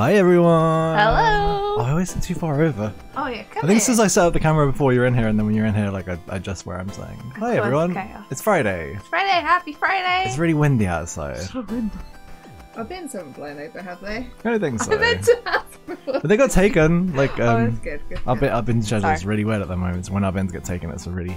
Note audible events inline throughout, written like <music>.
Hi everyone. Hello. Oh, I always sit too far over. Oh yeah, come I think it's here. because I set up the camera before you're in here, and then when you're in here, like I adjust where I'm saying. Hi cause everyone. chaos. It's Friday. It's Friday, happy Friday. It's really windy outside. So Our bins haven't blown over, have they? I don't think so. I meant to ask before. But they got taken. Like <laughs> oh, um, that's good. good. our bin, our bin schedule is really weird at the moment. So when our bins get taken, it's a really,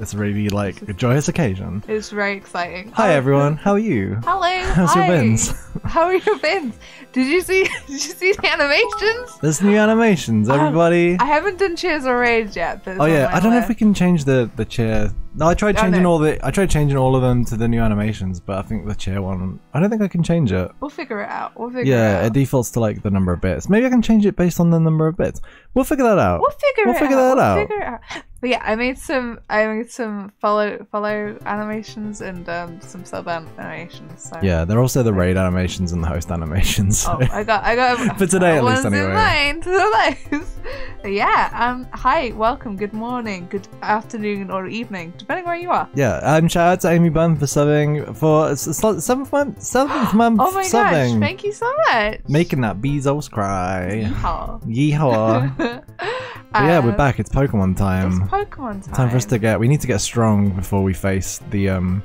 it's really like a joyous occasion. It's very exciting. Hi Oh, everyone. How are you? Hello. <laughs> How's your hi. bins? <laughs> How are your bins? Did you see? <laughs> Did you see the animations? There's new animations. Um, Everybody. I haven't done chairs or Rage yet. But Oh yeah, I don't know if we can change the the chair. No, I tried Oh, changing no. all the I tried changing all of them to the new animations, but I think the chair one. I don't think I can change it. We'll figure it out. We'll figure Yeah, it it defaults to like the number of bits. Maybe I can change it based on the number of bits. We'll figure that out. We'll figure We'll it figure out. that. We'll figure it out. But yeah, I made some. I made some follow follow animations and um, some sub animations. So. Yeah, they're also the raid animations and the host animations. so- Oh, I got, I got. <laughs> <laughs> For today, at least, anyway. mind those. yeah. Um. Hi. Welcome. Good morning. Good afternoon or evening, depending where you are. yeah, um, shout out to Amy Bun for subbing for seventh month, seventh <gasps> month Oh my subbing, gosh! Thank you so much. making that Bezos cry. Yeehaw. Yeehaw! <laughs> But yeah, we're Um, back. It's Pokemon time. Pokemon time. Time for us to get. We need to get strong before we face the um,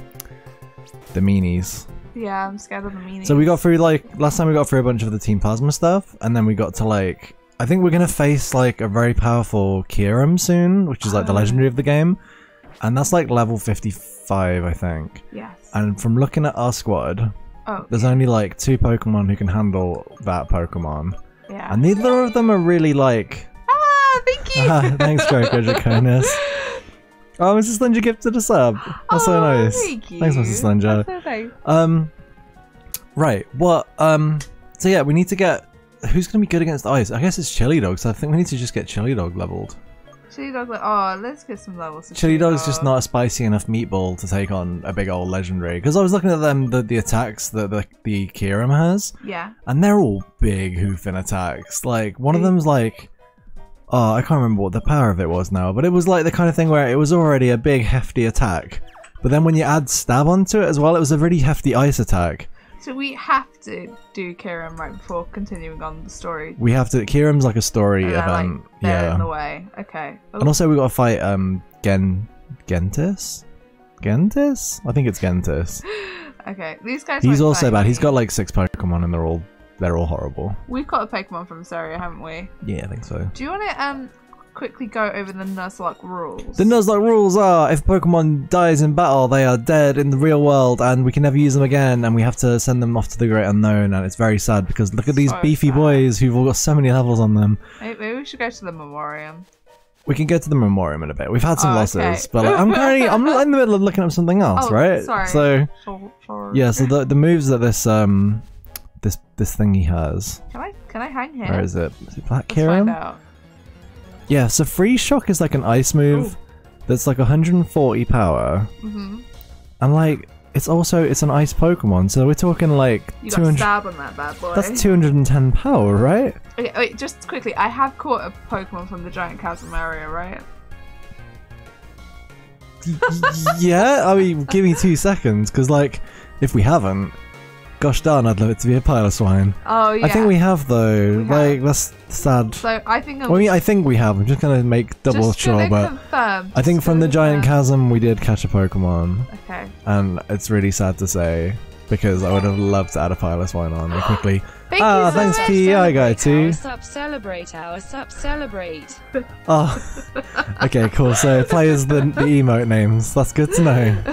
the meanies. Yeah, I'm scared of the meaning. So we got through like last time we got through a bunch of the Team Plasma stuff, and then we got to like I think we're gonna face like a very powerful Kyurem soon, which is like the Oh. legendary of the game, and that's like level fifty five, I think. Yes. And from looking at our squad, Oh. there's only like two Pokemon who can handle that Pokemon, Yeah. and neither of them are really like. Ah, thank you. Ah, Thanks, your <laughs> kindness Oh, Mrs. Slinger gifted a sub. That's so Oh, nice. Thank you. Thanks, Mrs. Slinger. That's so nice. Um, right. Well, Um. So yeah, we need to get. Who's gonna be good against ice? I guess it's Chili Dog. So I think we need to just get Chili Dog leveled. Chili dog, like, oh, let's get some levels. of Chili Dog's just not a spicy enough meatball to take on a big old legendary. Because I was looking at them, the, the attacks that the the Kyurem has, Yeah. and they're all big hoofing attacks. Like one of them's like. Oh, I can't remember what the power of it was now, but it was like the kind of thing where it was already a big, hefty attack. But then when you add stab onto it as well, it was a really hefty ice attack. So we have to do Kyurem right before continuing on the story. We have to. Kyurem's like a story And they're, event, like, yeah. in the way. Okay. Oh, And also we got to fight um Gen Gentis. Gentis? I think it's Gentis. <gasps> okay. These guys. He's also bad. He's me. got like six Pokemon, and they're all they're all horrible. We've got a Pokemon from Saria, haven't we? Yeah, I think so. Do you want to um quickly go over the Nuzlocke rules? The Nuzlocke rules are: if Pokemon dies in battle, they are dead in the real world, and we can never use them again, and we have to send them off to the Great Unknown. And it's very sad because look at these So beefy sad. boys who've all got so many levels on them. Maybe, maybe we should go to the Memoriam. We can get to the memoriam in a bit. We've had some Oh, losses, okay. but like, I'm currently I'm in the middle of looking up something <laughs> else, Oh, right? sorry. So For, for... yeah, so the the moves that this um this this thing he has. Can I can I hang here? Where is it? Is it Black Let's find out. Yeah, so Freeze Shock is like an ice move Ooh. that's like 140 power, hmm and like it's also it's an ice Pokemon, so we're talking like You got 200. stab on that bad boy. That's 210 power, right? Okay, wait, just quickly. I have caught a Pokemon from the Giant Chasm area, right? Yeah, I mean, give me two seconds, because like if we haven't, gosh darn, I'd love it to be a Piloswine. Oh yeah. I think we have though. We have. like that's sad. So I think. Well, I mean, I think we have. I'm just gonna make double just sure, but confirm, I think just from the giant confirm. chasm we did catch a Pokemon, Okay. and it's really sad to say because I would have loved to add a Piloswine on and quickly. <gasps> Thank Ah, so thanks, much. P. I go too. Sup celebrate, our sup celebrate. <laughs> Oh, okay, cool. So <laughs> players the, the emote names. That's good to know.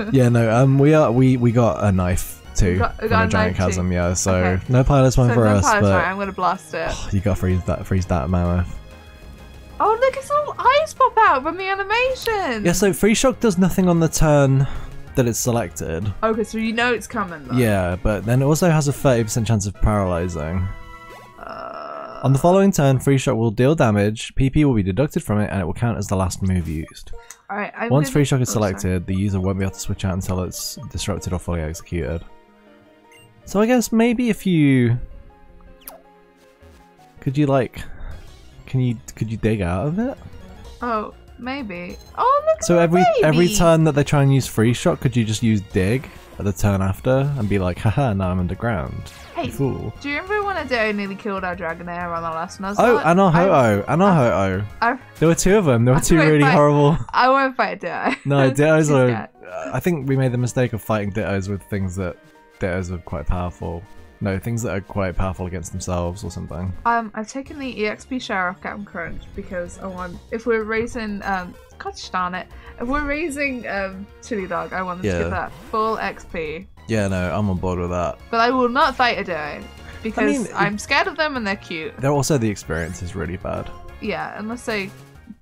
<laughs> Yeah, no. Um, we are we we got a knife We got- from got a giant chasm. Yeah, so Okay. no Piloswine So for no us, Piloswine, but I'm gonna blast it. <sighs> you got to freeze that freeze that mammoth. Oh look, it's all eyes pop out from the animation. Yeah, so freeze shock does nothing on the turn that it's selected. Okay, so you know it's coming. Though. Yeah, but then it also has a 30% chance of paralyzing. Uh, On the following turn, freeze shock will deal damage, PP will be deducted from it, and it will count as the last move used. all right. Once gonna- freeze shock is oh, selected, the user won't be able to switch out until it's disrupted or fully executed. So I guess maybe if you could you like can you could you dig out of it? Oh, Maybe. Oh, look So at every the every baby. turn that they try and use free shot, could you just use dig at the turn after and be like, haha, now I'm underground. Hey, Fool. do you remember when a Ditto nearly killed our Dragonair on the last Nuzlocke? Oh, I- Anoho, Anoho. I, There were two of them. There were I two really back- horrible. I won't fight a Ditto. No, <laughs> Dittos are. scared. I think we made the mistake of fighting Dittos with things that Dittos are quite powerful. No, things that are quite powerful against themselves or something. Um, I've taken the EXP share off Captain Crunch because I want. If we're raising, um, gosh darn it, if we're raising um Chili Dog, I want them to Yeah. get that full XP. Yeah, no, I'm on board with that. But I will not fight a Ditto because mean, I'm scared of them and they're cute. They're also the experience is really bad. Yeah, unless they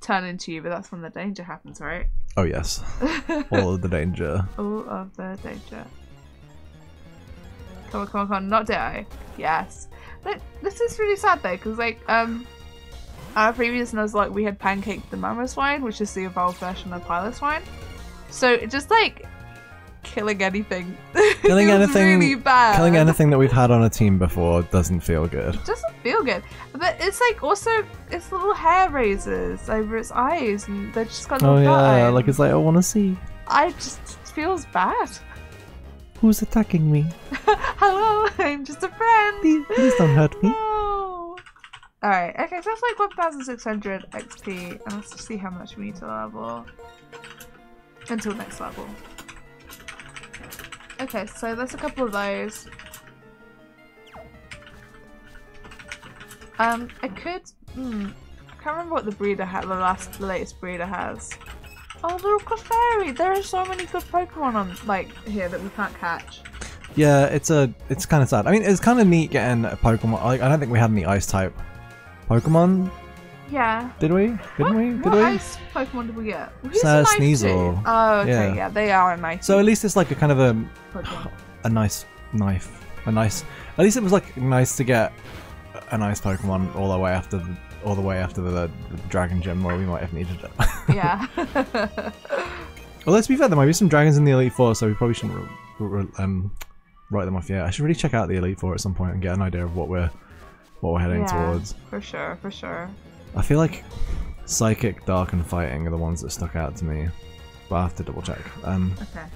turn into you, but that's when the danger happens, right? Oh yes, <laughs> all of the danger. All of the danger. Come on, come on, come on, not die. Yes. But this is really sad though, because like, um, our previous Nuzlocke we had pancaked the Mamoswine, which is the evolved version of Piloswine. So just like killing anything. <laughs> Killing anything- really bad. Killing anything that we've had on a team before doesn't feel good. doesn't feel good. But it's like also its little hair raisers over its eyes, and they're just got Oh yeah, like it's like I want to see I just it feels bad. Who's attacking me. <laughs> Hello, I'm just a friend. Please, please don't hurt me. No. Alright, okay, so that's like 1600 XP, and let's just see how much we need to level. Until next level. Okay, so there's a couple of those. Um, I could. Hmm, I can't remember what the breeder had. The last, the latest breeder has. Oh, little Clefairy! There are so many good Pokemon on like here that we can't catch. Yeah, it's a it's kind of sad. I mean, it's kind of neat getting a Pokemon. Like, I don't think we had any ice type Pokemon, Yeah. did we? Didn't what, we? Did what we? ice Pokemon did we get? Who's Uh, a knife Sneasel. Oh, okay, Yeah. yeah. they are a nice So at least it's like a kind of a Pokemon. a nice knife, a nice. At least it was like nice to get a nice Pokemon all the way after the all the way after the, the Dragon Gym where we might have needed it. <laughs> yeah. well, let's be fair, there might be some dragons in the Elite Four, so we probably shouldn't um, write them off yet. I should really check out the Elite Four at some point and get an idea of what we're what we're heading yeah, towards. For sure, for sure. I feel like Psychic, Dark, and Fighting are the ones that stuck out to me, but I have to double check. Um, Okay.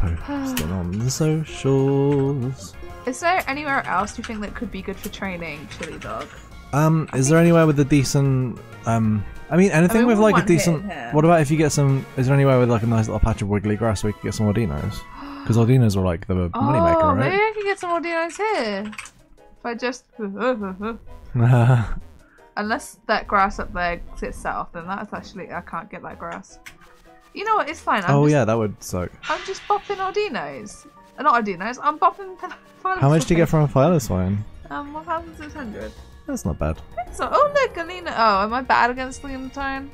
On the socials. Is there anywhere else you think that could be good for training Chili Dog? Um, is there anywhere with a decent? Um, I mean, anything mean, with like a decent. What about if you get some? Is there anywhere with like a nice little patch of wiggly grass where you could get some Audinos? Because Audinos are like the moneymaker, oh, maybe right? I can get some more dinos here. If I just. <laughs> <laughs> Unless that grass up there gets set off, then that's actually. I can't get that grass. You know what? It's fine. I'm oh just, yeah, that would suck. I'm just bopping Audinos. Uh, not Audinos, I'm bopping. How much do you get from a Piloswine? Um, 1,600. That's not bad. So, oh look, Alina. Oh, am I bad against Lunatone?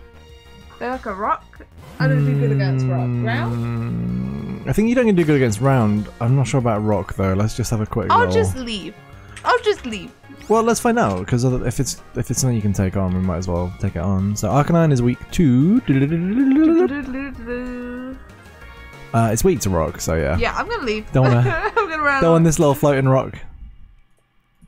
They're like a rock. I don't do good against rock. Ground? Mm, I think you don't do good against round. I'm not sure about rock though. Let's just have a quick. I'll roll. just leave. I'll just leave. Well, let's find out because if it's if it's something you can take on, we might as well take it on. So Arcanine is weak two. <laughs> Uh, it's weak to rock, so yeah. Yeah, I'm gonna leave. Don't wanna- <laughs> I'm gonna run. Don't want this little floating rock.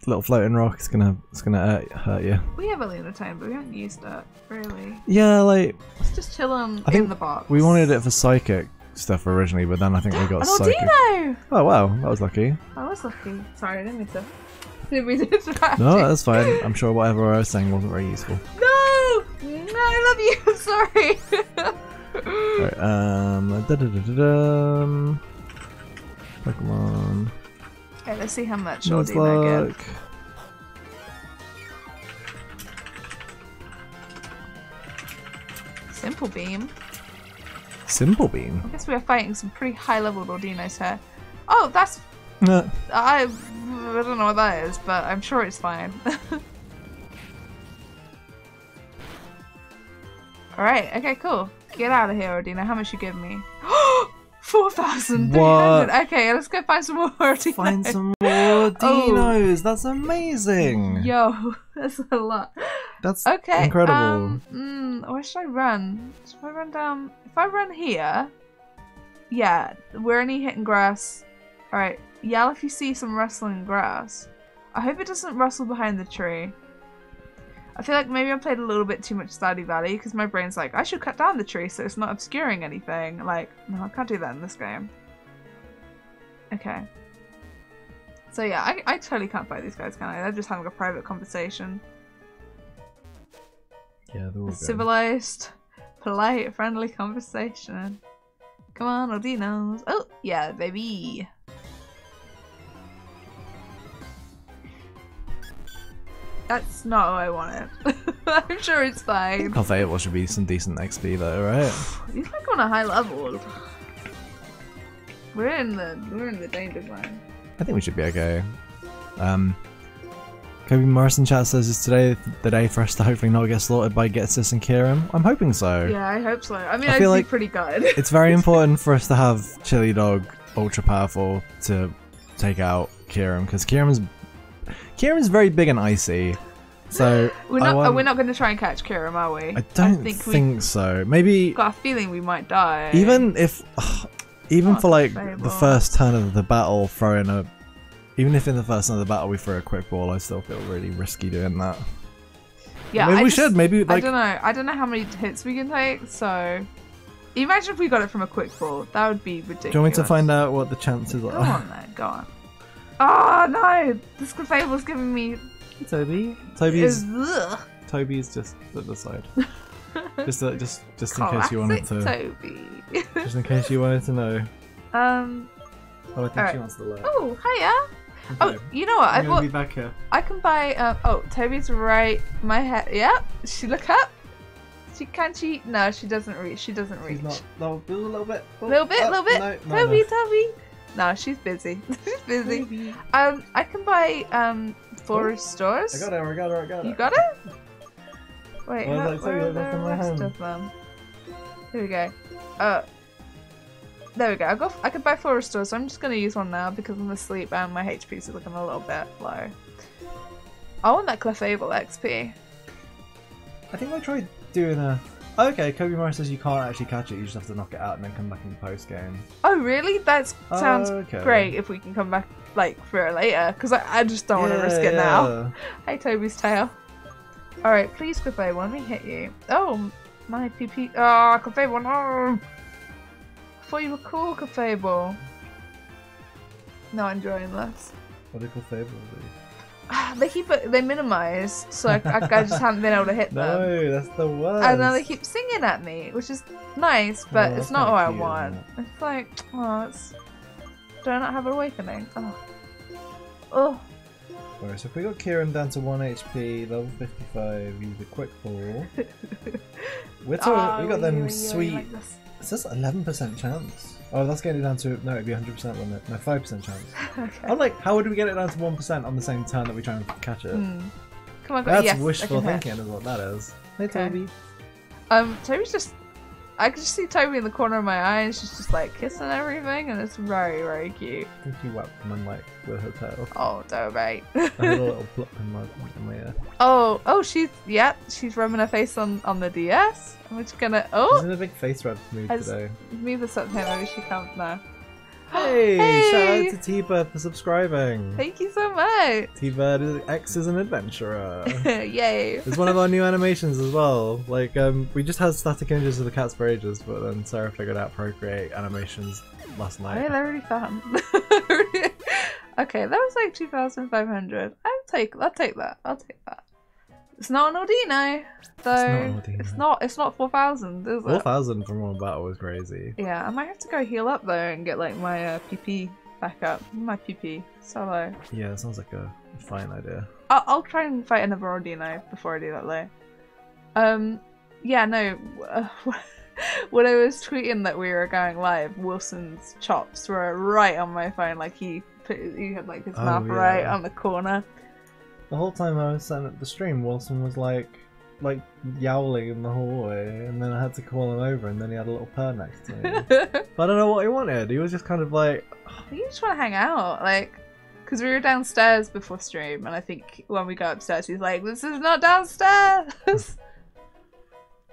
Little floating rock. It's gonna it's gonna hurt, hurt you. We have a time, but we haven't used it really. Yeah, like It's just chilling I in the box. we wanted it for psychic stuff originally, but then I think we got <gasps> An. Audino! Oh wow, that was lucky. I was lucky. Sorry, I didn't mean to. Didn't mean to No, that's fine. I'm sure whatever I was saying wasn't very useful. No! No, I love you. <laughs> Sorry. Right, um, da da da. Pokemon. okay, let's see how much Nuzlocke. Audino get. Simple Beam. Simple Beam. I guess we are fighting some pretty high level Audinos here. Oh, that's. <laughs> I, I don't know what that is, but I'm sure it's fine. <laughs> Alright, okay, cool. Get out of here, Audino. How much you give me? <gasps> 4,300! Okay, let's go find some more Audino. find some <laughs> more dinos. That's amazing. Yo, that's a lot. That's Okay. incredible. Um, mm, where should I run? Should I run down? If I run here, yeah, we're only hitting grass. All right, yell if you see some rustling grass. I hope it doesn't rustle behind the tree. I feel like maybe I played a little bit too much Stardew Valley because my brain's like, I should cut down the tree so it's not obscuring anything. Like, no, I can't do that in this game. Okay. So yeah, I, I totally can't fight these guys, can I? They're just having a private conversation. Yeah, they're all A civilized, polite, friendly conversation. Come on, Audinos. Oh, yeah, baby. That's not what I want it. <laughs> I'm sure it's fine. Conveyable should be some decent XP though, right? <sighs> He's like on a high level. We're in the we're in the danger zone. I think we should be okay. Um, Kobe Morrison chat says it's today the day for us to hopefully not get slaughtered by Ghetsis and Kyurem. I'm hoping so. Yeah, I hope so. I mean, I I'd feel like- pretty good. <laughs> It's very <laughs> important for us to have Chili Dog ultra powerful to take out Kyurem because Kyurem's Kyurem's very big and icy. So <laughs> we're not. want- We're not going to try and catch Kyurem, are we? I don't think, think, we so. Maybe got a feeling we might die. even if <sighs> even Oh, for like the first turn of the battle throwing a even if in the first turn of the battle we throw a quick ball i still feel really risky doing that yeah, maybe I we just- should maybe I don't know. I don't know how many hits we can take. So, imagine if we got it from a quick ball. That would be ridiculous. do you want me to find out what the chances Go are on <laughs> then. Go on. Oh no! This Fable's giving me. toby toby's is ugh. toby's just at the side <laughs> just uh, just just in case you wanted to Toby. just in case you wanted to know um. oh i think Alright. she wants to learn Oh, hiya. Oh, you know what? I I'm gonna bought. be back here I can buy. Um, oh, Toby's right. My head. Yep. She look up. She can she? No, she doesn't reach. She doesn't reach. She's not no a little bit little bit, oh, little bit. no, no, Toby, no. Toby. No, she's busy. <laughs> she's busy. Um, I can buy um full restores. i got her i got her i got her You got it? Wait, Well, how, where are the look on my rest of them? Here we go. Uh, there we go. I got. I could buy four restores, so I'm just gonna use one now because I'm asleep and my HP's looking a little bit low. I want that Clefable XP. I think I tried doing a. Oh, okay, Kobe Morris says you can't actually catch it. You just have to knock it out and then come back in the post game. Oh, really? That sounds Oh, okay. great. If we can come back like for it later, because I, I just don't want to risk it now. Hey, Toby's tail. All right, please, Clefable, let me hit you. Oh, my PP. Ah, oh, Clefable, no. I thought you were cool, Clefable. Not enjoying this. What do you call Fable <sighs> They keep it. They minimize, so I, I, I just haven't been able to hit <laughs> them. No, that's the worst. And now they keep singing at me, which is nice, oh, but Oh, it's not what I want. It's like, <tsk> oh, it's. Do I not have awakening? Oh. Oh. Alright, so if we got Kyurem down to 1 HP, level 55, use a quick ball. <laughs> We're talking, we got them sweet. It says 11% chance. Oh, that's getting it down to. No, it'd be 100% limit. No, 5% chance. <laughs> okay. I'm like, how would we get it down to 1% on the same turn that we try and catch it? Hmm. Come on, That's yes, I wishful hit. thinking, is what that is. Hey, Okay. Toby. Um, Toby's just. I can just see Toby in the corner of my eye, and she's just like kissing everything, and it's very, very cute. I think she whacked him like with her tail. Oh. I had a <laughs> little plop in my, in my ear. oh, oh, she's yeah, she's rubbing her face on on the DS. I'm just gonna. She's Oh, in a big face rub mood Has- today. move up here. Maybe she can't now. Hey, <gasps> Hey! shout out to T-Bird for subscribing. Thank you so much. T-Bird is, X is an adventurer. <laughs> Yay. It's one of our new animations as well. Like, um, we just had static images of the cats for ages, but then Sarah figured out Procreate animations last Oh, night. yeah, they're really fun. Okay, that was like 2,500. I'll take, I'll take that. I'll take that. It's not an Audino, though. an Audino. It's not. It's not 4,000, is it? 4,000 from one battle was crazy. Yeah, I might have to go heal up though and get like my uh, PP back up. My PP solo. Yeah, that sounds like a fine idea. I'll, I'll try and fight another Audino before I do that though. Um, yeah, no. Uh, <laughs> when I was tweeting that we were going live, Wilson's chops were right on my phone. Like he he had like his Oh, mouth right on the corner. The whole time I was setting up the stream, Wilson was like, like yowling in the hallway, and then I had to call him over, and then he had a little purr next to me. <laughs> but I don't know what he wanted. He was just kind of like, you just want to hang out, like. Because we were downstairs before stream, and I think when we go upstairs, he's like, "This is not downstairs." <laughs>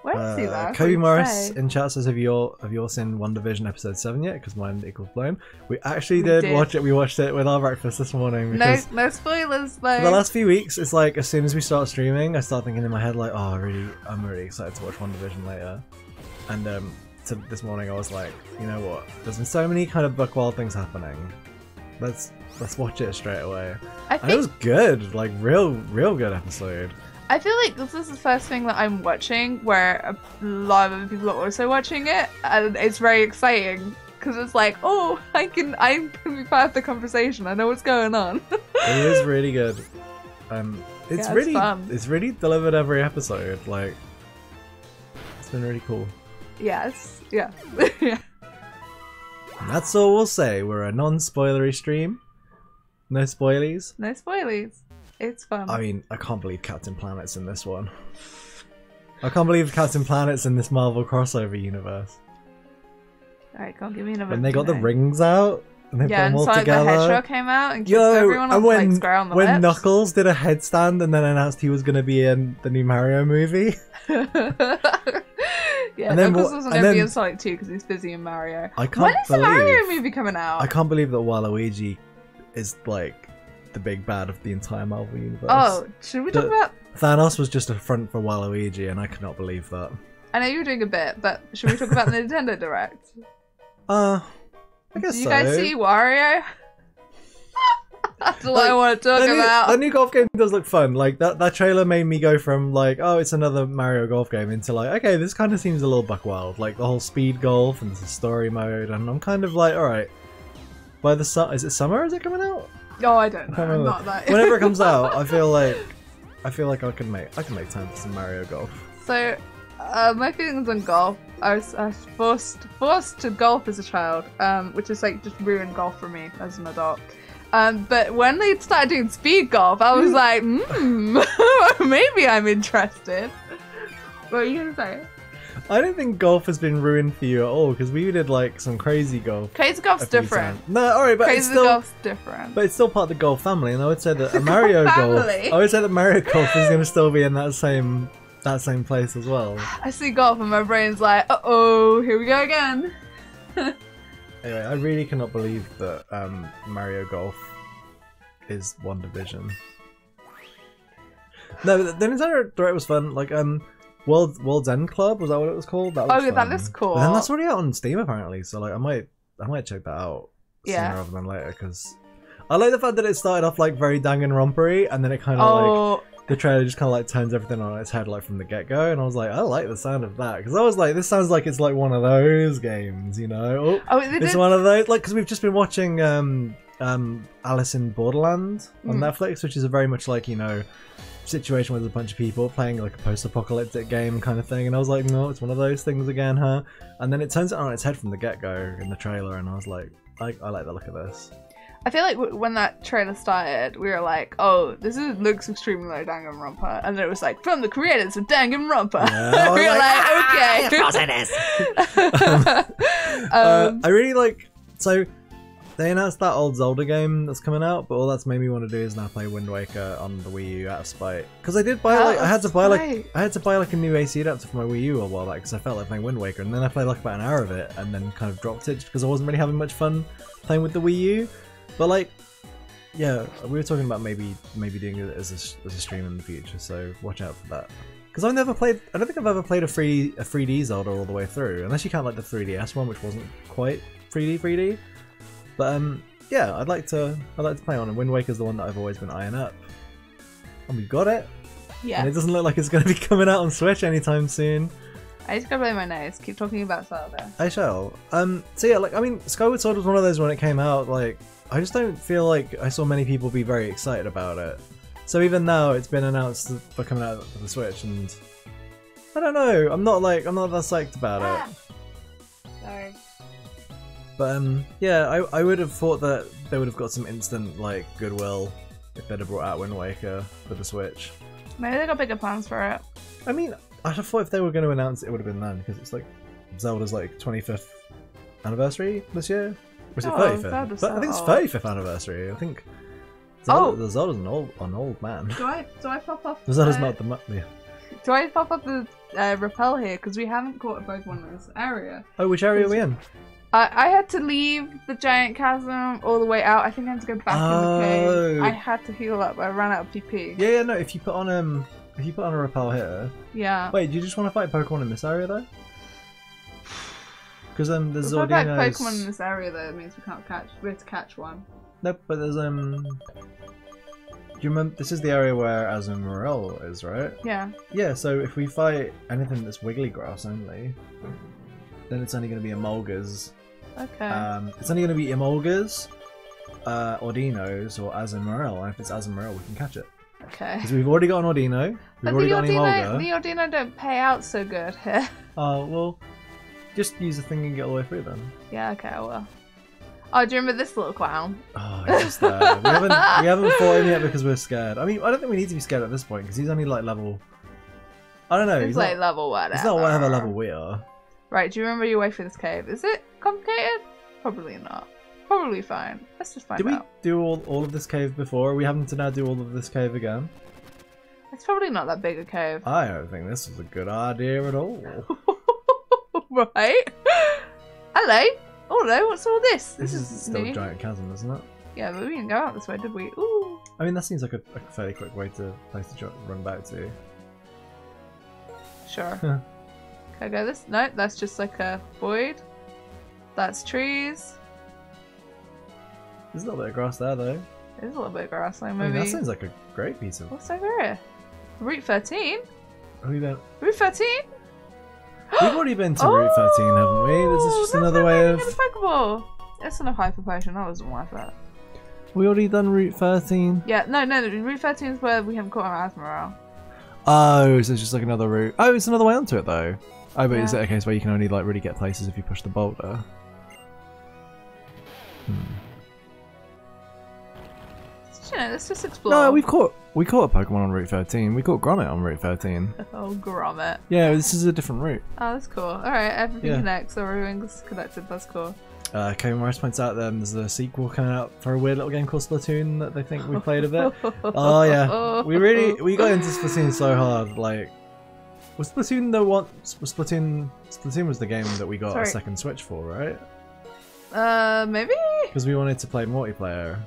Where is he Uh. Kobe Morris in chat says, "Have you all have you all seen WandaVision episode seven yet? Because mine equals blown. We actually We did, did. watch it. We watched it with our breakfast this morning No, no spoilers though. for the last few weeks, it's like as soon as we start streaming, I start thinking in my head like, oh, I really, I'm really excited to watch WandaVision later. And um, to this morning, I was like, you know what? There's been so many kind of buckwild things happening. Let's let's watch it straight away. I And it was good, like real, real good episode. I feel like this is the first thing that I'm watching where a lot of other people are also watching it, and it's very exciting because it's like, oh, I can, I can be part of the conversation. I know what's going on. <laughs> It is really good. Um, it's Yeah, it's really, fun. it's really delivered every episode. Like, it's been really cool. yes, yeah, <laughs> yeah. And that's all we'll say. We're a non-spoilery stream. No spoilies. No spoilies. It's fun. I mean, I can't believe Captain Planet's in this one. I can't believe Captain Planet's in this Marvel crossover universe. Alright, can't give me another. When they got the rings out and they Yeah, put them all Sonic the together. Hedgehog came out and kissed Yo, everyone on and when like square on the when lips. Knuckles did a headstand and then announced he was going to be in the new Mario movie, <laughs> yeah, And then Knuckles wasn't gonna be then- in Sonic 2 because he's busy in Mario. I can't When is the believe Mario movie coming out? I can't believe that Waluigi is like the big bad of the entire Marvel universe. Oh, should we talk about? Thanos was just a front for Waluigi, and I cannot believe that. I know you were doing a bit, but should we talk about the Nintendo Direct? <laughs> Uh, I guess Did you so. guys see Wario? <laughs> That's all I want to talk new, about. the new golf game does look fun. Like that, that trailer made me go from like, oh, it's another Mario golf game into like, okay, this kind of seems a little buck wild. Like the whole speed golf and the story mode, and I'm kind of like, all right. By the su- is it summer? Is it coming out? Oh, I don't know. I'm remember. not that. Whenever it comes <laughs> out, I feel like, I feel like I can make, I can make time for some Mario golf. So, uh, my feelings on golf. I was, I was forced forced to golf as a child, um, which is like just ruined golf for me as an adult. Um, but when they started doing speed golf, I was <laughs> like, hmm, <laughs> maybe I'm interested. What are you gonna say? I don't think golf has been ruined for you at all because we did like some crazy golf. Crazy golf's different. times. No, all right, but it's still, golf's different. but it's still part of the golf family, and I would say that a <laughs> Mario golf. I would say that Mario <laughs> golf is going to still be in that same that same place as well. I see golf and my brain's like, uh oh, here we go again. <laughs> Anyway, I really cannot believe that um, Mario Golf is WandaVision. No, the, the Nintendo Direct was fun. Like, um, World World's End Club was that what it was called? That Oh, yeah, that looks cool. And that's already out on Steam apparently. So like, I might I might check that out Yeah. sooner rather than later because I like the fact that it started off like very Danganronpa and rompery and then it kind of like Oh, the trailer just kind of like turns everything on its head like from the get go, and I was like, I like the sound of that because I was like, this sounds like it's like one of those games, you know? oh, they It's did. one of those like because we've just been watching um um Alice in Borderland on Mm. Netflix, which is a very much like you know situation with a bunch of people playing like a post-apocalyptic game kind of thing, and I was like, no, it's one of those things again, huh? And then it turns it on its head from the get go in the trailer, and I was like, I, I like the look of this. I feel like w- when that trailer started, we were like, "Oh, this is, looks extremely like Danganronpa," and then it was like, "From the creators of Danganronpa." Yeah, <laughs> we were like, like, "Ah, "Okay." uh, <laughs> <laughs> um, I really like so they announced that old Zelda game that's coming out, but all that's made me want to do is now play Wind Waker on the Wii U out of spite. Because I did buy like I had to buy like. I had to buy like a new AC adapter for my Wii U a while back because I felt like playing Wind Waker, and then I played like about an hour of it, and then kind of dropped it just because I wasn't really having much fun playing with the Wii U. But like, yeah, we were talking about maybe maybe doing it as a, as a stream in the future, so watch out for that. Because I've never played. I don't think I've ever played a free a 3D Zelda all the way through, unless you count like the 3DS one, which wasn't quite 3D 3D. But um, yeah, I'd like to. I'd like to play on. And Wind Waker's the one that I've always been eyeing up, and we got it. yeah, And it doesn't look like it's going to be <laughs> coming out on Switch anytime soon. I just gotta blow my nose. Keep talking about Zelda. I shall. Um. So yeah, like I mean, Skyward Sword was one of those when it came out. Like I just don't feel like I saw many people be very excited about it. So even now, it's been announced for coming out for the Switch, and I don't know. I'm not like I'm not that psyched about it. Sorry. But um, yeah, I I would have thought that they would have got some instant like goodwill if they'd have brought out Wind Waker for the Switch. Maybe they got bigger plans for it. I mean, I'd have thought if they were going to announce it, it would have been then because it's like Zelda's like 25th anniversary this year. Was it Oh, 35th? Zelda's But I think it's so 35th anniversary. I think. Zelda, Oh. Zelda's an old, an old man. Do I do I pop up? <laughs> Zelda's uh, not the yeah. Do I pop up the uh, repel here because we haven't caught a Pokemon in this area. Oh, which area are we in? I, I had to leave the giant chasm all the way out. I think I had to go back in the cave. Oh. I had to heal up. I ran out of PP. Yeah, yeah, no. If you put on um, if you put on a repel here. Yeah. Wait, do you just want to fight Pokemon in this area though? Because um, there's If I Zordinos. Pokemon in this area, though, it means we can't catch. We have to catch one. Nope, but there's um. Do you remember? This is the area where Azumarill is, right? Yeah. Yeah. So if we fight anything that's wiggly grass only, then it's only going to be Emolgas. Okay. Um, it's only going to be Emolgas, uh, Audinos, or Azumarill. And if it's Azumarill, we can catch it okay. because we've already got an Audino. We've But already the got an Audino, Emolga. the Audino don't pay out so good here. <laughs> Oh well, just use the thing and get all the way through then. yeah. Okay. I will. Oh, do you remember this little clown? Oh, he's just there. we <laughs> haven't we haven't fought him yet because we're scared. I mean, I don't think we need to be scared at this point because he's only like level. I don't know. It's He's like not, level whatever. he's not whatever level we are. Right. Do you remember your way through this cave? Is it complicated? Probably not. Probably fine. Let's just find Did we out. do all, all of this cave before? Are we having to now do all of this cave again? It's probably not that big a cave. I don't think this is a good idea at all. <laughs> right? Hello. Oh, Hello, what's all this? This, This, is is, still new. a giant chasm, isn't it? Yeah, but we didn't go out this way, did we? Ooh. I mean, that seems like a, a fairly quick way to place to run back to. Sure. Can I go this? No, that's just like a void. That's trees. There's a little bit of grass there, though. There's a little bit of grassland, I mean, maybe. that sounds like a great piece of. What's over here? Route 13? Have we been? Route 13? <gasps> We've already been to Route 13, haven't we? This is oh, just Oh, another that's way of. even a Pokeball. It's enough hyper potion. That wasn't worth it. We already done Route 13. Yeah, no, no. Route 13 is where we haven't caught our Azumarill. Oh, so it's just like another route. Oh, it's another way onto it though. Oh, but is it a case where you can only like really get places if you push the boulder? You know, let's just explore. No, we've caught we caught a Pokemon on Route 13. We caught Grommet on Route 13. Oh, Grommet. Yeah, this is a different route. Oh, that's cool. Alright, everything Yeah. connects. Everything's connected. That's cool. Uh, Kevin Morris points out that there's a sequel coming out for a weird little game called Splatoon that they think we played a bit. Oh yeah, <laughs> we really we got into Splatoon so hard. Like, was Splatoon the one? was Splatoon Splatoon was the game that we got Sorry. a second Switch for, right? Uh, maybe? Because we wanted to play multiplayer.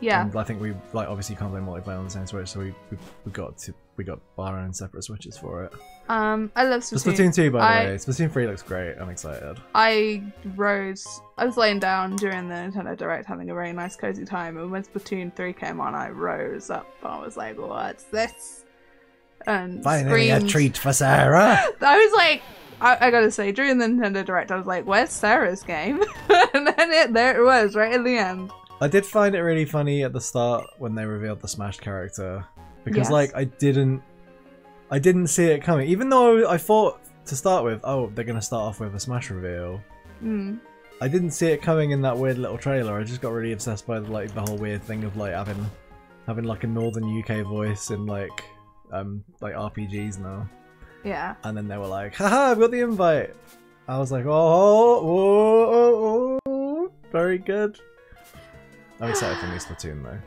Yeah. And I think we like obviously can't play multiplayer on the same Switch, so we we, we got to we got our own separate Switches for it. Um, I love Splatoon. Splatoon 2, by the way, Splatoon 3 looks great. I'm excited. I rose. I was laying down during the Nintendo Direct, having a very nice, cozy time, and when Splatoon 3 came on, I rose up. I was like, "What's this?" And finally screamed. A treat for Sarah. <laughs> I was like, I, I gotta say, during the Nintendo Direct, I was like, "Where's Sarah's game?" <laughs> and then it, there it was, right at the end. I did find it really funny at the start when they revealed the Smash character because Yes. like I didn't I didn't see it coming even though I thought to start with oh they're going to start off with a Smash reveal. Mm. I didn't see it coming in that weird little trailer. I just got really obsessed by like the whole weird thing of like having having like a northern UK voice in like um like RPGs now. Yeah. And then they were like, haha, I've got the invite. I was like, oh, whoa, oh, oh, very good. I'm excited for new Splatoon though.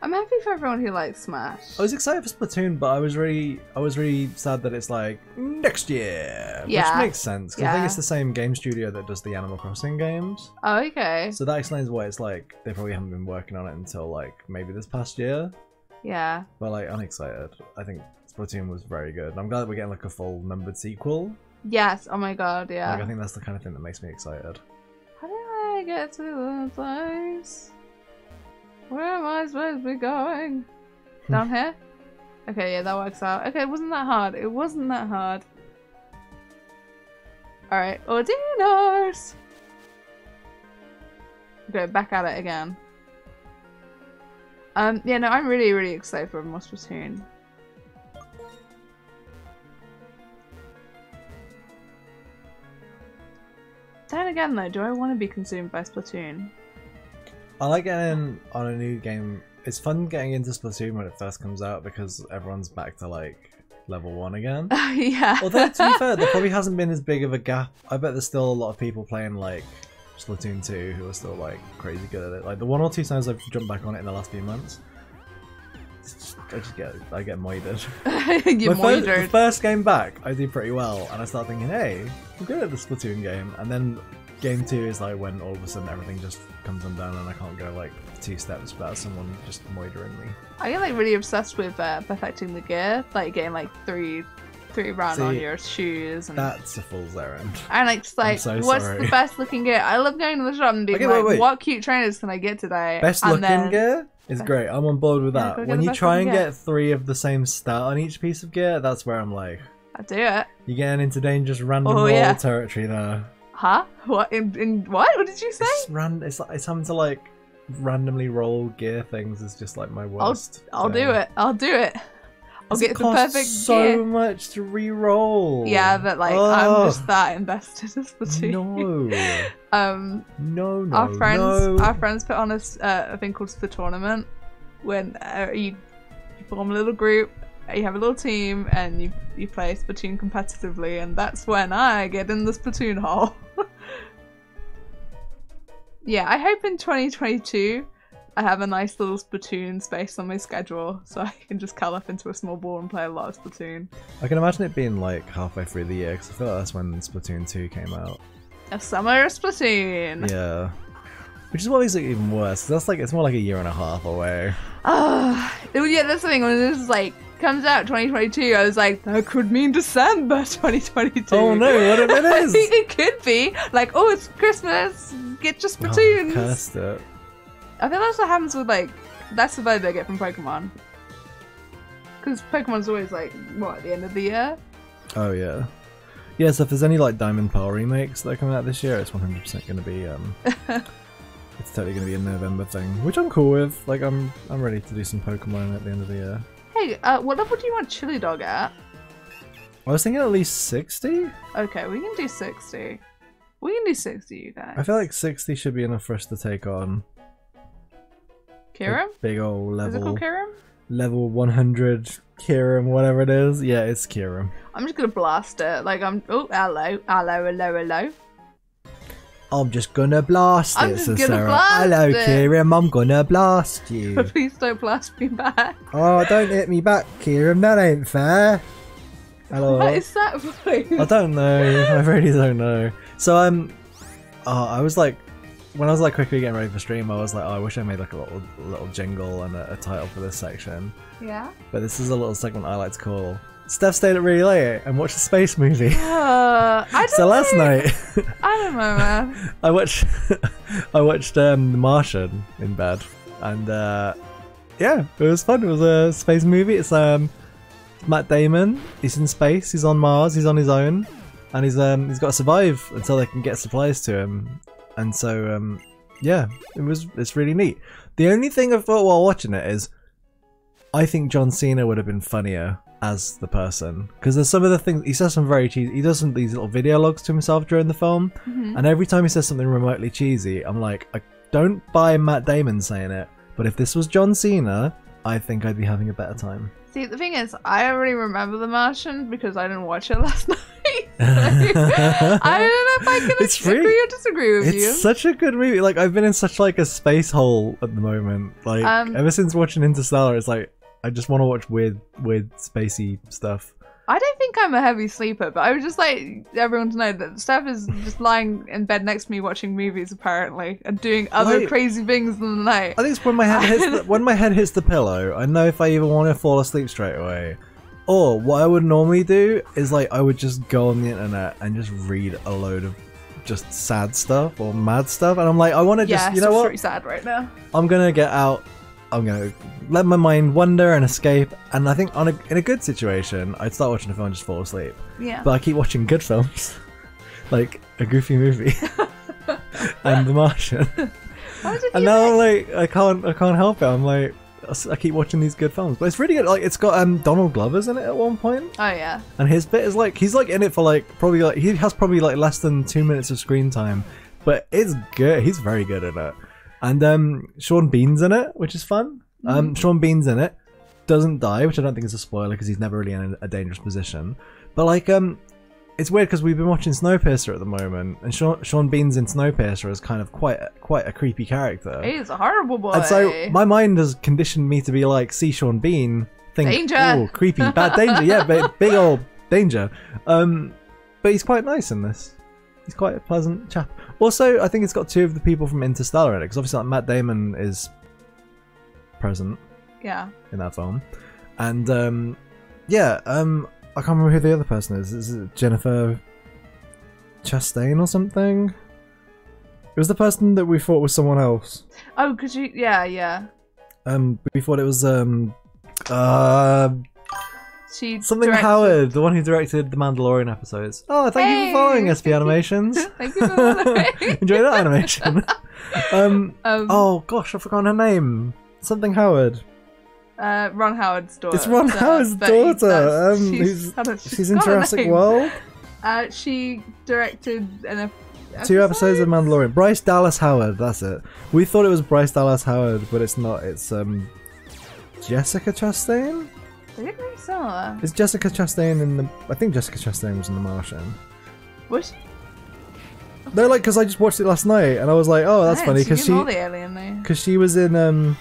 I'm happy for everyone who likes Smash. I was excited for Splatoon, but I was really, I was really sad that it's like next year, Yeah. which makes sense because I think it's the same game studio that does the Animal Crossing games, Oh, okay. so that explains why it's like they probably haven't been working on it until like maybe this past year. Yeah. But like, I'm excited. I think Splatoon was very good. and I'm glad that we're getting like a full numbered sequel. Yes. Oh my god. Yeah. Like, I think that's the kind of thing that makes me excited. How do I get to the place? Where am I supposed to be going? <laughs> Down here? Okay, yeah, that works out. Okay, it wasn't that hard. It wasn't that hard. Alright, Audinos! Okay, back at it again. Um, yeah, no, I'm really, really excited for more Splatoon. Then again, though, do I want to be consumed by Splatoon? I like getting on a new game. It's fun getting into Splatoon when it first comes out because everyone's back to like level one again. <laughs> yeah. Although to be fair, there probably <laughs> hasn't been as big of a gap. I bet there's still a lot of people playing like Splatoon 2 who are still like crazy good at it. Like the one or two times I've jumped back on it in the last few months, I just get I get moided. <laughs> <laughs> My first, the first game back, I do pretty well, and I start thinking, hey, I'm good at the Splatoon game. And then game two is like when all of a sudden everything just comes undone, and I can't go like two steps without someone just moidering me. I get like really obsessed with uh, perfecting the gear, like getting like three, three round on your shoes and. That's a fool's errand. and like just like, so what's sorry. the best looking gear? I love going to the shop and being Okay, wait, like, wait. what cute trainers can I get today? Best and looking then, gear is great. I'm on board with that. get when you try and gear. get three of the same stat on each piece of gear, that's where I'm like, I do it. you're getting into dangerous random Oh, roll yeah. territory there. Huh? What? In, in what? What did you say? It's ran. It's like it's having to like randomly roll gear things is just like my worst. I'll thing. do it. I'll do it. I'll get it the perfect so gear. much to re-roll. Yeah, but like I'm just that invested in Splatoon. No, <laughs> Um, no, no, our friends, no. our friends put on a, uh, a thing called the tournament when uh, you, you form a little group, you have a little team, and you you play Splatoon competitively, and that's when I get in the Splatoon hole. <laughs> yeah, I hope in 2022 I have a nice little Splatoon space on my schedule, so I can just curl up into a small ball and play a lot of Splatoon. I can imagine it being like halfway through the year because I feel like that's when Splatoon 2 came out. A summer of Splatoon. Yeah. Which is what makes it even worse. That's like it's more like a year and a half away. Ah, yeah, that's the thing. When this is like comes out 2022, I was like, that could mean December <laughs> 2022. Oh no! What if it <laughs> I think it could be like, oh, it's Christmas. Get your Oh, Splatoons. cursed it. I think that's what happens with like that's the vibe I get from Pokemon. Because Pokemon's always like what at the end of the year. Oh yeah. Yeah, so if there's any like Diamond Pearl remakes that are coming out this year, it's 100% going to be um <laughs> it's totally going to be a November thing, which I'm cool with. Like I'm I'm ready to do some Pokemon at the end of the year. Hey, uh, what level do you want Chili Dog at? I was thinking at least 60. Okay, we can do 60. We can do 60, you guys. I feel like 60 should be enough for us to take on Kyurem? big old level. Is it called Kyurem? level 100 Kyurem, whatever it is. Yeah, it's Kyurem. I'm just gonna blast it. Like I'm. Oh, hello, hello, hello, hello. I'm just gonna blast I'm it, just so gonna Sarah. blast Hello, it. Kyurem. I'm gonna blast you. <laughs> Please don't blast me back. oh, don't hit me back, Kyurem. That ain't fair. Hello. What is that voice? I don't know. I really don't know. So um, oh, I was like, when I was like quickly getting ready for stream, I was like, oh, I wish I made like a little little jingle and a, a title for this section. Yeah. But this is a little segment I like to call. Steph stayed up really late and watched a space movie. Uh, I don't <laughs> so last know. night, I don't know, man. <laughs> I watched <laughs> I watched um, The Martian in bed, and uh, yeah, it was fun. It was a space movie. It's um, Matt Damon. He's in space. He's on Mars. He's on his own, and he's um, he's got to survive until they can get supplies to him. And so um, yeah, it was it's really neat. The only thing I thought while watching it is, I think John Cena would have been funnier as the person because there's some of the things he says some very cheesy. He does some these little video logs to himself during the film, Mhm. and every time he says something remotely cheesy, I'm like, I don't buy Matt Damon saying it, but if this was John Cena, I think I'd be having a better time. See, the thing is, I already remember The Martian because I didn't watch it <laughs> last night. I don't know if I can It's agree free. or disagree with you. It's such a good movie. Like I've been in such like a space hole at the moment. Like Um, ever since watching Interstellar, it's like I just want to watch weird, weird spacey stuff. I don't think I'm a heavy sleeper, but I would just like everyone to know that Steph is just lying in bed next to me watching movies apparently and doing other Wait. crazy things in the night. I think it's when my head hits the, <laughs> when my head hits the pillow. I know if I even want to fall asleep straight away. Or what I would normally do is like I would just go on the internet and just read a load of just sad stuff or mad stuff, and I'm like, I want to just yeah, you know what? pretty sad right now. I'm gonna get out. I'm gonna let my mind wander and escape. And I think on a, in a good situation, I'd start watching a film and just fall asleep. Yeah. But I keep watching good films, <laughs> like a Goofy movie <laughs> and The Martian. And now I'm like, I can't, I can't help it. I'm like, I keep watching these good films, but it's really good. Like, it's got um Donald Glover's in it at one point, Oh yeah. and his bit is like, he's like in it for like probably like he has probably like less than two minutes of screen time, but it's good. He's very good in it, and um Sean Bean's in it, which is fun. Um, Sean Bean's in it, doesn't die, which I don't think is a spoiler because he's never really in a, a dangerous position. But like um, it's weird because we've been watching Snowpiercer at the moment, and Sean, Sean Bean's in Snowpiercer is kind of quite a, quite a creepy character. He's a horrible boy. And so my mind has conditioned me to be like, see Sean Bean, think, Danger. "Ooh, creepy, bad danger, yeah, but big old danger. Um, but he's quite nice in this. He's quite a pleasant chap. Also, I think it's got two of the people from Interstellar in it, because obviously like, Matt Damon is present yeah. in that film, and um, yeah, um, I can't remember who the other person is. Is it Jennifer Chastain or something? It was the person that we thought was someone else. Oh, could you? Yeah, yeah. Um, we thought it was um, uh, She something directed- Howard, the one who directed the Mandalorian episodes. Oh, thank you for following SP <laughs> Animations. Thank you for following. <laughs> Enjoy that animation. <laughs> um, Um, oh gosh, I've forgotten her name. Something Howard. uh, Ron Howard's daughter. It's Ron Howard's daughter, um, she's, don't- She's in a Jurassic. World. Uh, she directed an ep- Two episodes of? Mandalorian. Bryce Dallas Howard. That's it. We thought it was Bryce Dallas Howard, but it's not. It's um, Jessica Chastain. They look very similar. Is Jessica Chastain in the? I think Jessica Chastain was in The Martian. Was she? No, like because I just watched it last night and I was like, oh, that's Yeah, funny because she all the alien though. because she was in um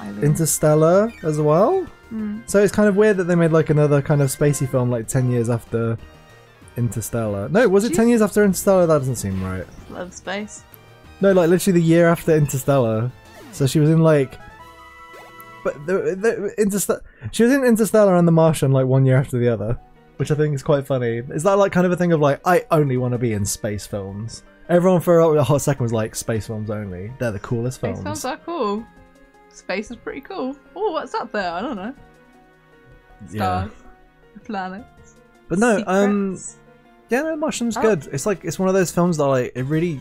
Alien. Interstellar as well. Hmm. So it's kind of weird that they made like another kind of spacey film like ten years after Interstellar. No, was it ten years after Interstellar? That doesn't seem right. Love space. No, like literally the year after Interstellar. So she was in like, but the, the Interstellar. She was in Interstellar and The Martian like one year after the other, which I think is quite funny. Is that like kind of a thing of like I only want to be in space films? Everyone for a hot second was like space films only. They're the coolest Space films. films are cool. Space is pretty cool. Oh, what's up there? I don't know. yeah, Stars, planets. but no, um, yeah, no, Martian's Oh. good. It's like it's one of those films that like it really.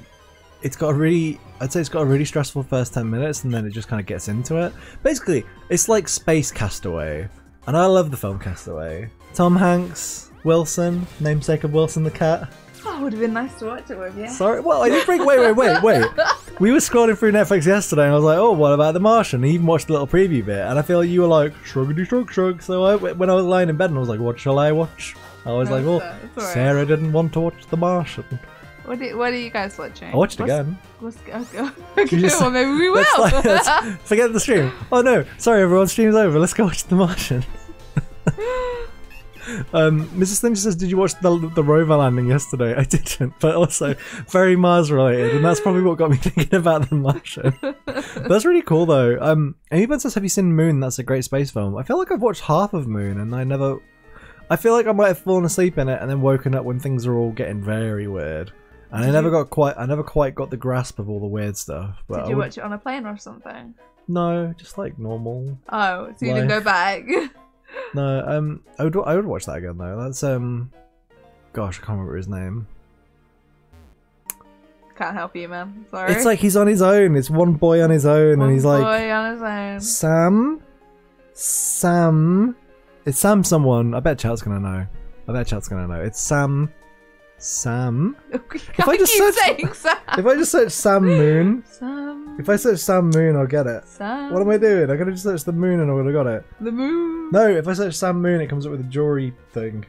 It's got a really, I'd say it's got a really stressful first 10 minutes and then it just kind of gets into it. Basically, it's like Space Castaway. And I love the film Castaway. Tom Hanks, Wilson, namesake of Wilson the cat. Oh, would have been nice to watch it with you. Sorry, well, I didn't bring, wait, wait, wait, wait. <laughs> We were scrolling through Netflix yesterday and I was like, oh, what about The Martian? I even watched a little preview bit and I feel like you were like, shruggity shrug shrug. So I, when I was lying in bed and I was like, what shall I watch? I was like, well, alright. Sarah didn't want to watch The Martian. What, do, what are you guys watching? I watched it What's- again. What's, okay, <laughs> <laughs> okay, just- well, maybe we will. Let's, like, let's <laughs> forget the stream. Oh no, sorry everyone, stream's over. Let's go watch The Martian. um, Mrs. Slinger says, "Did you watch the the rover landing yesterday?" I didn't, but also very Mars related, and that's probably what got me thinking about The Martian. that's really cool though. Um, Amy says, "Have you seen Moon?" That's a great space film. I feel like I've watched half of Moon, and I never. I feel like I might have fallen asleep in it and then woken up when things are all getting very weird. And I never you- got quite, I never quite got the grasp of all the weird stuff. But Did I you would- watch it on a plane or something? no, just like normal. Oh, so you didn't go Life. back. <laughs> No, um, I would I would watch that again though. That's um, gosh, I can't remember his name. Can't help you, man. Sorry. It's like he's on his own. It's one boy on his own, One and he's like boy on his own. Sam, Sam. It's Sam. Someone. I bet Chat's gonna know. I bet Chat's gonna know. It's Sam. Sam. if I just search- saying Sam. If I just search Sam Moon, Sam. if I search Sam Moon, I'll get it. Sam. What am I doing? I gotta just search the moon and I would have got it. The moon. No, if I search Sam Moon, it comes up with a jewelry thing.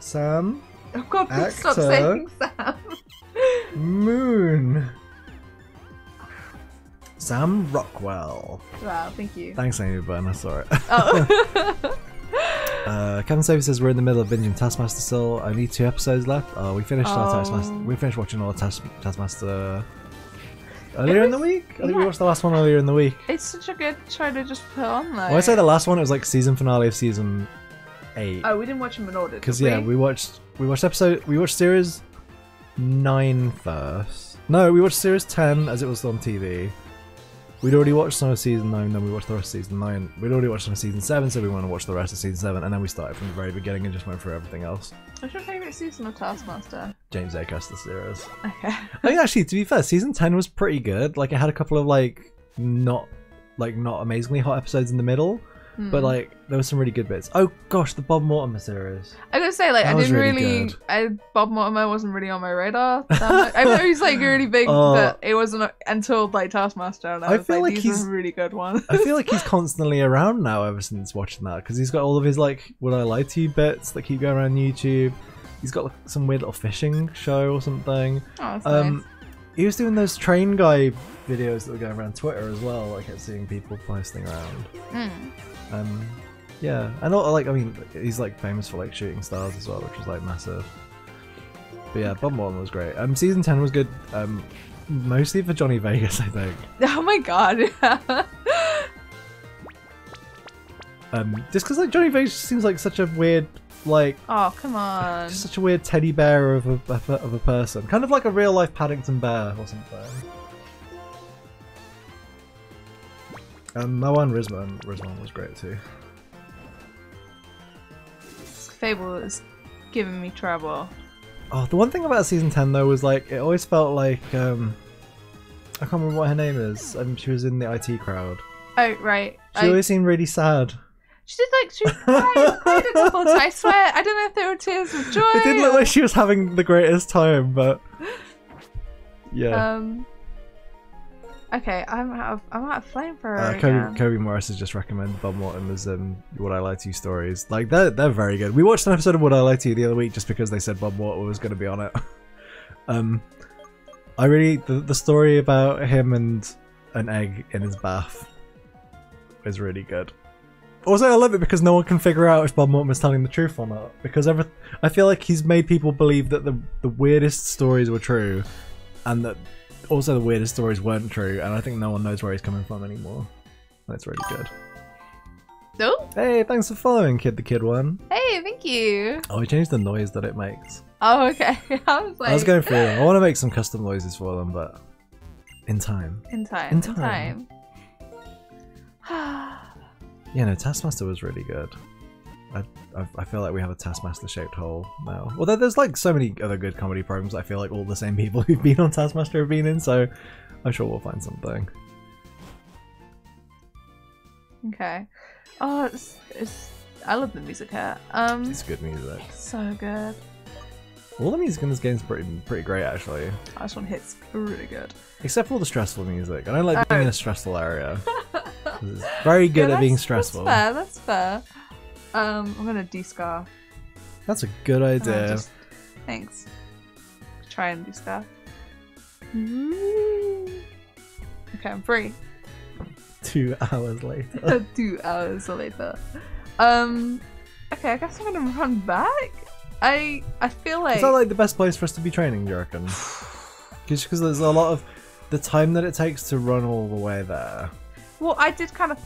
Sam Oh God, please stop saying Sam. Moon. Sam Rockwell. wow, thank you. Thanks, Amy Byrne. I saw it. Oh. <laughs> <laughs> Uh, Kevin Sophie says we're in the middle of binging Taskmaster still. Only two episodes left. Oh, we finished our. Taskmaster. Um, we finished watching all of Tas- Taskmaster uh, earlier in the week. I think we watched the last one earlier in the week. it's such a good show to just put on though. When I say the last one, it was like season finale of season eight. Oh, we didn't watch them in order. Because yeah, we watched we watched episode we watched series nine first. No, we watched series ten as it was on TV. We'd already watched some of season nine, then we watched the rest of season nine. We'd already watched some of season seven, so we want to watch the rest of season seven, and then we started from the very beginning and just went through everything else. What's your favourite season of Taskmaster? James Acaster series. Okay. I mean, actually, to be fair, season ten was pretty good. Like, it had a couple of like not like not amazingly hot episodes in the middle, but Hmm. like there were some really good bits. Oh gosh, the Bob Mortimer series. I gotta say, like, That I didn't really really. I, Bob Mortimer wasn't really on my radar. I know he's like really big, <laughs> Oh. but it wasn't until like Taskmaster, and I, I was feel like, like he's- a really good one. I feel like he's <laughs> constantly around now ever since watching that because he's got all of his like "Would I Lie to You" bits that keep going around YouTube. He's got like, some weird little fishing show or something. oh, that's Um, nice. he was doing those train guy videos that were going around Twitter as well. I kept seeing people posting around. Mm. Um, yeah, and all, like I mean, he's like famous for like shooting stars as well, which was like massive. But yeah, Bob Mortimer was great. Um, season ten was good. Um, mostly for Johnny Vegas, I think. <laughs> Oh my god! <laughs> Um, just because like Johnny Vegas seems like such a weird, like oh come on! just such a weird teddy bear of a, of a person, kind of like a real life Paddington Bear or something. Um, Mawaan Rizwan, Rizwan was great too. Fable is giving me trouble. Oh, the one thing about season ten though was like it always felt like um, I can't remember what her name is. Um, she was in the IT crowd. Oh right. She I- always seemed really sad. She did like she cried, cried a couple times. I swear, I don't know if there were tears of joy. It didn't look or- like she was having the greatest time, but <laughs> yeah. Um. Okay, I'm out of I'm out of flamethrower Uh, again. Kobe, Kobe Morris has just recommended Bob Mortimer's um, "What I Lie to You" stories. Like they're they're very good. We watched an episode of "What I Lie to You" the other week just because they said Bob Mortimer was going to be on it. <laughs> um, I really the the story about him and an egg in his bath is really good. Also, I love it because no one can figure out if Bob Morton Mortimer's telling the truth or not. Because every, I feel like he's made people believe that the the weirdest stories were true, and that also the weirdest stories weren't true. And I think no one knows where he's coming from anymore. That's really good. Oh, Hey, thanks for following, Kid the Kid one. hey, thank you. Oh, I changed the noise that it makes. Oh, okay. <laughs> I was like, I was going through <gasps> them. I want to make some custom noises for them, but in time. in time. in In time. time. <sighs> Yeah, no, Taskmaster was really good. I, I, feel like we have a Taskmaster shaped hole now. Although there's like so many other good comedy programs, I feel like all the same people <laughs> who've been on Taskmaster have been in, so I'm sure we'll find something. okay. Oh, it's, it's I love the music here. Um, It's good music. so good. All the music in this game's pretty pretty great actually. This one hits really good. Except for all the stressful music. I don't like Oh. being in a stressful area. <laughs> It's very good Yeah, at being stressful. That's fair. That's fair. Um, I'm gonna de-scar. That's a good idea. just- thanks. Try and de-scar. Okay, I'm free. Two hours later. <laughs> Two hours later. Um, okay, I guess I'm gonna run back. I I feel like, Is that like the best place for us to be training, do you reckon? <sighs> Because there's a lot of the time that it takes to run all the way there. well, I did kind of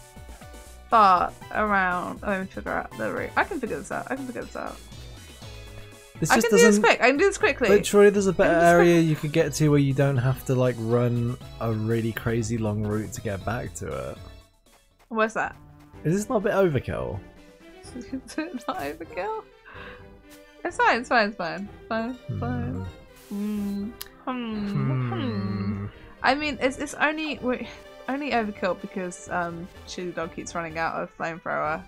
thought around. Let me figure out the route. I can figure this out. I can figure this out. This I can do this quick. I can do this quickly. But surely there's a better area you could get to where you don't have to like run a really crazy long route to get back to it. Where's that? Is this not a bit overkill? <laughs> Is it not overkill? It's fine. It's fine. It's fine. Fine. Fine. Hmm. Hmm. Hmm. Hmm. I mean, it's it's only only overkill because um, Chili Dog keeps running out of flamethrower.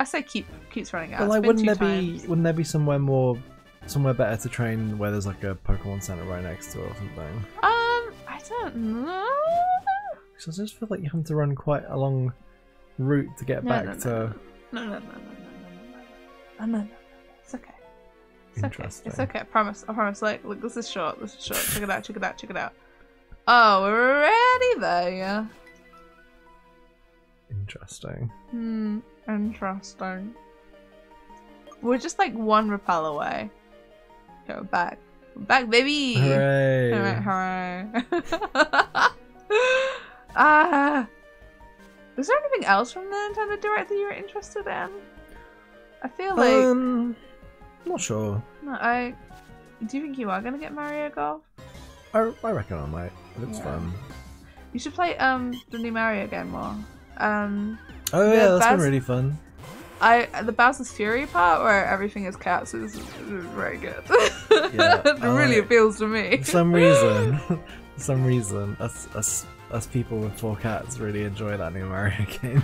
I say keep keeps running out. But like, wouldn't there times. be wouldn't there be somewhere more, somewhere better to train where there's like a Pokemon Center right next to it or something? Um, I don't know. Because I just feel like you have to run quite a long route to get No, back no, no, to. No, no, no, no, no, no, no, no, no, no. It's okay. It's okay. It's okay. I promise. I promise. Like, look, this is short. This is short. Check it out. Check it out. Check it out. Oh, we're already there. Interesting. Hmm. Interesting. We're just like one repel away. Okay, we're back. We're back, baby. Hooray! Hooray! Hooray! <laughs> Ah. is there anything else from the Nintendo Direct that you're interested in? I feel like um, not sure. no, I. Do you think you are gonna get Mario Golf? I, I reckon I might. Looks Yeah. fun. You should play um the new Mario game more. Um, Oh yeah, that's been really fun. I the Bowser's Fury part where everything is cats is, is very good. <laughs> Yeah, it really appeals to me. For some reason, for <laughs> <laughs> some reason, us us us people with four cats really enjoy that new Mario game.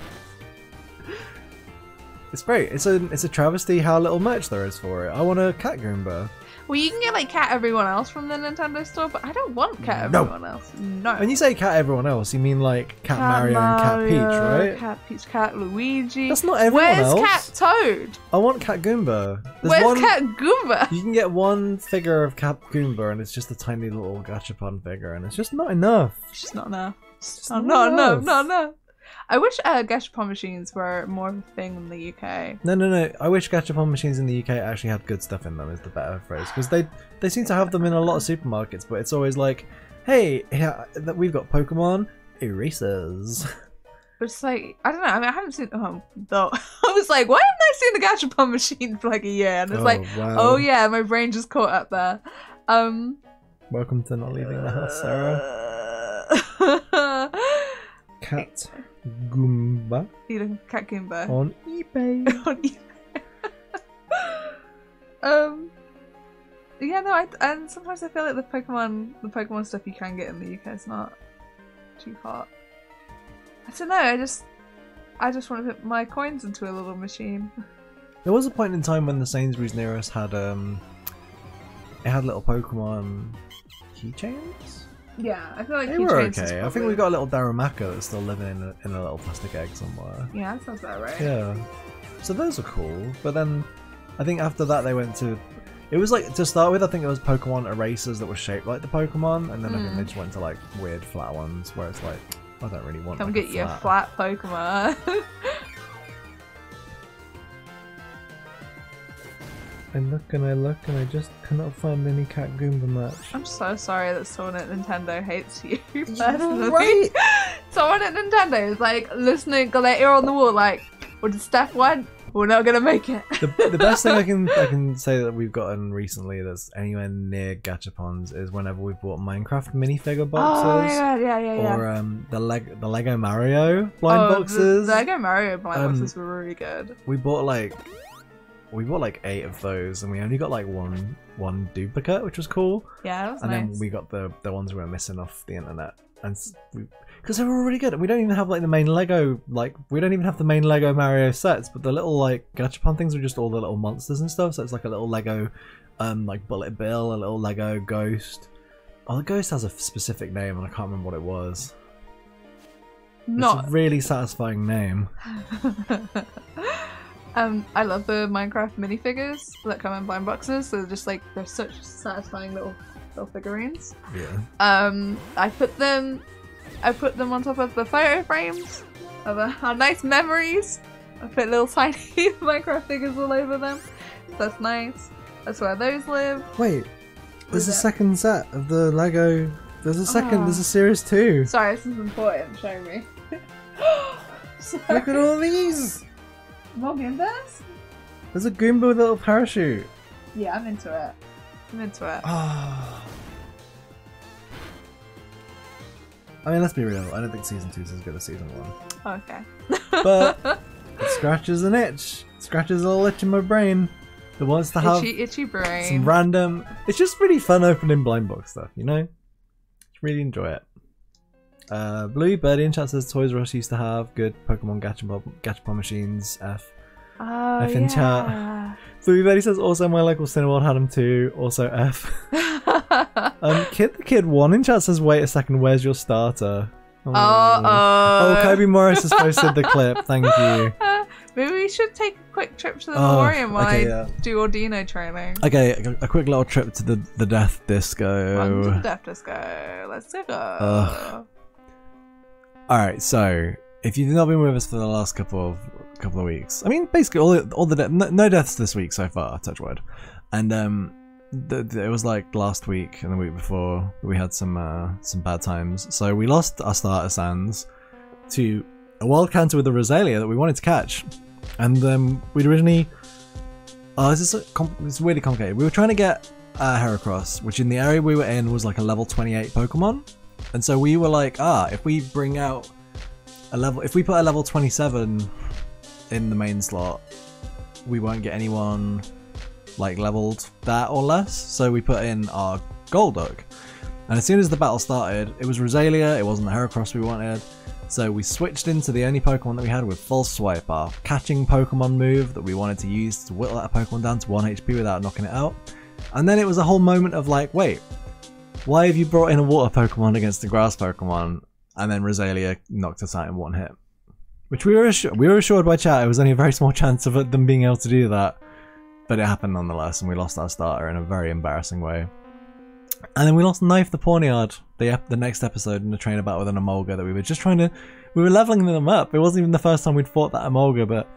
It's great. It's a it's a travesty how little merch there is for it. I want a cat Goomba. Well, you can get like cat everyone else from the Nintendo store, but I don't want cat No. everyone else. No. When you say cat everyone else, you mean like cat, Mario, and cat Peach, right? Cat Peach, Cat Luigi. That's not everyone Where's else. Cat Toad? I want cat Goomba. There's Where's one, Cat Goomba? You can get one figure of Cat Goomba, and it's just a tiny little gachapon figure, and it's just not enough. It's just not enough. It's just not, not not enough. enough. Not enough. I wish uh, Gashapon machines were more of a thing in the UK. No, no, no. I wish gachapon machines in the UK actually had good stuff in them. Is the better phrase because they they seem to have them in a lot of supermarkets, but it's always like, hey, yeah, that we've got Pokemon erasers. <laughs> But it's like I don't know. I mean, I haven't seen. Oh, though <laughs> I was like, why haven't I seen the Gashapon <laughs> machine for like a year? And it's like, wow. oh yeah, my brain just caught up there. Um. Welcome to not leaving the house, Sarah. Cat Goomba cat Goomba. on eBay. <laughs> on eBay. um, yeah, no, I, and sometimes I feel like the Pokemon, the Pokemon stuff you can get in the UK is not too hot. I don't know. I just, I just want to put my coins into a little machine. <laughs> There was a point in time when the Sainsbury's near us had um, it had little Pokemon keychains. Yeah, I feel like They were okay. I think probably- we got a little Darumaka that's still living in a, in a little plastic egg somewhere. Yeah, that sounds about right. Yeah. So those are cool. But then I think after that they went to it was like to start with I think it was Pokemon erasers that were shaped like the Pokemon and then I think Mm. they just went to like weird flat ones where it's like I don't really want Come like, a get your flat Pokemon. <laughs> I look and I look and I just cannot find any Cat Goomba merch. I'm so sorry that someone at Nintendo hates you <laughs> You're personally. right. <laughs> someone at Nintendo is like listening, got their ear on the wall, like, what did Stef want? We're not gonna make it. The, the best thing I can <laughs> I can say that we've gotten recently that's anywhere near Gachapons is whenever we've bought Minecraft minifigure boxes. Oh yeah, yeah, yeah. Or um, the leg the Lego Mario blind oh, boxes. The, the Lego Mario blind Um, boxes were really good. we bought like we bought like eight of those and we only got like one one duplicate which was cool. Yeah, that was and nice. then we got the the ones we were missing off the internet. And because they were really good. And we don't even have like the main lego like we don't even have the main lego mario sets but the little like gachapon things are just all the little monsters and stuff. So it's like a little lego um like bullet bill a little lego ghost. Oh the ghost has a specific name and i can't remember what it was. It's Not. a really satisfying name <laughs> um, I love the Minecraft minifigures that come in blind boxes. They're just like they're such satisfying little little figurines. yeah Um, I put them, I put them on top of the photo frames of our nice memories. I put little <laughs> tiny Minecraft figures all over them. That's nice. That's where those live. Wait, there's a that? second set of the Lego. There's a second. Ah. There's a series two. Sorry, this is important. Show me. <gasps> Look at all these. More Goombas? There's a Goomba with a little parachute. Yeah, I'm into it. I'm into it. Ah. I mean, let's be real. I don't think season two is as good as season one. Okay. But <laughs> it scratches an itch. It scratches a little itch in my brain. That wants to have itchy, itchy brain. some random. It's just really fun opening blind box stuff, you know. Just really enjoy it. Uh, Blue Birdie in chat says Toys R Us used to have good Pokemon Gachapon, Gachapon machines. F. oh, F in chat. yeah. <laughs> Blue Birdie says also my local Cineworld had them too. Also F. <laughs> um, Kid the Kid one in chat says wait a second. Where's your starter? Oh, oh Kobe Morris has posted the clip. <laughs> Thank you. Maybe we should take a quick trip to the Oh, Memoriam while okay, I yeah. do Audino training. Okay, a, a quick little trip to the the Death Run to the Disco. Death Disco. Let's go. Ugh. All right, so if you've not been with us for the last couple of couple of weeks, I mean, basically all the, all the de- no, no deaths this week so far. Touch wood, and um, it was like last week and the week before we had some uh, some bad times. So we lost our starter Sands to a wild counter with a Roselia that we wanted to catch, and um, we'd originally. Oh, this is it's really complicated. We were trying to get uh, Heracross, which in the area we were in was like a level 28 Pokemon. And so we were like, ah, if we bring out a level, if we put a level 27 in the main slot, we won't get anyone like leveled that or less. So we put in our Golduck. And as soon as the battle started, it was Roselia, it wasn't the Heracross we wanted. So we switched into the only Pokemon that we had with False Swipe, our catching Pokemon move that we wanted to use to whittle that Pokemon down to 1 HP without knocking it out. And then it was a whole moment of like, wait, why have you brought in a water Pokemon against a grass Pokemon? And then Roselia knocked us out in one hit. Which we were assured, we were assured by chat it was only a very small chance of it- them being able to do that. But it happened nonetheless, and we lost our starter in a very embarrassing way. And then we lost Knife the Pawniard the ep- the next episode in the trainer battle with an Emolga that we were just trying to we were leveling them up. It wasn't even the first time we'd fought that Emolga, but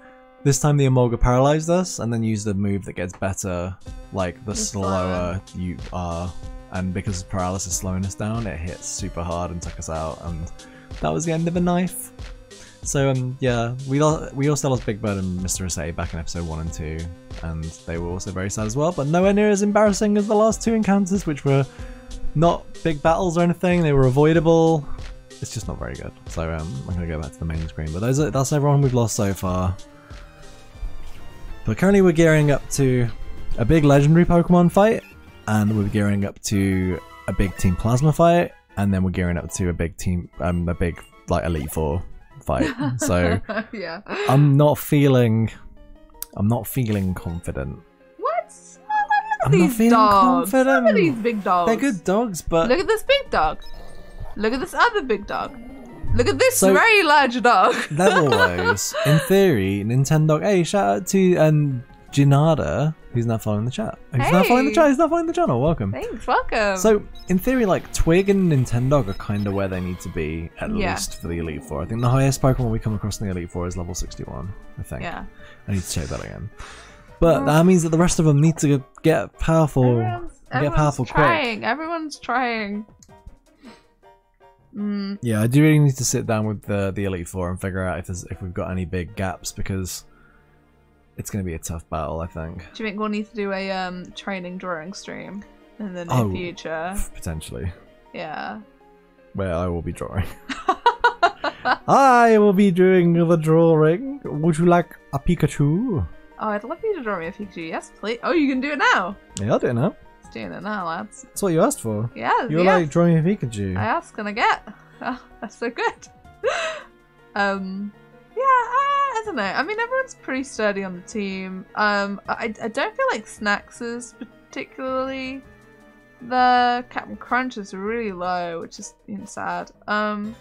this time the Emolga paralyzed us and then used a move that gets better like the The slower you are. And because paralysis is slowing us down, it hit super hard and took us out, and that was the end of a knife. So um yeah, we lo- we also lost Big Bird and Mr. Asay back in episode one and two, and they were also very sad as well, but nowhere near as embarrassing as the last two encounters, which were not big battles or anything. They were avoidable. It's just not very good. So um, I'm gonna go back to the main screen. But those are, that's everyone we've lost so far. But currently we're gearing up to a big legendary Pokemon fight, and we're gearing up to a big Team Plasma fight, and then we're gearing up to a big team, um, a big like Elite Four fight. So <laughs> yeah. I'm not feeling, I'm not feeling confident. What? Oh, look at I'm not these feeling dogs. Look confident. at these big dogs. They're good dogs, but Look at this big dog. Look at this other big dog. Look at this So- very large dog. level <laughs> wise, in theory, Nintendo. Hey, shout out to um, Janada, who's not following the chat. Who's not following the chat? He's not following the channel. Welcome. Thanks, welcome. So, in theory, like Twig and Nintendo are kind of where they need to be at Yeah. least for the Elite Four. I think the highest Pokemon we come across in the Elite Four is level sixty-one. I think. yeah. I need to check that again. But that means that the rest of them need to get powerful. Everyone's, get everyone's powerful quick. trying. Everyone's trying. Mm, Yeah, I do really need to sit down with the the Elite Four and figure out if there's, if we've got any big gaps because it's going to be a tough battle. I think do you think we'll need to do a um training drawing stream in the near Oh. future? potentially Yeah. where I will be drawing. <laughs> <laughs> I will be doing the drawing. Would you like a Pikachu? Oh, I'd love you to draw me a Pikachu. Yes, please. Oh, you can do it now. Yeah, I'll do it now. It's doing it now, lads. That's what you asked for. Yeah, You were yeah. like drawing a Pikachu. I asked and I get. Oh, <laughs> that's so good. um, yeah, uh, I don't know. I mean, everyone's pretty sturdy on the team. Um, I, I don't feel like Snacks is particularly. The Captain Crunch is really low, which is sad. Um,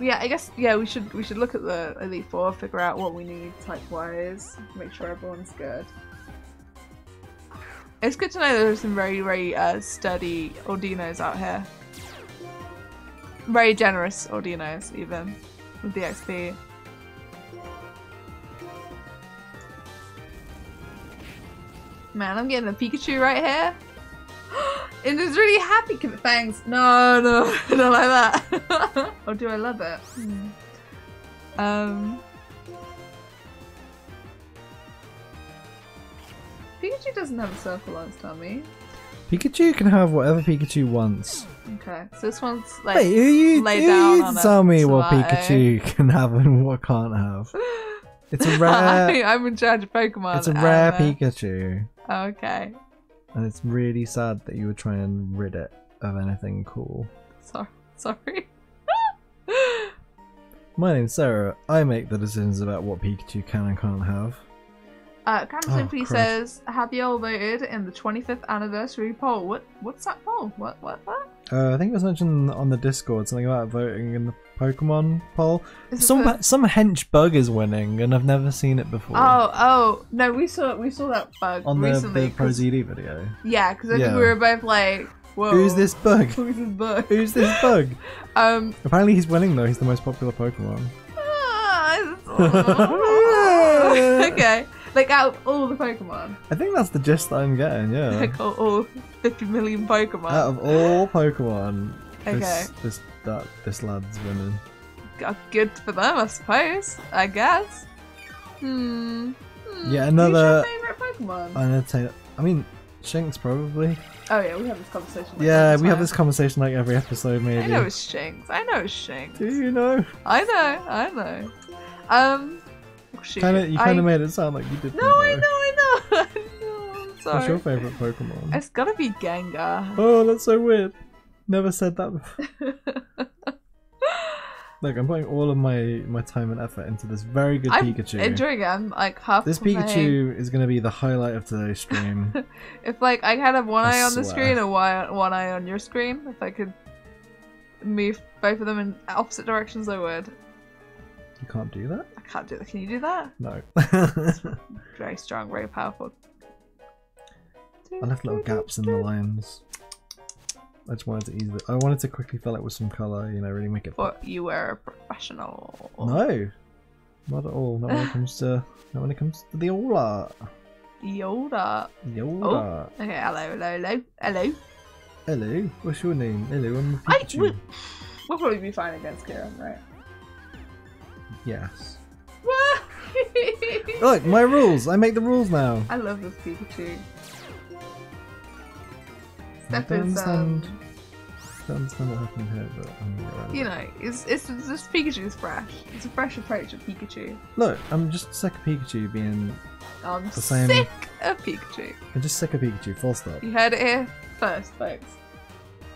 yeah, I guess yeah, we should we should look at the Elite Four, figure out what we need type wise, make sure everyone's good. It's good to know there's some very very uh, sturdy Audinos out here very generous Audinos, even with the XP. Man, I'm getting a Pikachu right here. <gasps> and it's really happy. It fangs. No, no, <laughs> not like that. <laughs> or do I love it? Hmm. Um. Pikachu doesn't have a circle on its tummy. Pikachu can have whatever Pikachu wants. Okay, so this one's like. Wait, you, lay who down you on tell me what. Pikachu can have and what can't have? <laughs> It's a <laughs> rare. I'm in charge of Pokemon. it's a rare and, uh, Pikachu, Okay. and it's really sad that you would try and rid it of anything cool. Sorry. <laughs> Sorry. My name's Sarah. I make the decisions about what Pikachu can and can't have. Uh, Cam Oh, simply says, "Have you all voted in the 25th anniversary poll?" What? What's that poll? What? What? What? Uh, I think it was mentioned on the Discord something about voting in the Pokemon poll. Is Some the- some hench bug is winning, and I've never seen it before. Oh, oh no, we saw we saw that bug on the, recently. the Pro 'cause- ZD video. yeah, because I Yeah. think we were both like, "Whoa, Who's this bug? <laughs> Who's this bug?" Who's this bug? <laughs> Um. Apparently he's winning though. He's the most popular Pokemon. ah, <laughs> okay, like out of all the Pokemon, I think that's the gist that I'm getting. Yeah. like all, all 50 million Pokemon. Out of all Pokemon, okay, this this that this lad's winning. Good for them, I suppose. I guess. Hmm. Hmm. Yeah, Who's another- your favorite Pokemon? I'm gonna take. I mean, Shinx probably. oh yeah, we have this conversation. like Yeah, we have this conversation like every episode, maybe. I know it's Shinx. I know it's Shinx. Do you know? I know. I know. Um. Oh, shoot. Kind of. You kind I- of made it sound like you did. No, I know. I know. I know. Sorry. What's your favorite Pokemon? It's gotta be Gengar. Oh, that's so weird. Never said that. Before. <laughs> Look, I'm putting all of my my time and effort into this very good I'm Pikachu. enjoying it. I'm like half. this playing. Pikachu is going to be the highlight of today's stream. <laughs> If like I had have one I eye on the screen and one one eye on your screen, if I could move both of them in opposite directions, I would. you can't do that? I can't do that. Can you do that? No. <laughs> Very strong, very powerful. I left little gaps in the lines. I just wanted to ease it. I wanted to quickly fill it with some colour, you know, really make it. But you were a professional. No, not at all. Not when it <laughs> comes to not when it comes to the all art. Yoda. The all Oh. art. Okay, hello, hello, hello, hello. Hello, what's your name? Hello, I'm a I Pikachu. will. We'll probably be fine against Kyurem, right? Yes. Look, my rules. I make the rules now. I love this Pikachu. I don't understand. I don't understand what happened here, but I'm gonna get rid of you know, it's it's just Pikachu's fresh. It's a fresh approach of Pikachu. Look, I'm just sick of Pikachu being. I'm The same- sick of Pikachu. I'm just sick of Pikachu. Full stop. You heard it here first, folks.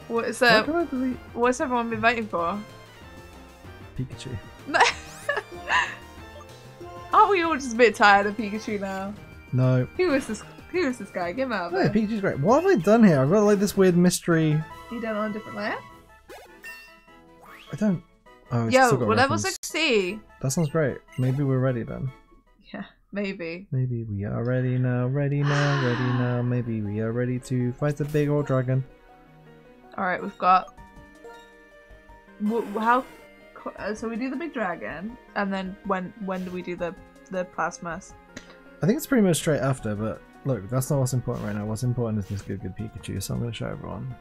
What's uh, what's everyone been voting for? Pikachu? <laughs> <laughs> Aren't we all just a bit tired of Pikachu now? No. Who was this? Who was this guy? Get him out of there. Pikachu's great. What have I done here? I've got like this weird mystery. You done on a different layer? I don't. Oh, it's Yo, still got we're level reference. 60. That sounds great. Maybe we're ready then. Yeah, maybe. Maybe we are ready now, ready now, ready now. Maybe we are ready to fight the big old dragon. Alright, we've got. How. Uh, So we do the big dragon, and then when when do we do the the plasmas? I think it's pretty much straight after, but look, that's not what's important right now. What's important is this good, good Pikachu, so I'm going to show everyone.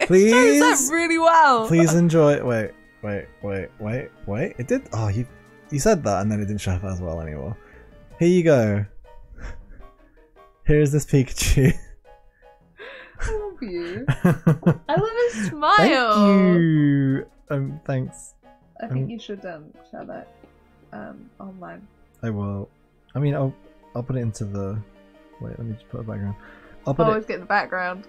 <laughs> Please? Up really well. Please enjoy. Wait, wait, wait, wait, wait. It did. Oh, you you said that, and then it didn't show up as well anymore. Here you go. <laughs> Here's this Pikachu. <laughs> I love you. <laughs> I love his smile. Thank you. Um, thanks. I think Um, you should um share that um online. I will. I mean, I'll I'll put it into the. Wait, let me just put a background. I'll put Always it. get the background.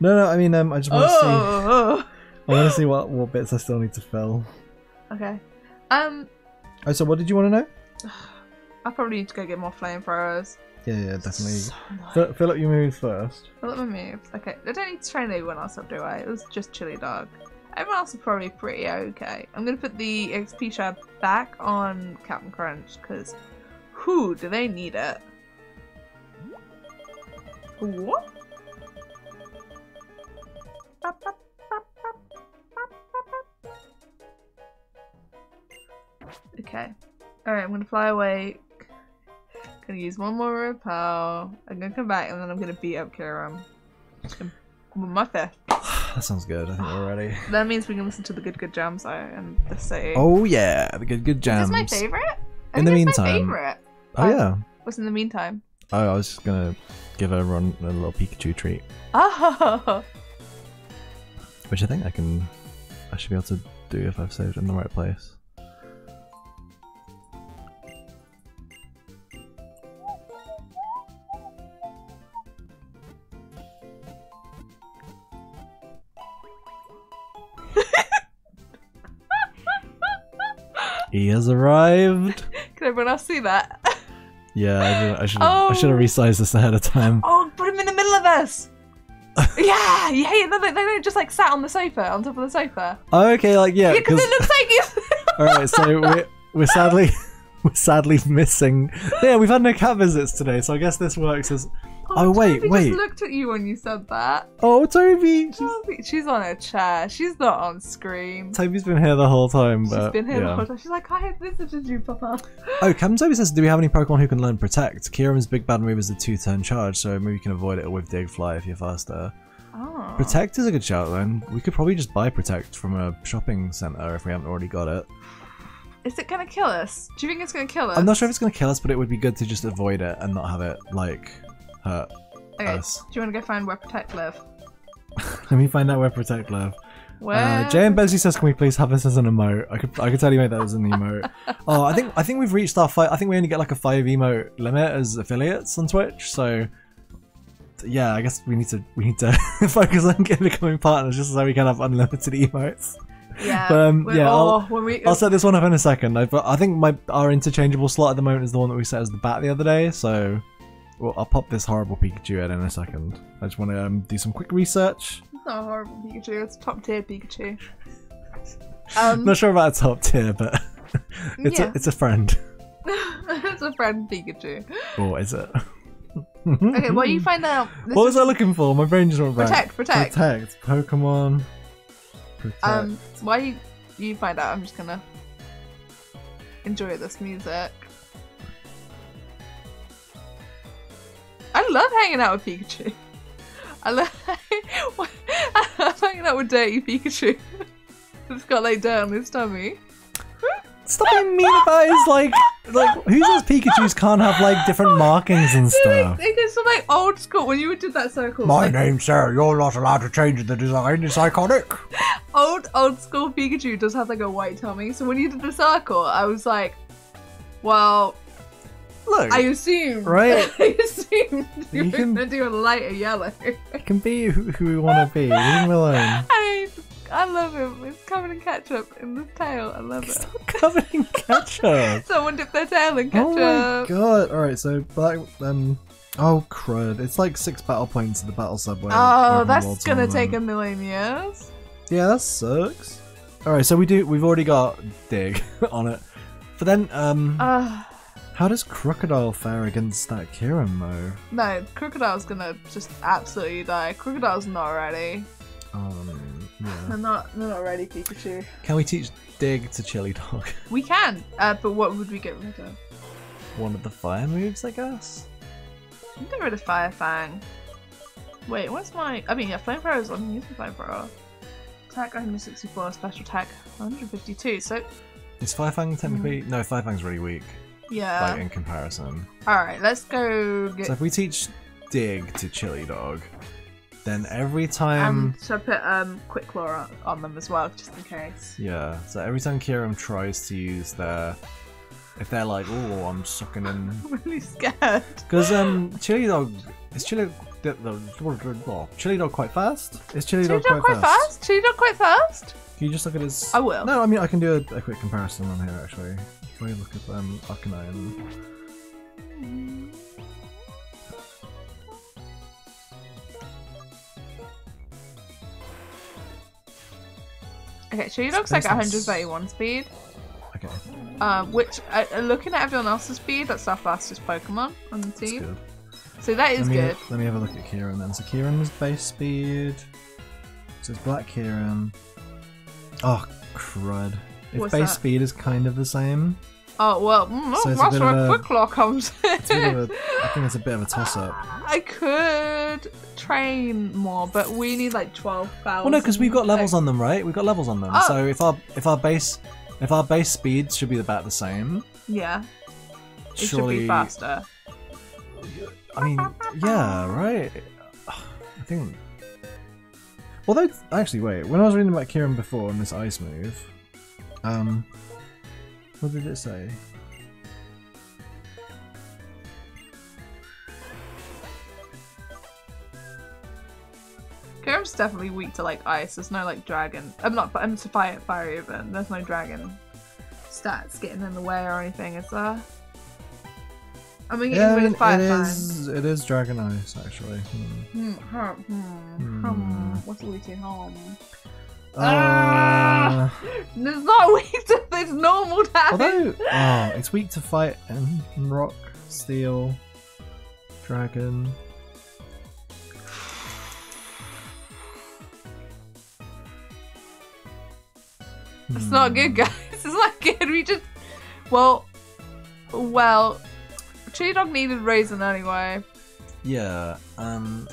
No, no. I mean, um, I just want to see. Oh, I want to see what what bits I still need to fill. okay. Um, Oh, so what did you want to know? <sighs> I probably need to go get more flamethrowers. Yeah, yeah, definitely. So fill up your moves first. Fill up my moves. Okay, I don't need to train anyone else up, do I? It was just Chili Dog. Everyone else is probably pretty okay. I'm gonna put the XP shard back on Captain Crunch because, who do they need it? What? Okay. Alright, I'm gonna fly away. Gonna use one more repel. I'm gonna come back and then I'm gonna beat up Kyurem. With my fist. <sighs> That sounds good. I think we're ready. <sighs> That means we can listen to the good good jams though and the city. Oh yeah, the good good Is jams. this my favorite? I In the meantime- favorite. Oh yeah. What's in the meantime? Oh, I was just gonna give everyone a little Pikachu treat, Oh, which I think I can. I should be able to do if I've saved in the right place. He has arrived. <laughs> can everyone else see that? Yeah, I should. I should. I should have Oh. resized this ahead of time. Oh, put him in the middle of us. <laughs> yeah, yeah, yeah. No, they, they just like sat on the sofa, on top of the sofa. Oh, okay, like yeah, Yeah, because because it looks like he's. <laughs> all right. So we're we're sadly we're sadly missing. Yeah, we've had no cat visits today, so I guess this works as. Oh, oh, wait, Toby wait. Just looked at you when you said that. Oh, Toby. She's, Toby, she's on a chair. She's not on screen. Toby's been here the whole time, She's but been here the whole time. She's like, I have visited you, Papa. Oh, Captain Toby says, do we have any Pokemon who can learn Protect? Kyurem's big bad move is a two-turn charge, so maybe you can avoid it with Dig Fly if you're faster. Oh. Protect is a good shout then. We could probably just buy Protect from a shopping centre if we haven't already got it. Is it gonna kill us? Do you think it's gonna kill us? I'm not sure if it's going to kill us, but it would be good to just avoid it and not have it, like, hurt Okay. us. Do you want to go find where Protect live? Let me find out where Protect live. Where? Uh, Jay and Besley says, "Can we please have this as an emote?" I could, I could totally make that as an emote. <laughs> oh, I think, I think we've reached our five. I think we only get like a five emote limit as affiliates on Twitch. So, yeah, I guess we need to, we need to <laughs> focus on getting becoming partners just so we can have unlimited emotes. Yeah. But, um, yeah, oh, I'll- we, I'll set this one up in a second. I, but I think my our interchangeable slot at the moment is the one that we set as the bat the other day. So, well, I'll pop this horrible Pikachu out in a second. I just want to um, do some quick research. It's not a horrible Pikachu. It's top tier Pikachu. <laughs> Um, Not sure about top tier, but <laughs> it's yeah. a it's a friend. <laughs> it's a friend Pikachu. Or is it? Okay, what you find out? This What is- was I looking for? My brain just went back. Protect, protect. Protect. Pokemon. Protect. Um, why you you find out? I'm just gonna enjoy this music. I love hanging out with Pikachu. I love, <laughs> I love hanging out with dirty Pikachu. <laughs> It's got like dirt on his tummy. Stop being mean about his like like who says Pikachu's can't have like different markings and stuff? It gets so like old school when you did that circle. My like, name's Sarah. You're not allowed to change the design. It's iconic. old old school Pikachu does have like a white tummy. So when you did the circle, I was like, well, Look, I assumed. Right. <laughs> I assumed you, You can- gonna do a lighter yellow. I can be who, who we want to be. Leave him alone. <laughs> I, I love him. It's covered in ketchup in the tail. I love it. Stop covered in <laughs> ketchup. Someone dipped their tail in ketchup. Oh my god! All right, so black um. Oh crud! It's like six battle points in the battle subway. Oh, that's gonna take a million years. Yeah, that sucks. All right, so we do. We've already got dig on it, but then um, Uh, how does crocodile fare against that Kyurem though? no, Crocodile's gonna just absolutely die. Crocodile's not ready. Um, yeah. They're not. They're not ready, Pikachu. Can we teach dig to Chili Dog? <laughs> We can, uh, but what would we get rid of? One of the fire moves, I guess. Can get rid of Fire Fang. Wait, what's my? I mean, yeah, Flamethrower is on using Flamethrower. Attack 164, special attack 152. So Is Firefang technically no? Firefang's really weak, yeah. like in comparison. All right, let's go get. So if we teach dig to Chili Dog, then every time, um, should I put um quick claw on, them as well, just in case? yeah. So every time Kyurem tries to use their, if they're like, oh, I'm sucking in, <laughs> I'm really scared. because um, Chili Dog is Chili. The, the, Chili Dog quite fast? Is Chili, Chili Dog, dog quite fast. Chili dog quite fast. Can you just look at his? I will. No, I mean I can do a, a quick comparison on here actually. We look at um, Arcanine. Okay, Chili dog's like Based 131 speed. Okay, Um, which uh, uh, looking at everyone else's speed, that's our fastest Pokemon on the team. So that is let me, good. Let me have a look at Kyurem then. So Kyurem's base speed. So it's Black Kyurem. Oh crud! Its What's base that? speed is kind of the same. Oh well, mm, So it's a that's bit where of a- quick claw comes It's a bit in. of a, I think it's a bit of a toss up. <laughs> I could train more, but we need like twelve thousand. Well, no, because we've got levels on them, right? We've got levels on them. Oh. So if our if our base if our base speed should be about the same, Yeah, it should be faster. I mean, yeah, right. I think. Although, actually, wait. When I was reading about Kyurem before on this ice move, um, what did it say? Kyurem's definitely weak to like ice. There's no like dragon. I'm not. I'm to fire fire even. There's no dragon stats getting in the way or anything. Is there? I mean, Yeah, rid it, of fire it Fang. is. It is Dragon Ice, actually. Hmm. Hmm, hmm, hmm, Hmm. hmm. What's Luigi home? Uh! There's not <laughs> weak to this normal damage. although, oh, it's weak to fight and rock, steel, dragon. It's not Hmm. good, guys. <laughs> It's not good. We just, well, well, Chili Dog needed Raisin anyway. Yeah. Um.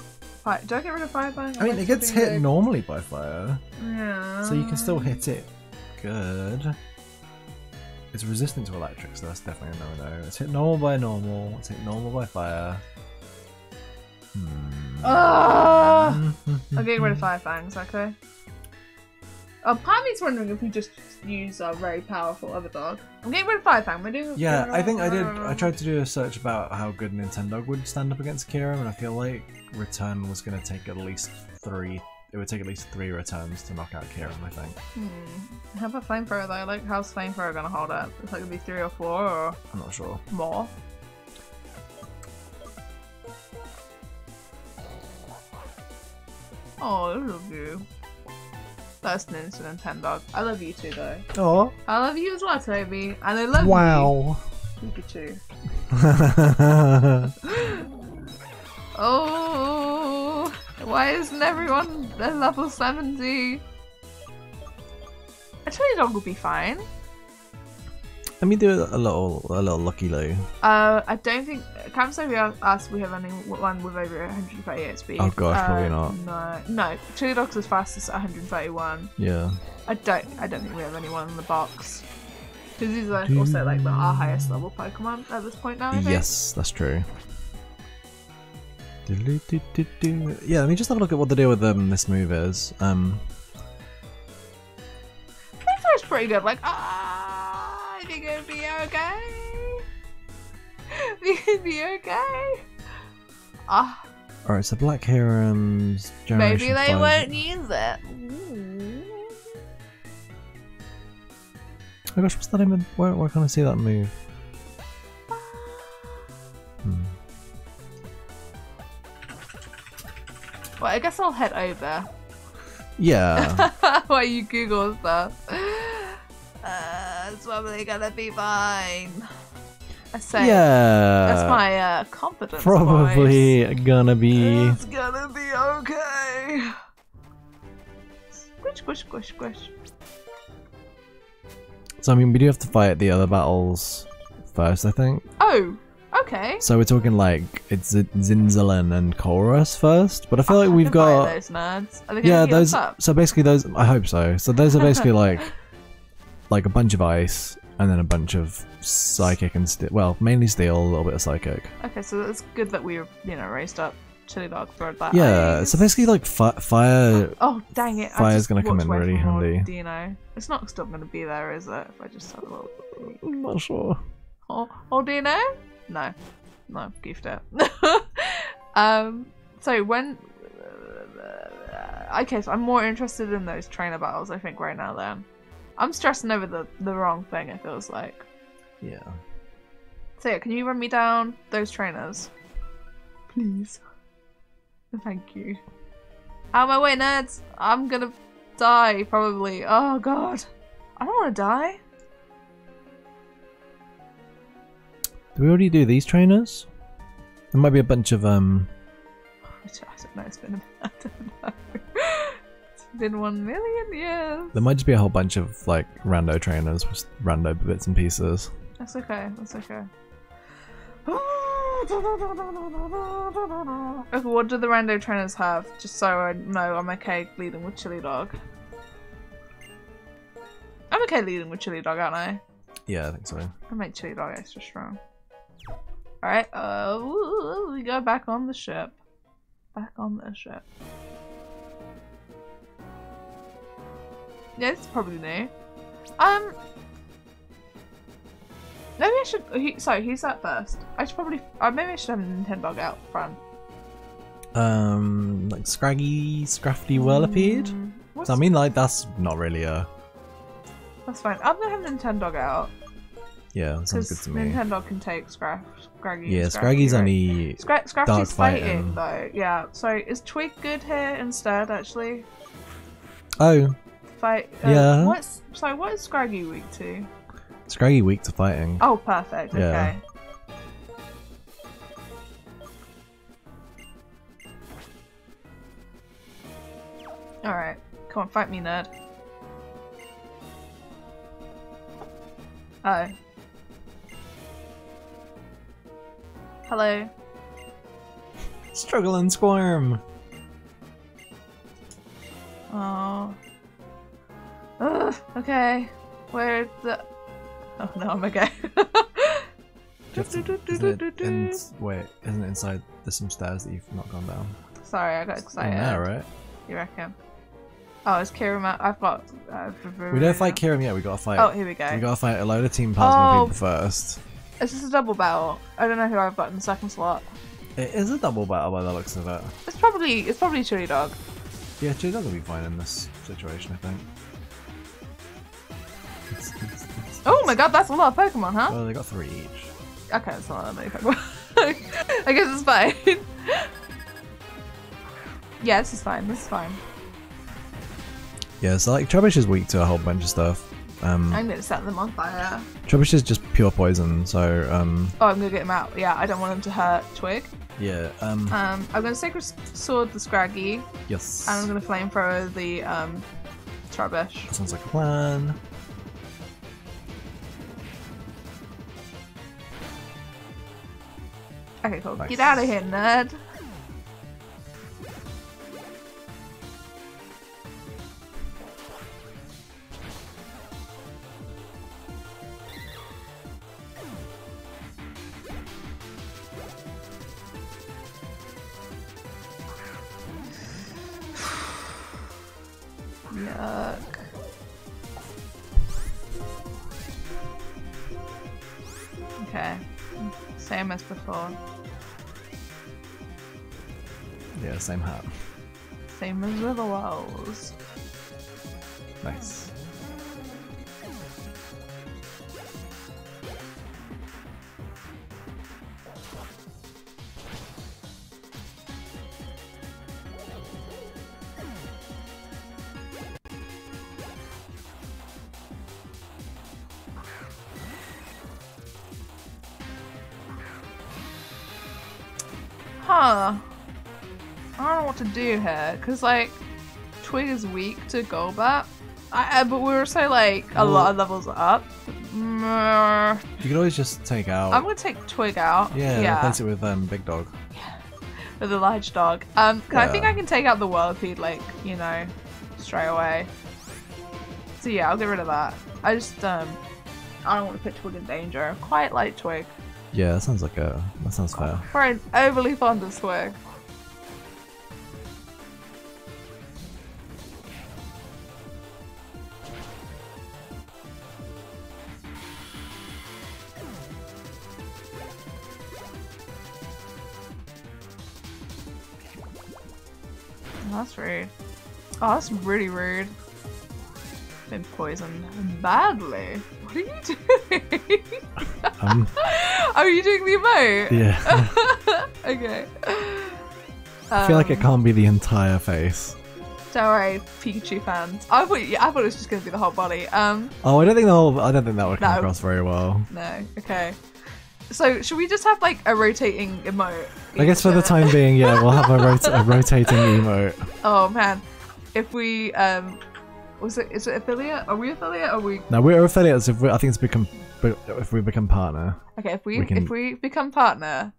Right, do I get rid of Fire? I mean, it gets hit normally by fire. Yeah. So you can still hit it good. It's resistant to electric, so that's definitely a no-no. It's hit normal by normal. It's hit normal by fire. Hmm. Ah! <laughs> I'm getting rid of Fire Fangs, okay? Oh, part me's wondering if we just use our very powerful other dog. I'm getting rid of Fire Fang. We're doing. Yeah, I think I did. I tried to do a search about how good Nintendo would stand up against Kira, and I feel like Return was going to take at least three it would take at least three returns to knock out Kyurem. I think. Hmm. How about flamethrower though? Like, how's flamethrower gonna hold up? It's like gonna be three or four or I'm not sure. more. Oh, I love you. That's an incident, ten dog. I love you too, though. Oh I love you as well, Toby, and I love you wow! you, Pikachu. <laughs> Oh, why isn't everyone at level seventy? A Chili dog will be fine. Let me do a little, a little lucky loo. Uh, I don't think Camp we Us we have only one with over 138 speed. Oh gosh, uh, probably not. No, no. Chili Dog's as fastest at 131. Yeah. I don't. I don't think we have anyone in the box. Because these are also like the, our highest level Pokemon at this point now. I think. Yes, that's true. Yeah, let me just have a look at what the deal with um, this move is. Um, Pixar's pretty good. Like, ah, Think it'll be okay. <laughs> Think it'll be okay. Ah, Alright, so Black Heron's maybe they 5. won't use it. Ooh. Oh gosh, what's that name? of- Where, where can I see that move? Hmm. Well, I guess I'll head over. Yeah. <laughs> While you Google stuff. Uh, it's probably gonna be fine. I say. yeah. That's my uh, confidence. Probably voice. gonna be. It's gonna be okay. Squish, squish, squish, squish. So I mean, we do have to fight the other battles first, I think. Oh, okay. So we're talking like it's Zinzolin and Colress first, but I feel like we've can fire got those nerds. Yeah those. So basically those. I hope so. So those are basically <laughs> like like a bunch of ice and then a bunch of psychic and steel. Well, mainly steel, a little bit of psychic. Okay, so it's good that we, you know, raised up Chili Dog for that. Yeah. ice. So basically like fi- fire. Oh dang it! Fire's gonna come in really from more handy. Dino, it's not still gonna be there, is it? If I just have a little. I'm not sure. Oh, oh Dino? No, no, gift it. <laughs> um. So when. Okay, so I'm more interested in those trainer battles. I think right now. Then, I'm stressing over the the wrong thing. It feels like. Yeah. So yeah, can you run me down those trainers, please? Thank you. Out of my way, nerds! I'm gonna die probably. Oh god, I don't want to die. Do we already do these trainers? There might be a bunch of um. I don't know. It's been a, <laughs> I don't know. Been one million years. There might just be a whole bunch of like rando trainers with rando bits and pieces. That's okay. That's okay. Okay, what do the rando trainers have? Just so I know I'm okay leading with Chili Dog. I'm okay leading with Chili Dog, aren't I? Yeah, I think so. I make Chili Dog extra strong. Alright, uh, we go back on the ship. Back on the ship. Yeah, it's probably new. Um, maybe I should. He, sorry, who's that first? I should probably. Uh, maybe I should have a Nintendo out front. Um, like Scraggy, Scrafty Whirlipede. Mm, what's- So I mean, like that's not really a. that's fine. I'm gonna have Nintendo out Yeah, that sounds good to me. Nintendo can take Scrag, Scraggy. yeah, and Scraggy's right? only. Scra- Dark fighting. fighting. though. Yeah. So is Twig good here instead? Actually, Oh, fight. Uh, Yeah. What's sorry? What is Scraggy weak to? Scraggy weak to fighting. Oh, perfect. Yeah. Okay. All right. Come on, fight me, nerd. Oh. Hello. Struggle and squirm. Oh. Ugh, okay. Where's the. Oh no, I'm okay. <laughs> Do you have to- isn't it in, wait, isn't it inside? There's some stairs that you've not gone down. Sorry, I got excited. there, right? You reckon? Oh, it's Kyurem. I've got. Uh, We don't fight Kyurem yet. We gotta fight. Oh, here we go. We gotta fight a load of Team Plasma Oh. people first. Is this a double battle? I don't know who I've got in the second slot. It is a double battle by the looks of it. It's probably it's probably Chili Dog. Yeah, Geoduck will be fine in this situation, I think. Oh my god, that's a lot of Pokemon, huh? Well, they got three each. Okay, that's not that many Pokemon. <laughs> I guess it's fine. <laughs> yeah, this is fine. This is fine. Yeah, so like Trubbish is weak to a whole bunch of stuff. Um, I'm gonna set them on fire. Trubbish is just pure poison, so um, Oh, I'm gonna get him out. Yeah, I don't want him to hurt Twig. yeah. Um, Um, I'm gonna Sacred Sword the Scraggy, yes. and I'm gonna Flamethrower the um, Trubbish. Sounds like a plan. Okay, cool. Nice. Get out of here, nerd. Yuck. Okay. Same as before. Yeah, same hat. Same as with the walls. Nice. Huh. I don't know what to do here, because, like, Twig is weak to Golbat. I, I, but we were so, like, a lot of levels up. Mm, You could always just take out. I'm gonna take Twig out. yeah, yeah. replace it with um, Big Dog. <laughs> with a large dog. Um, 'cause I think I can take out the Whirlipede, like, you know, straight away. So yeah, I'll get rid of that. I just, um, I don't want to put Twig in danger. Quite like Twig. Yeah, that sounds like a. That sounds fair. We're overly fond of Twig. That's rude. Oh, that's really rude. Been poisoned badly. What are you doing? Um, <laughs> Are you doing the emote? yeah. <laughs> okay. I feel like it Um, can't be the entire face. Don't worry, Pikachu fans. I thought, yeah, I thought it was just gonna be the whole body. Um, Oh, I don't think the whole. I don't think that would come No. across very well. no, okay. So should we just have like a rotating emote? I guess for the time being, yeah, we'll have a, <laughs> rot- a rotating emote. Oh man, if we um, was it is it affiliate? Are we affiliate? Or are we Now we're affiliates. If we, I think it's become if we become partner. okay? If we, We can- if we become partner,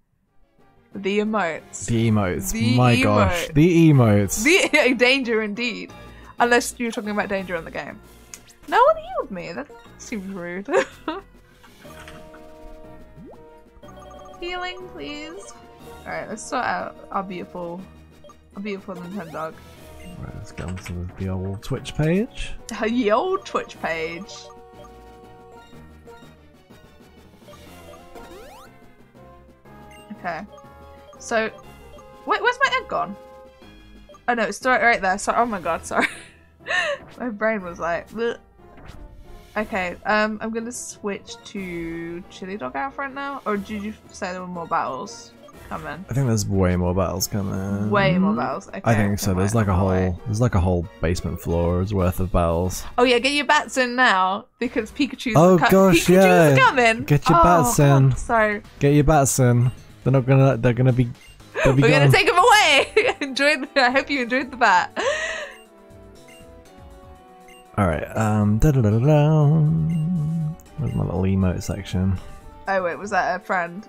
the emotes, The emotes. The My gosh, the emotes. the <laughs> danger indeed. Unless you're talking about danger in the game. No one healed me. That seems rude. <laughs> Healing, please. Alright, let's sort out our beautiful, our beautiful Nintendo. Right, let's go onto the old Twitch page. <laughs> The old Twitch page. Okay. So, wait, where's my egg gone? Oh no, it's right, right there. Sorry. Oh my god, sorry. <laughs> my brain was like. Bleh. Okay, um, I'm gonna switch to Chili Dog out front now, or did you say there were more battles coming? I think there's way more battles coming. Way more battles. Okay, I think so. There's like a whole there's like a whole basement floor's worth of battles. Oh yeah, get your bats in now because Pikachu's Oh, co- gosh, Pikachu's yeah. coming. Get your oh, bats God, in. So Get your bats in. They're not gonna. They're gonna be. Be we're gonna take them away. <laughs> enjoyed. I hope you enjoyed the bat. All right. Um. Da da da da da. Where's my little emote section? Oh wait, was that a friend?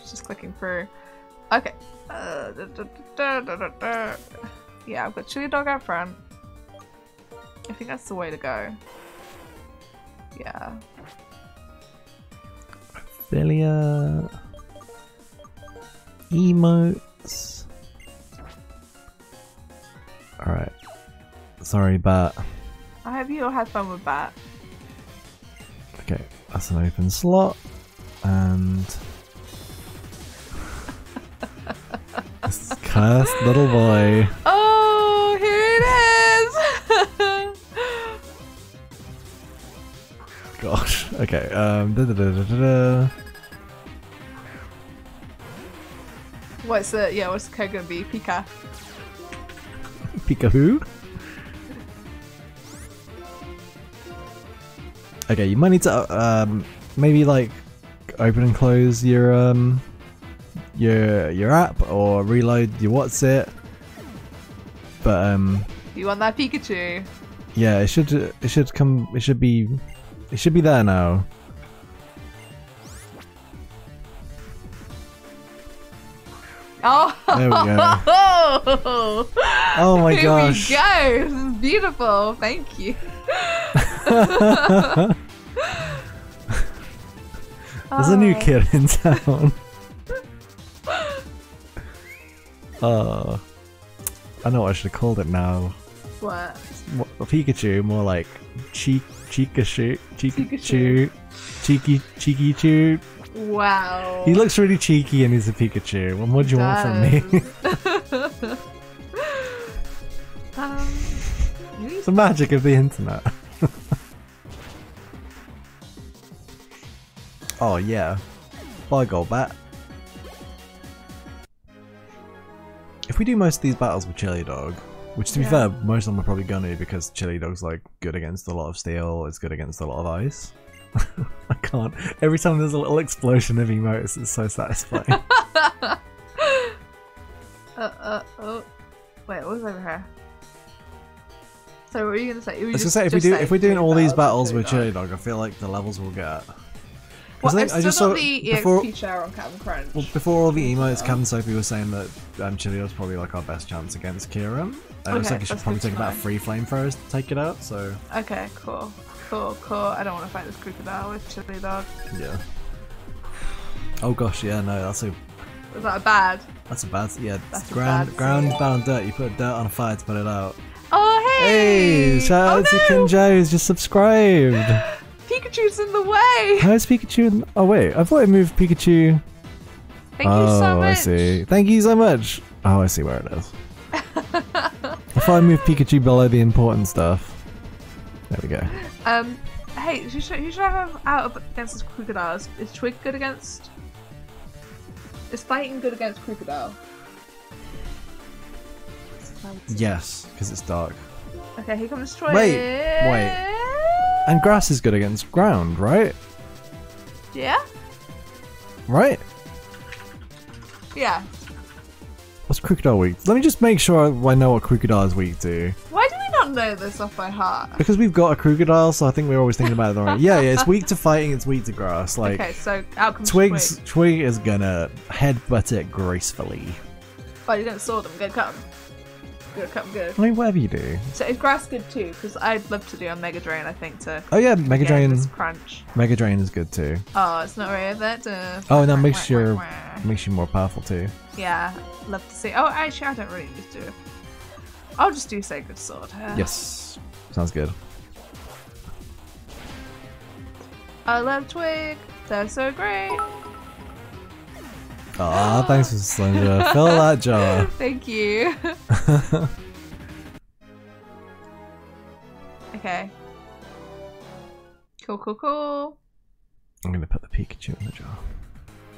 She's just clicking through. Okay. Uh, da, da, da. Yeah, I've got chili dog out front. I think that's the way to go. Yeah. Filia. Emotes. All right. Sorry, bat. I hope you all had fun with bat. Okay, that's an open slot, and fast little boy. Oh, here it is! <laughs> Gosh. Okay. Um. Da, da, da, What's the yeah? What's the code gonna be? Pika. Pika who? Okay, you might need to uh, um maybe like open and close your um your your app or reload your what's it. But um You want that Pikachu? yeah, it should it should come it should be it should be there now. Oh. There we go. Oh, <laughs> Oh my Here gosh. we go. This is beautiful. Thank you. <laughs> There's a new <laughs> Oh. kid in town. Oh, I know what I should have called it now. What? Mo- Pikachu, more like cheek, cheekashu, cheekachu, cheeky, cheeky chew. Wow. He looks really cheeky and he's a Pikachu. What more do you want from me? <laughs> <laughs> um, it's the magic of the internet. <laughs> oh yeah, bye Golbat. If we do most of these battles with Chili Dog, which to be Yeah. fair, most of them are probably gonna be because Chili Dog's like good against a lot of steel, it's good against a lot of ice. <laughs> I can't. Every time there's a little explosion of emotes, it's so satisfying. <laughs> <laughs> uh, uh, oh. Wait, what was over here? So what were you gonna say? You I was gonna say if we do if we're doing all these battles with Chili Dog, I feel like the levels will get. Well, I think I just saw the before EXP share on Captain Crunch. well, before all the emotes, So- Captain Sophie was saying that um, Chili Dog's probably like our best chance against Kyurem. And it looks Okay, like you should probably take to about three flamethrowers to take it out. So Okay, cool. Cool, cool. I don't want to fight this crocodile with Chili Dog. yeah. Oh gosh, yeah, no, that's a Was that a bad? that's a bad yeah. That's ground bad ground scene. bound dirt. You put dirt on a fire to put it out. Oh, hey! Hey, shout oh, out to no! King Joe who's just subscribed. <laughs> Pikachu's in the way! How is Pikachu? In... Oh wait, I thought I moved Pikachu. Thank oh, you so much. I see. Thank you so much. Oh, I see where it is. if I move Pikachu below the important stuff. There we go. Um, hey, who should, who should I have out against this crocodile? Is, is Twig good against? Is fighting good against crocodile? Yes, because it's dark. Okay, here comes Twig. Wait, wait. And grass is good against ground, right? Yeah? Right? Yeah. What's crocodile weak? Let me just make sure I know what crocodile is weak to. Why do we not know this off by heart? Because we've got a crocodile, so I think we're always thinking about it the right. Yeah, yeah, it's weak to <laughs> fighting, it's weak to grass. Like okay, so Twig's Twig. Twig is gonna headbutt it gracefully. But you don't sword him. Good cut him. Good him. Good. I mean, whatever you do. So is grass good too? Because I'd love to do a Mega Drain. I think to Oh yeah, Mega Drain. crunch. Mega Drain is good too. Oh, it's not really that. Uh, Oh, and that makes your makes you more powerful too. Yeah, love to see. Oh, actually, I don't really need to do it. I'll just do Sacred Sword. Uh, Yes, sounds good. I love Twig. They're so great. Ah, thanks for Slender. Fill that jar. <laughs> Thank you. <laughs> okay. Cool, cool, cool. I'm gonna put the Pikachu in the jar.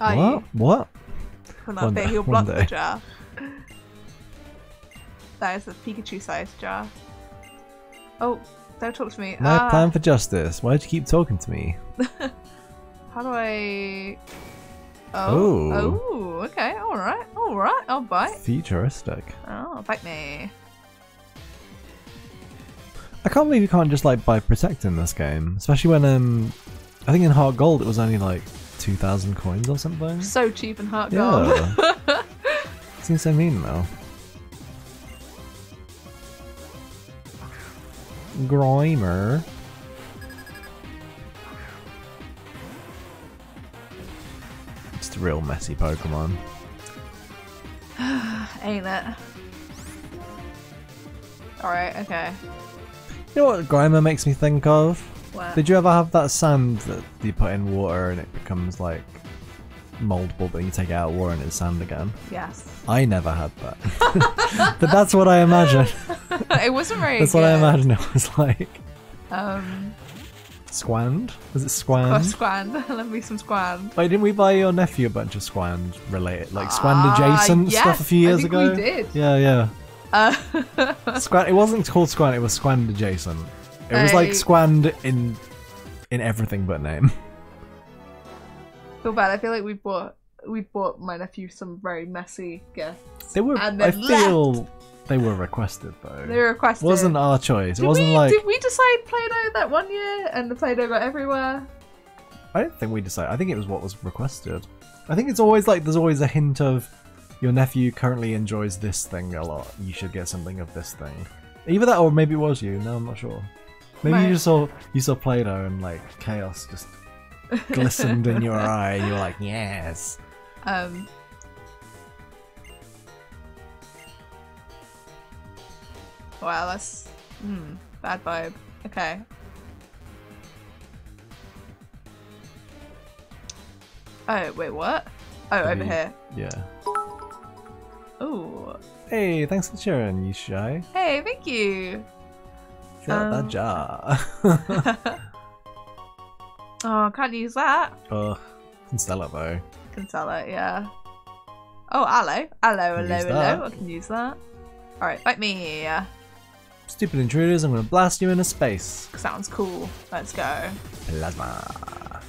Are what? you? What? Well, One day, he'll block the jar. That is a Pikachu-sized jar. Oh, don't talk to me. My Ah, plan for justice. Why'd you keep talking to me? <laughs> How do I? Oh, Oh. oh, okay, all right, all right. I'll bite. Futuristic. Oh, bite me. I can't believe you can't just like buy protect in this game, especially when um, I think in Heart Gold it was only like two thousand coins or something. So cheap in heart gold. Yeah. <laughs> Seems so mean though. Grimer. Real messy Pokemon. <sighs> Ain't it? Alright, okay. You know what Grimer makes me think of? What? Did you ever have that sand that you put in water and it becomes like moldable, but you take it out of water and it's sand again? Yes. I never had that. <laughs> but that's what I imagine. <laughs> it wasn't very That's good. what I imagine it was like. Um, Squand? Was it Squand? Oh, Squand? <laughs> Love me some squand. Wait, didn't we buy your nephew a bunch of Squand related, like Squand Ah, adjacent stuff a yes, few I years think ago? we did. Yeah, yeah. Uh, <laughs> Squand. It wasn't called Squand. It was Squand adjacent. It was like Squand in in everything but name. <laughs> feel bad. I feel like we bought we bought my nephew some very messy gifts. They were. I then feel they were requested though. They were requested. It wasn't our choice. It wasn't we, like Did we decide Play-Doh that one year, and the Play-Doh got everywhere? I don't think we decided. I think it was what was requested. I think it's always like there's always a hint of your nephew currently enjoys this thing a lot. You should get something of this thing. Either that or maybe it was you. No, I'm not sure. Maybe you just saw you saw Play-Doh and like chaos just <laughs> glistened in your eye. and You're like, yes. Um. Wow, that's hmm, bad vibe. Okay. Oh wait, what? Oh, over here. Yeah. Ooh. Hey, thanks for cheering, you shy. Hey, thank you. Fill Um. that jar. <laughs> oh, can't use that. oh, can sell it though. Can sell it, yeah. Oh, Can hello, use hello. I can use that. All right, fight me. Stupid intruders! I'm gonna blast you into space. Sounds cool. Let's go. Plasma.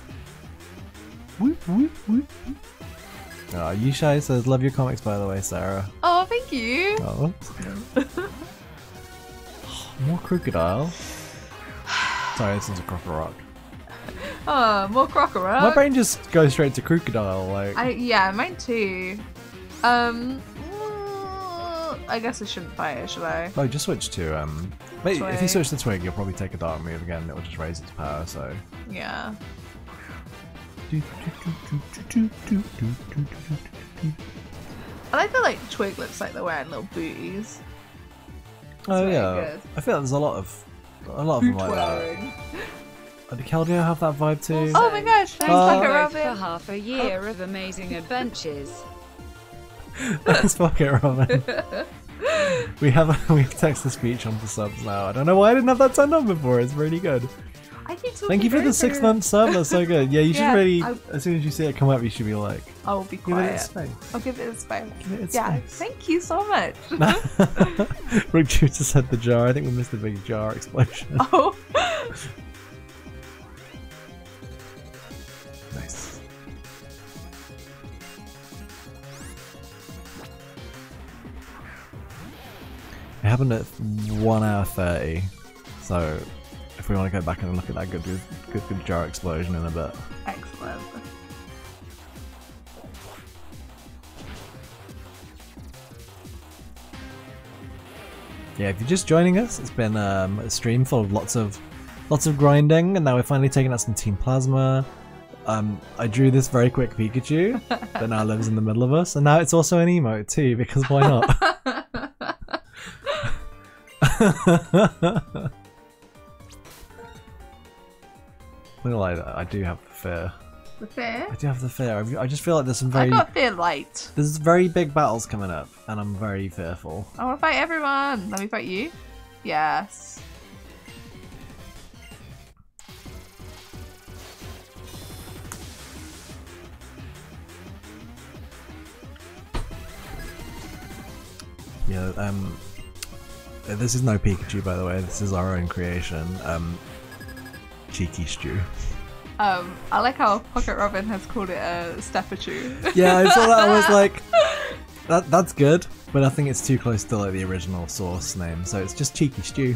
Whoop, whoop, whoop. Oh, Yushai says, love your comics by the way, Sarah. Oh, thank you. Oh. <laughs> More crocodile. Sorry, this is a crocker rock. Oh, more crocodile. My brain just goes straight to crocodile, like I yeah, mine too. Um, I guess I shouldn't fight it, should I? Oh, just switch to um. Wait, if you switch to twig, you'll probably take a dark move again. And it will just raise its power. So. Yeah. I like the like twig looks like they're wearing little booties. Oh yeah, good. I feel like there's a lot of a lot of them like that. wearing. Uh, Did Keldeo have that vibe too? Oh my gosh! Thanks, Uh, Pocket Both for half a year of amazing adventures. Let's fuck it, Robin. <laughs> <laughs> we have a, we have text to speech on the subs now. I don't know why I didn't have that turned on before. It's really good. I keep talking Thank you for the six month sub. That's so good. Yeah, you should Yeah, really. I- As soon as you see it come up, you should be like, I will be give it quiet. I'll give it a space. Give it its Yeah, space. thank you so much. <laughs> Rick Juicer said the jar. I think we missed the big jar explosion. <laughs> oh, It happened at one hour thirty, so if we want to go back and look at that good, good, good, good jar explosion in a bit. excellent. Yeah, if you're just joining us, it's been um, a stream full of lots of lots of grinding, and now we're finally taking out some Team Plasma. Um, I drew this very quick Pikachu <laughs> that now lives in the middle of us, and now it's also an emote too, because why not? <laughs> <laughs> Well, I, I do have the fear. The fear. I do have the fear. I, I just feel like there's some very. I got fear light. there's very big battles coming up, and I'm very fearful. I want to fight everyone. Let me fight you. Yes. Yeah, um, this is no Pikachu, by the way. This is our own creation. Um, cheeky stew. Um, I like how Pocket Robin has called it a Stepachu. Yeah, I saw that. I was like, <laughs> that that's good, but I think it's too close to like the original source name, so it's just cheeky stew.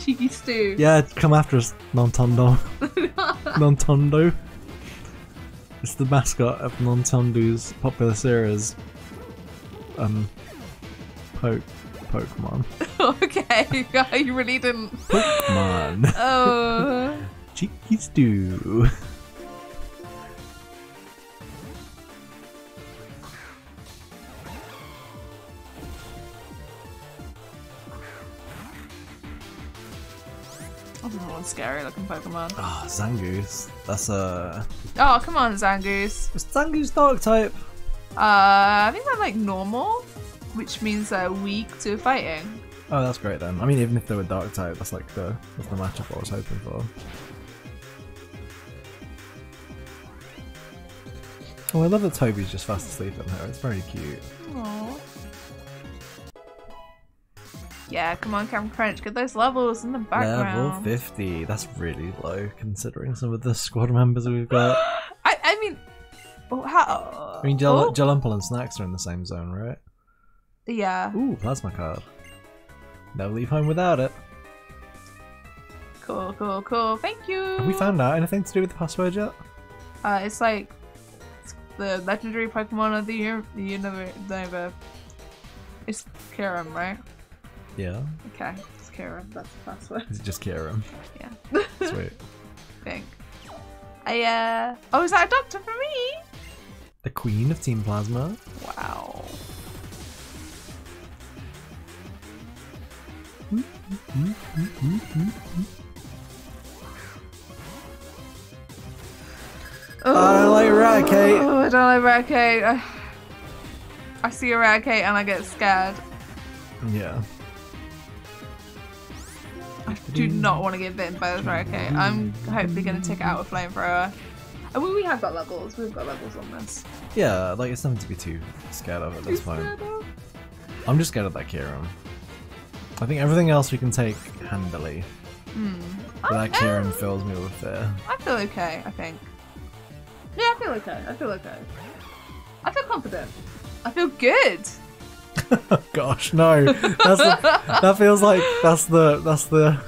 Cheeky stew. Yeah, come after us, Nontondo. <laughs> Nontondo. It's the mascot of Nontondo's popular series. Um, poke, Pokemon. <laughs> okay, <laughs> you really didn't. Pokemon. Oh. <laughs> Cheeky stew. Oh, scary looking Pokemon. Ah, Zangoose. That's a. Oh, come on, Zangoose. Is Zangoose dark type? Uh, I think they're like normal, which means they're weak to fighting. Oh, that's great then. I mean, even if they were dark type, that's like the that's the matchup I was hoping for. Oh, I love that Toby's just fast asleep in her. It's very cute. Aww. Yeah, come on, Cam Crunch, get those levels in the background. Level 50. That's really low considering some of the squad members we've got. <gasps> I, I mean, oh, how? I mean, Jal- oh. And Snacks are in the same zone, right? Yeah, Ooh, plasma card. Never leave home without it. cool, cool, cool. Thank you. Have we found out anything to do with the password yet? Uh, it's like it's the legendary Pokemon of the year. The universe. Never. It's Kyurem, right? Yeah. Okay, it's Kyurem. That's the password. Is it just Kyurem? Yeah. <laughs> Sweet. Think. I uh. Oh, is that a doctor for me? The Queen of Team Plasma. Wow. I don't like Eradicate. Oh, I don't like Eradicate. I, I see Eradicate and I get scared. Yeah. I do not want to get bitten by this Eradicate. I'm hopefully going to take it out with Flamethrower. I mean, we have got levels. We've got levels on this. Yeah, like it's nothing to be too scared of at this point. I'm just scared of that Kyurem. I think everything else we can take handily. Hmm. But that Kyurem fills me with fear. I feel okay, I think. Yeah, I feel okay. I feel okay. I feel confident. I feel good. <laughs> Gosh, no. That's the, that feels like that's the that's the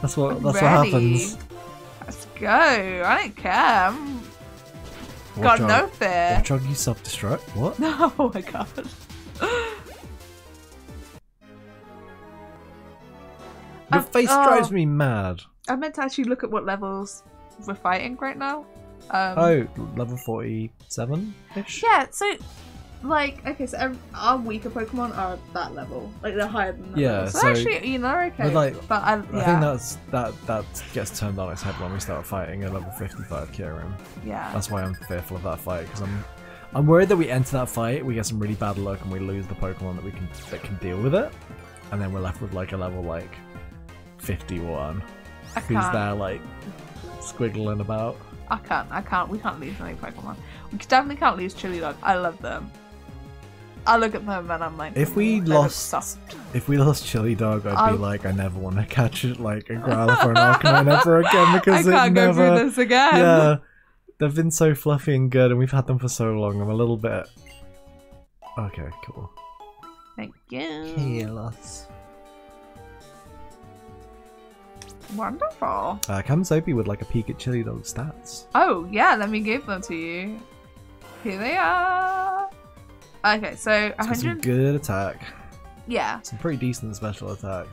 that's what that's what happens. Let's go. I don't care. I'm got no fear. Watch out, you self-destruct. What? <laughs> Oh my god. Your Um, face oh. drives me mad. I meant to actually look at what levels we're fighting right now. Um, Oh, level 47-ish? Yeah, so, like, okay, so our weaker Pokemon are at that level. Like, they're higher than that Yeah, level. So, so- actually, you know, okay. But, like, but I, I yeah, think that's that that gets turned on its head when we start fighting a level 55 Kyurem. yeah. That's why I'm fearful of that fight because I'm I'm worried that we enter that fight, we get some really bad luck, and we lose the Pokemon that we can that can deal with it, and then we're left with like a level like 51 I who's can't. there like squiggling about. I can't. I can't. We can't lose any Pokemon. We definitely can't lose Chili Dog. I love them. I look at them and I'm like, If we "Mm, they look lost- soft." If we lost Chili Dog, I'd I'll- be like, I never want to catch it like a Growlithe or an Arcanine ever again <laughs> because it can't go never. through this again. yeah, they've been so fluffy and good, and we've had them for so long. I'm a little bit. Okay, cool. Thank you. Chaos. Wonderful. Uh, comes Opie with like a peek at Chili Dog stats. Oh yeah, let me give them to you. Here they are. Okay, so It's got some 100. good attack, Yeah, some pretty decent special attack.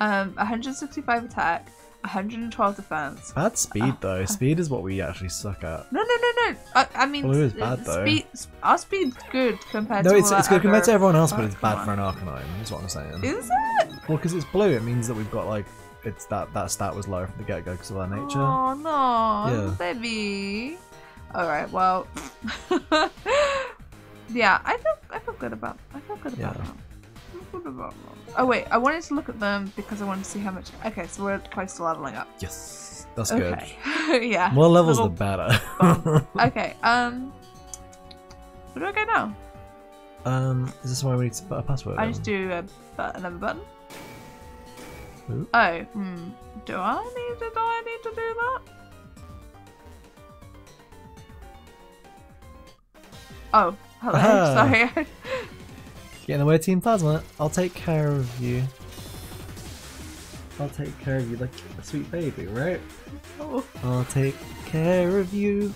um, 165 attack, 112 defense. Bad speed Uh, though. Speed is what we actually suck at. No, no, no, no. I, I mean, Well, it is bad, though. Speed, our speed's good compared No, to it's it's good compared to everyone else, but it's bad for an Arcanine. Is what I'm saying. Is it? Well, because it's blue, it means that we've got like it's that that stat was low from the get go because of our nature. Oh no, Yeah. baby. All right, well, <laughs> yeah, I feel I feel good about I feel good about Yeah. feel good about them. Oh wait, I wanted to look at them because I wanted to see how much. Okay, so we're close to leveling up. Yes, that's Okay, <laughs> yeah. More levels, Little the better. <laughs> Okay, um, where do I go now? um, is this why we need to put a password? I in? just do a, another button. Ooh. Oh, hmm. Do I need to? Do I need to do that? Oh, hello. Aha. Sorry. <laughs> Get in the way, Team Plasma. I'll take care of you. I'll take care of you like a sweet baby, right? oh. I'll take care of you.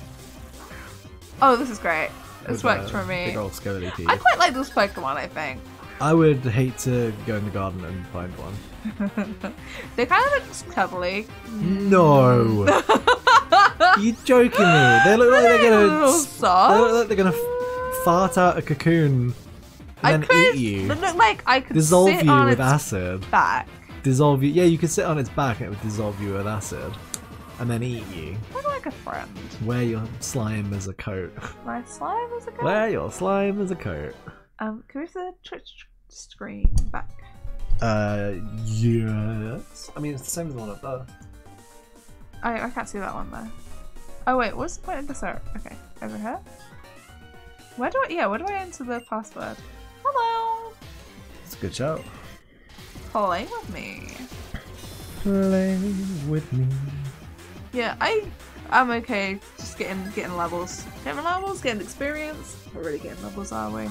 Oh, this is great. This worked for me. Big old Skelly. I quite like this Pokemon. I think I would hate to go in the garden and find one. <laughs> they kind of look cuddly. No! You're joking me? They look like they're <laughs> gonna. little s- soft. They look like they're gonna f- fart out a cocoon I and then could. eat you. They look like I could Dissolve sit you on with its acid. back. Dissolve you. Yeah, you could sit on its back and it would dissolve you with acid. And then eat you. I'm like a friend. Wear your slime as a coat. My slime is a good. Wear your slime as a coat. Um, can we see the Twitch screen back? Uh, yes. I mean, it's the same as the one up there. I, I can't see that one there. Oh wait, what's the point of this art? Okay, over here. Where do I? Yeah, where do I enter the password? Hello. It's a good shout. Play with me. Play with me. Yeah, I I'm okay just getting getting levels. Getting levels, getting experience. We're really getting levels, are we?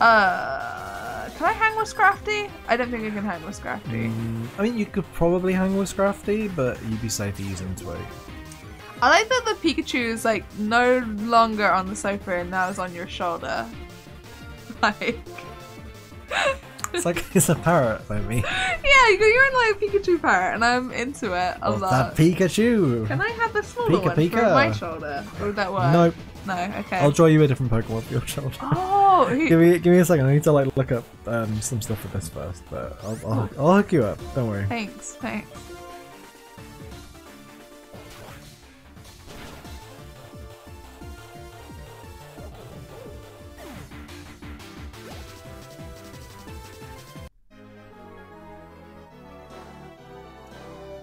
Uh can I hang with Scrafty? I don't think I can hang with Scrafty. Mm, I mean, you could probably hang with Scrafty, but you'd be safer using Twig. I like that the Pikachu is like no longer on the sofa and now is on your shoulder. <laughs> Like It's like <laughs> it's a parrot by me. <laughs> Yeah, you- you're in like a Pikachu parrot and I'm into it a Of lot. that Pikachu. Can I have the smaller Pika one for Pika. my shoulder? Or would that work? Nope. No, okay. I'll draw you a different Pokemon for your shoulder. <laughs> Oh, give me, give me a second. I need to like look up um, some stuff for this first, but I'll, I'll, I'll hook you up. Don't worry. thanks, thanks.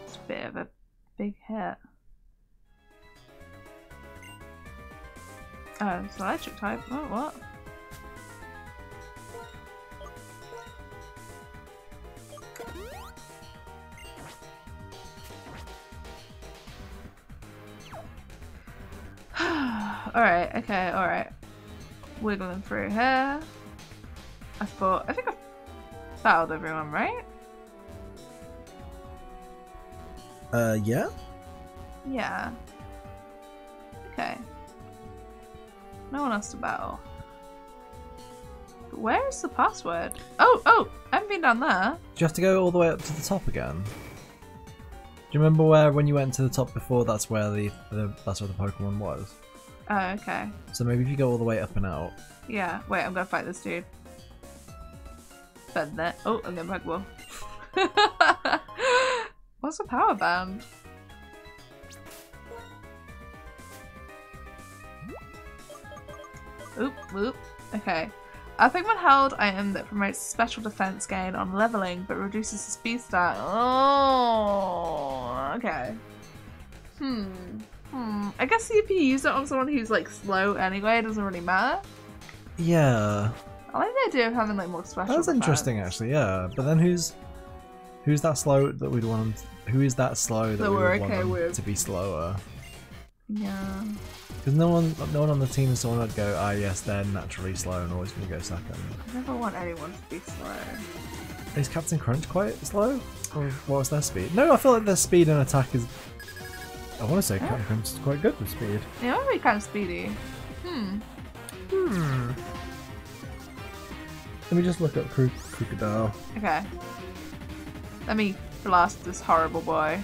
It's a bit of a big hit. Oh, it's electric type. Oh, what? <sighs> alright, okay, alright. Wiggling through here. I thought, I think I battled everyone, right? Uh, yeah. Yeah. Okay. No one else to battle. Where is the password? Oh, oh, I haven't been down there. Do you have to go all the way up to the top again? Do you remember where when you went to the top before? That's where the, the that's where the Pokemon was. Oh, okay. So maybe if you go all the way up and out. Yeah, wait, I'm gonna fight this dude. Bend that. Oh, I'm getting Pokeball. <laughs> What's a power band? Oop, oop. Okay. A Pokemon held item that promotes special defense gain on leveling but reduces the speed stat. Oh, okay. Hmm. Hmm. I guess if you use it on someone who's like slow anyway, it doesn't really matter. Yeah, I like the idea of having like more special. that's interesting actually. Yeah, but then who's who's that slow that we'd want? Who is that slow that, That we we're would okay them with. to be slower? Yeah. Because no one, no one on the team is someone would go, ah, yes, they're naturally slow and always going to go second. I never want anyone to be slow. Is Captain Crunch quite slow? Or what was their speed? No, I feel like their speed and attack is. I want to say Captain Crunch is quite good with speed. Yeah, might be kind of speedy. Hmm. Hmm. Let me just look up Cro- Crocodile. Okay. Let me blast this horrible boy.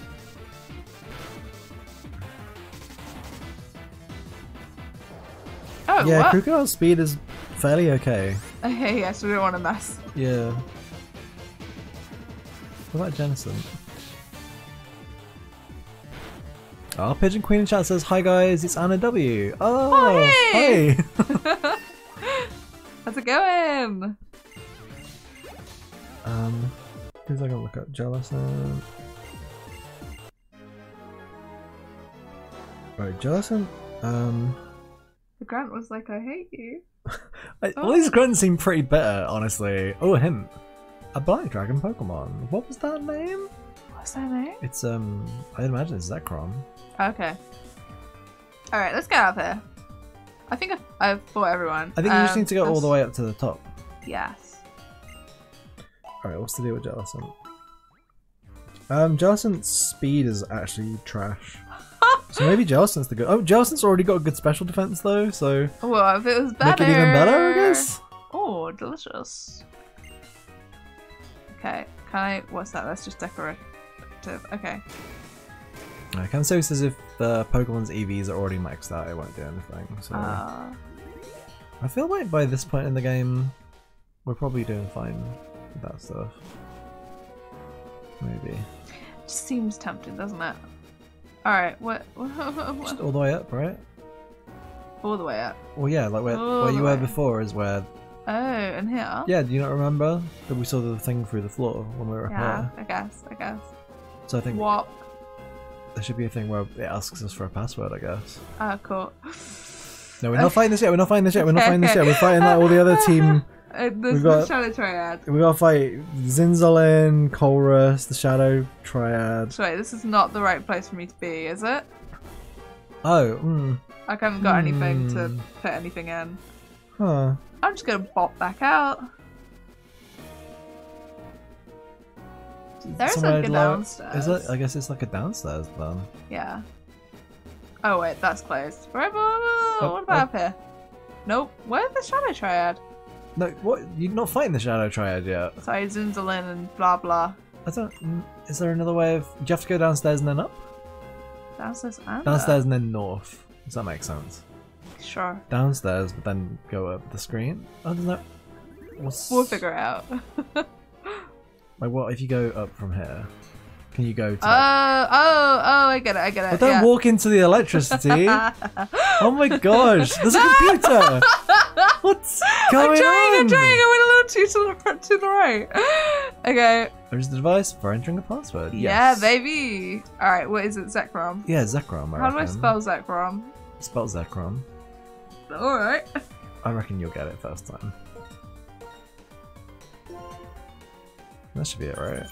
Oh, yeah, what? Crocodile's speed is fairly okay. <laughs> Okay, yes, we don't want to mess. Yeah. What about Jensen? Oh, Pigeon Queen in chat says, Hi guys, it's Anna W. Oh, Oh, hey! hey! <laughs> <laughs> How's it going? um, who's I gonna look up? Jellison. Right, Jellison. Um, The grunt was like, I hate you. <laughs> I, all these grunts seem pretty bitter, honestly. Oh, a hint. A Black Dragon Pokemon. What was that name? What's that name? It's, um, I imagine it's Zekrom. Okay. Alright, let's get out of here. I think I've, I've fought everyone. I think you just Um, need to go all the way up to the top. Yes. Alright, what's the deal with Jellison? Um, Jellison's speed is actually trash. <laughs> So maybe Jellison's the good. Oh, Jellison's already got a good special defense though, so Well, if it was better. make it even better, I guess. Oh, delicious. Okay, can I? What's that? That's just decorative. Okay. I can say says if the Pokemon's EVs are already maxed out, it won't do anything. So Uh, I feel like by this point in the game, we're probably doing fine with that stuff. Maybe just seems tempting, doesn't it? All right. <laughs> What? just all the way up, right? All the way up. Well, yeah, like where, All where you were way. before is where. Oh, and here. Yeah, do you not remember that we saw the thing through the floor when we were up Yeah. I guess. I guess. So I think What? there should be a thing where it asks us for a password, I guess. Ah, cool. No, we're not fighting this yet. We're not fighting this yet. We're not <laughs> fighting this yet. We're fighting like all the other team. <laughs> Uh, We've got- the Shadow Triad. We gotta fight Zinzolin, Colress, the Shadow Triad. So wait, this is not the right place for me to be, is it? Oh. Like I haven't got anything to Hmm. put anything in. Huh. I'm just gonna bop back out. There's like a downstairs. Is it? I guess it's like a downstairs then. Yeah. Oh wait, that's closed. But- Oh, what about up here? Nope. Where's the Shadow Triad? No, what? You're not fighting the Shadow Triad yet. Sorry, Zinzolin and blah blah. I don't. mm, Is there another way of? Do you have to go downstairs and then up? Downstairs and Downstairs and then north. Does that make sense? Sure. Downstairs, but then go up the screen. Oh, does that? What's, We'll figure it out. <laughs> Like, what if you go up from here? Can you go to? Oh, oh, oh! I get it. I get it. but don't yeah. walk into the electricity. <laughs> oh my gosh! There's a computer. <laughs> What's going I'm trying. on? I'm trying. I went a little too to the to the right. Okay. There's the device for entering a password. Yeah, Yes. baby. All right. What is it? Zekrom. Yeah, Zekrom. I How do I spell Zekrom? Spell Zekrom. All right. I reckon you'll get it first time. That should be it, right?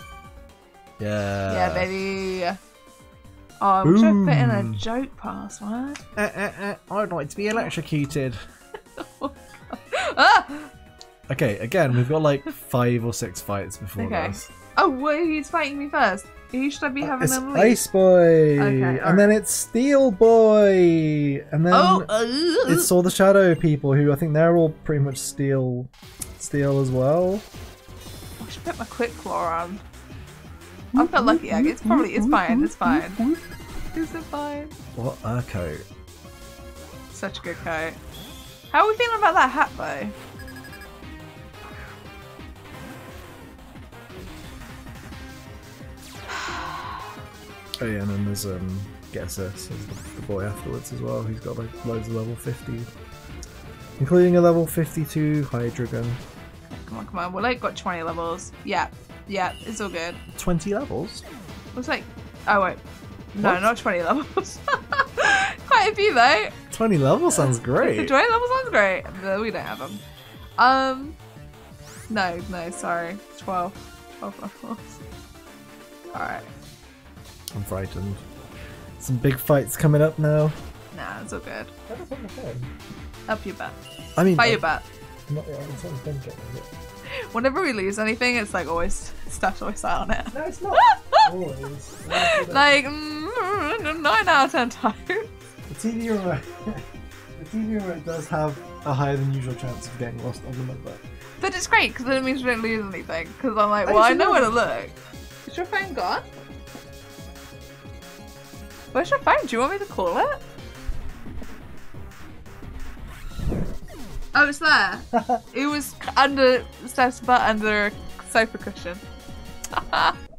Yeah. yeah, baby. Oh, I wish I put in a joke password. Uh, uh, uh, I'd like to be electrocuted. <laughs> Ah! Okay, again, we've got like five or six fights before Okay. this. Oh, wait, who's fighting me first? Who should I be having It's a? Ice Boy, Okay, and alright. then it's Steel Boy, and then Oh, uh, it's all the Shadow people who I think they're all pretty much Steel, Steel as well. I should put my quick claw on. I've got lucky egg. It's probably it's fine. It's fine. <laughs> Is it fine? What a coat! Such a good coat. How are we feeling about that hat though? <sighs> Oh yeah, and then there's um, Ghetsis, there's the, the boy afterwards as well. Who's got like loads of level 50, including a level 52 Hydreigon. Come on, come on. We're like got 20 levels. Yeah, yeah, it's all good. 20 levels. Looks like. Oh wait, no, What? not 20 levels. <laughs> Quite a few though. 20 levels sounds great. <laughs> 20 great. levels sounds great. No, we don't have them. Um, no, no, sorry, 12, 12 levels. All right, I'm frightened. Some big fights coming up now. nah, it's all good. Up your butt. I mean, By your butt. not, yeah, it's not been getting it. Whenever we lose anything, it's like always stuff's always out on it. No, it's not. <laughs> Always. Like mm, nine out of ten times. <laughs> The TV remote. the TV remote does have a higher than usual chance of getting lost on the number. But it's great because then it means we don't lose anything. Because I'm like, well, I so know where to look. Is your phone gone? Where's your phone? Do you want me to call it? Oh, it's there. <laughs> it was under Stef's butt under a sofa cushion.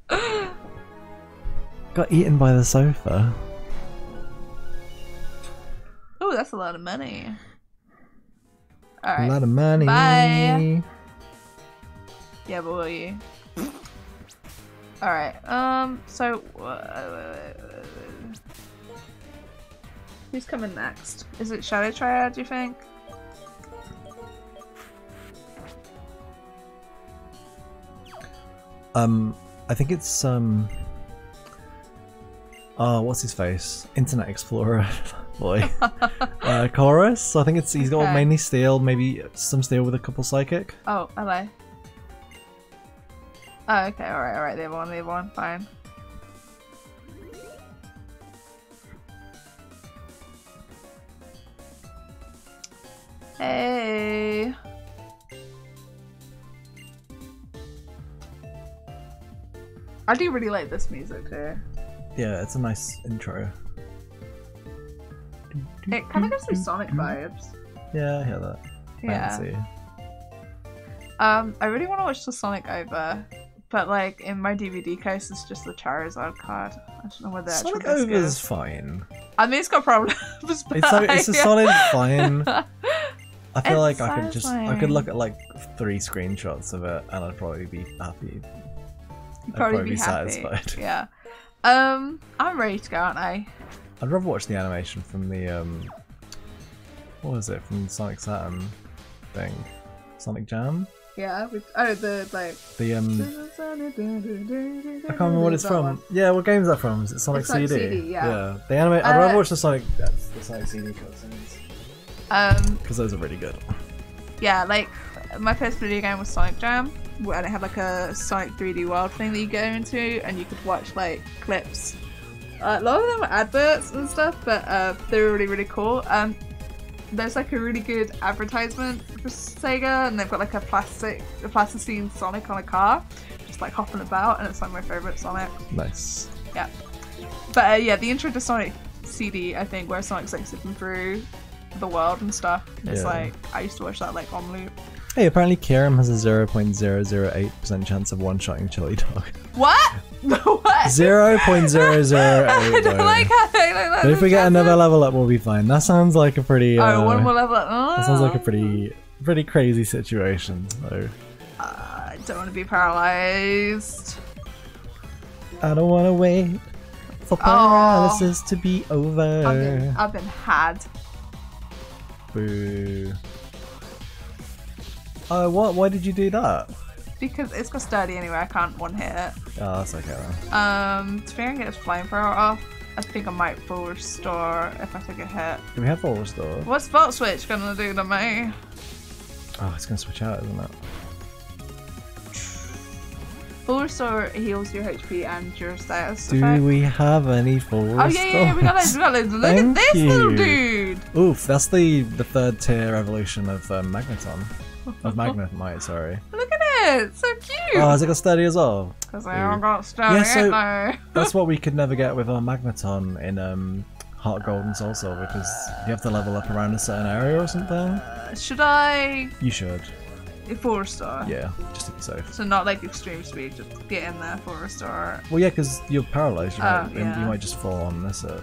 <laughs> Got eaten by the sofa. Oh, that's a lot of money. All right. A lot of money. Bye. Yeah, but will? Alright, um, so. Uh, who's coming next? Is it Shadow Triad, do you think? Um, I think it's um. Oh, what's his face? Internet Explorer <laughs> boy. uh, Colress. I think it's he's got Okay. mainly steel, maybe some steel with a couple psychic. Oh, hello. Oh, okay, alright, alright, the other one, the other one, fine. Hey. I do really like this music too. Yeah, it's a nice intro. It kind of gives me Sonic vibes. Yeah, I hear that. Yeah. Fancy. Um, I really want to watch the Sonic OVA, but like in my DVD case, it's just the Charizard card. I don't know whether Sonic OVA's is. fine. I mean, it's got problems. <laughs> But It's a, it's a yeah. solid fine. <laughs> I feel It's like I could just I could look at like three screenshots of it and I'd probably be happy. You'd I'd probably be happy. satisfied. <laughs> Yeah. Um, I'm ready to go, aren't I? I'd rather watch the animation from the um what was it from Sonic Saturn thing? Sonic Jam? Yeah. We, oh, the like. The um, I can't remember what it's from. Yeah, what game is that from? Is it Sonic It's Sonic CD? CD, yeah. Yeah. The anime. I'd Uh, rather watch the Sonic. That's the Sonic CD cutscenes Um. because those are really good. Yeah, like my first video game was Sonic Jam, and it had like a Sonic 3D World thing that you go into, and you could watch like clips. Uh, a lot of them were adverts and stuff, but uh, they were really really cool. Um, there's like a really good advertisement for Sega, and they've got like a plastic, a plasticine Sonic on a car, just like hopping about, and it's like my favorite Sonic. Nice. Yeah, but uh, yeah, the intro to Sonic CD, I think, where Sonic's like zipping through the world and stuff. It's Yeah. like I used to watch that like on loop. Hey, apparently Kyurem has a 0.008% chance of one-shotting Chili Dog. What? <laughs> what? 0.008. <laughs> I don't like how don't like But if we get another level up, we'll be fine. That sounds like a pretty. Uh, Oh, one more level. Oh, That sounds like a pretty, pretty crazy situation. So I don't want to be paralyzed. I don't want to wait for paralysis to be over. I've been, I've been had. Boo. Oh, what? Why did you do that? Because it's got sturdy anyway, I can't one hit it. Oh, that's okay then. Um, to figure and get his flamethrower off, I think I might full restore if I take a hit. Do we have full restore? What's Volt Switch gonna do to me? Oh, it's gonna switch out, isn't it? Full restore heals your HP and your status. Do effect. we have any full restore? Oh yeah, yeah, yeah, we got loads, we got loads. Look at Thank this little dude! Oof, that's the the third tier evolution of um, Magneton. Of Magnemite, sorry. Look at it! So cute! Oh, has it got sturdy as well? Because I haven't got sturdy Yeah, so- though. That's what we <laughs> could never get with our Magneton in um, Heart Gold and Soul Silver because you have to level up around a certain area or something. Uh, should I You should. full restore? Yeah, just to be safe. So not like extreme speed, just get in there full restore. Well, yeah, because you're paralyzed. You, Oh, might, yeah. you might just fall on this. It.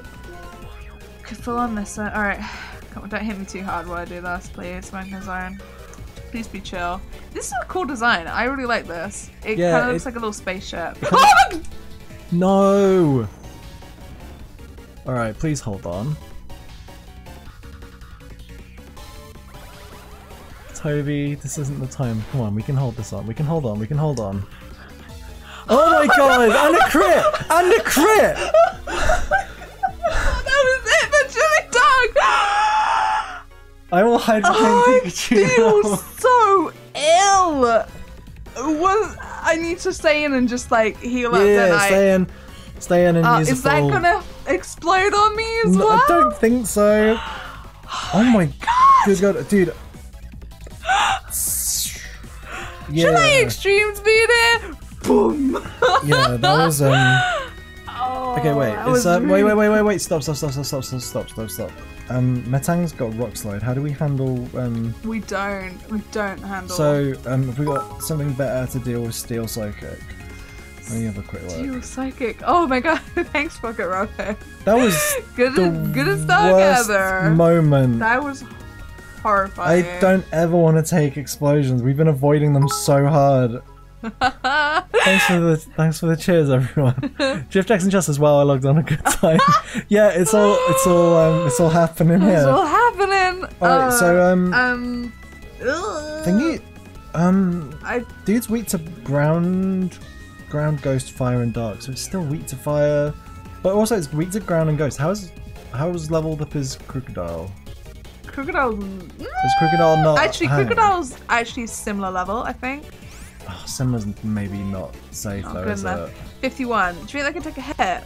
Could fall on miss it. Uh, alright. <sighs> On, don't hit me too hard while I do this, please. Magnezone. Please be chill. This is a cool design. I really like this. It Yeah, kind of looks it- like a little spaceship. <laughs> No! Alright, please hold on. Toby, this isn't the time. Come on, we can hold this on. We can hold on. We can hold on. Oh my <laughs> god! And a crit! And a crit! <laughs> that was it for Chili Dog! I will hide behind I Pikachu. feel now. <laughs> so ill. Was I need to stay in and just like heal up? Yeah, I? stay in. Stay in and Uh, use is that full... gonna explode on me as No, well? I don't think so. <gasps> Oh my good god, dude. Yeah, <gasps> Should I extreme speed it? Boom! yeah, that was um. <laughs> Oh, Okay, wait. It's was uh, wait, wait, wait, wait, wait. Stop, stop, stop, stop, stop, stop, stop, stop, stop. Um, Metang's got rock slide. How do we handle um? We don't. We don't handle. So um, have we got something better to deal with steel psychic? Let me have a quick look. you psychic. Oh my god! <laughs> Thanks, Pocket Rocket. That was <laughs> Good, the goodest dog worst ever. moment. that was horrifying. I don't ever want to take explosions. We've been avoiding them so hard. Thanks for the thanks for the cheers, everyone. <laughs> Jeff Jackson just as well. I logged on a good time. <laughs> yeah, it's all it's all um, it's all happening here. It's all happening. Alright, so um, um, thingy, um, I dude's weak to ground, ground, ghost, fire, and dark. So it's still weak to fire, but also it's weak to ground and ghost. How's how's leveled up his crocodile? crocodile. Is crocodile not Actually, hang crocodile's actually similar level. I think. Oh, Simla's maybe not safe Not though, is it? Fifty-one. Do you think they can take a hit?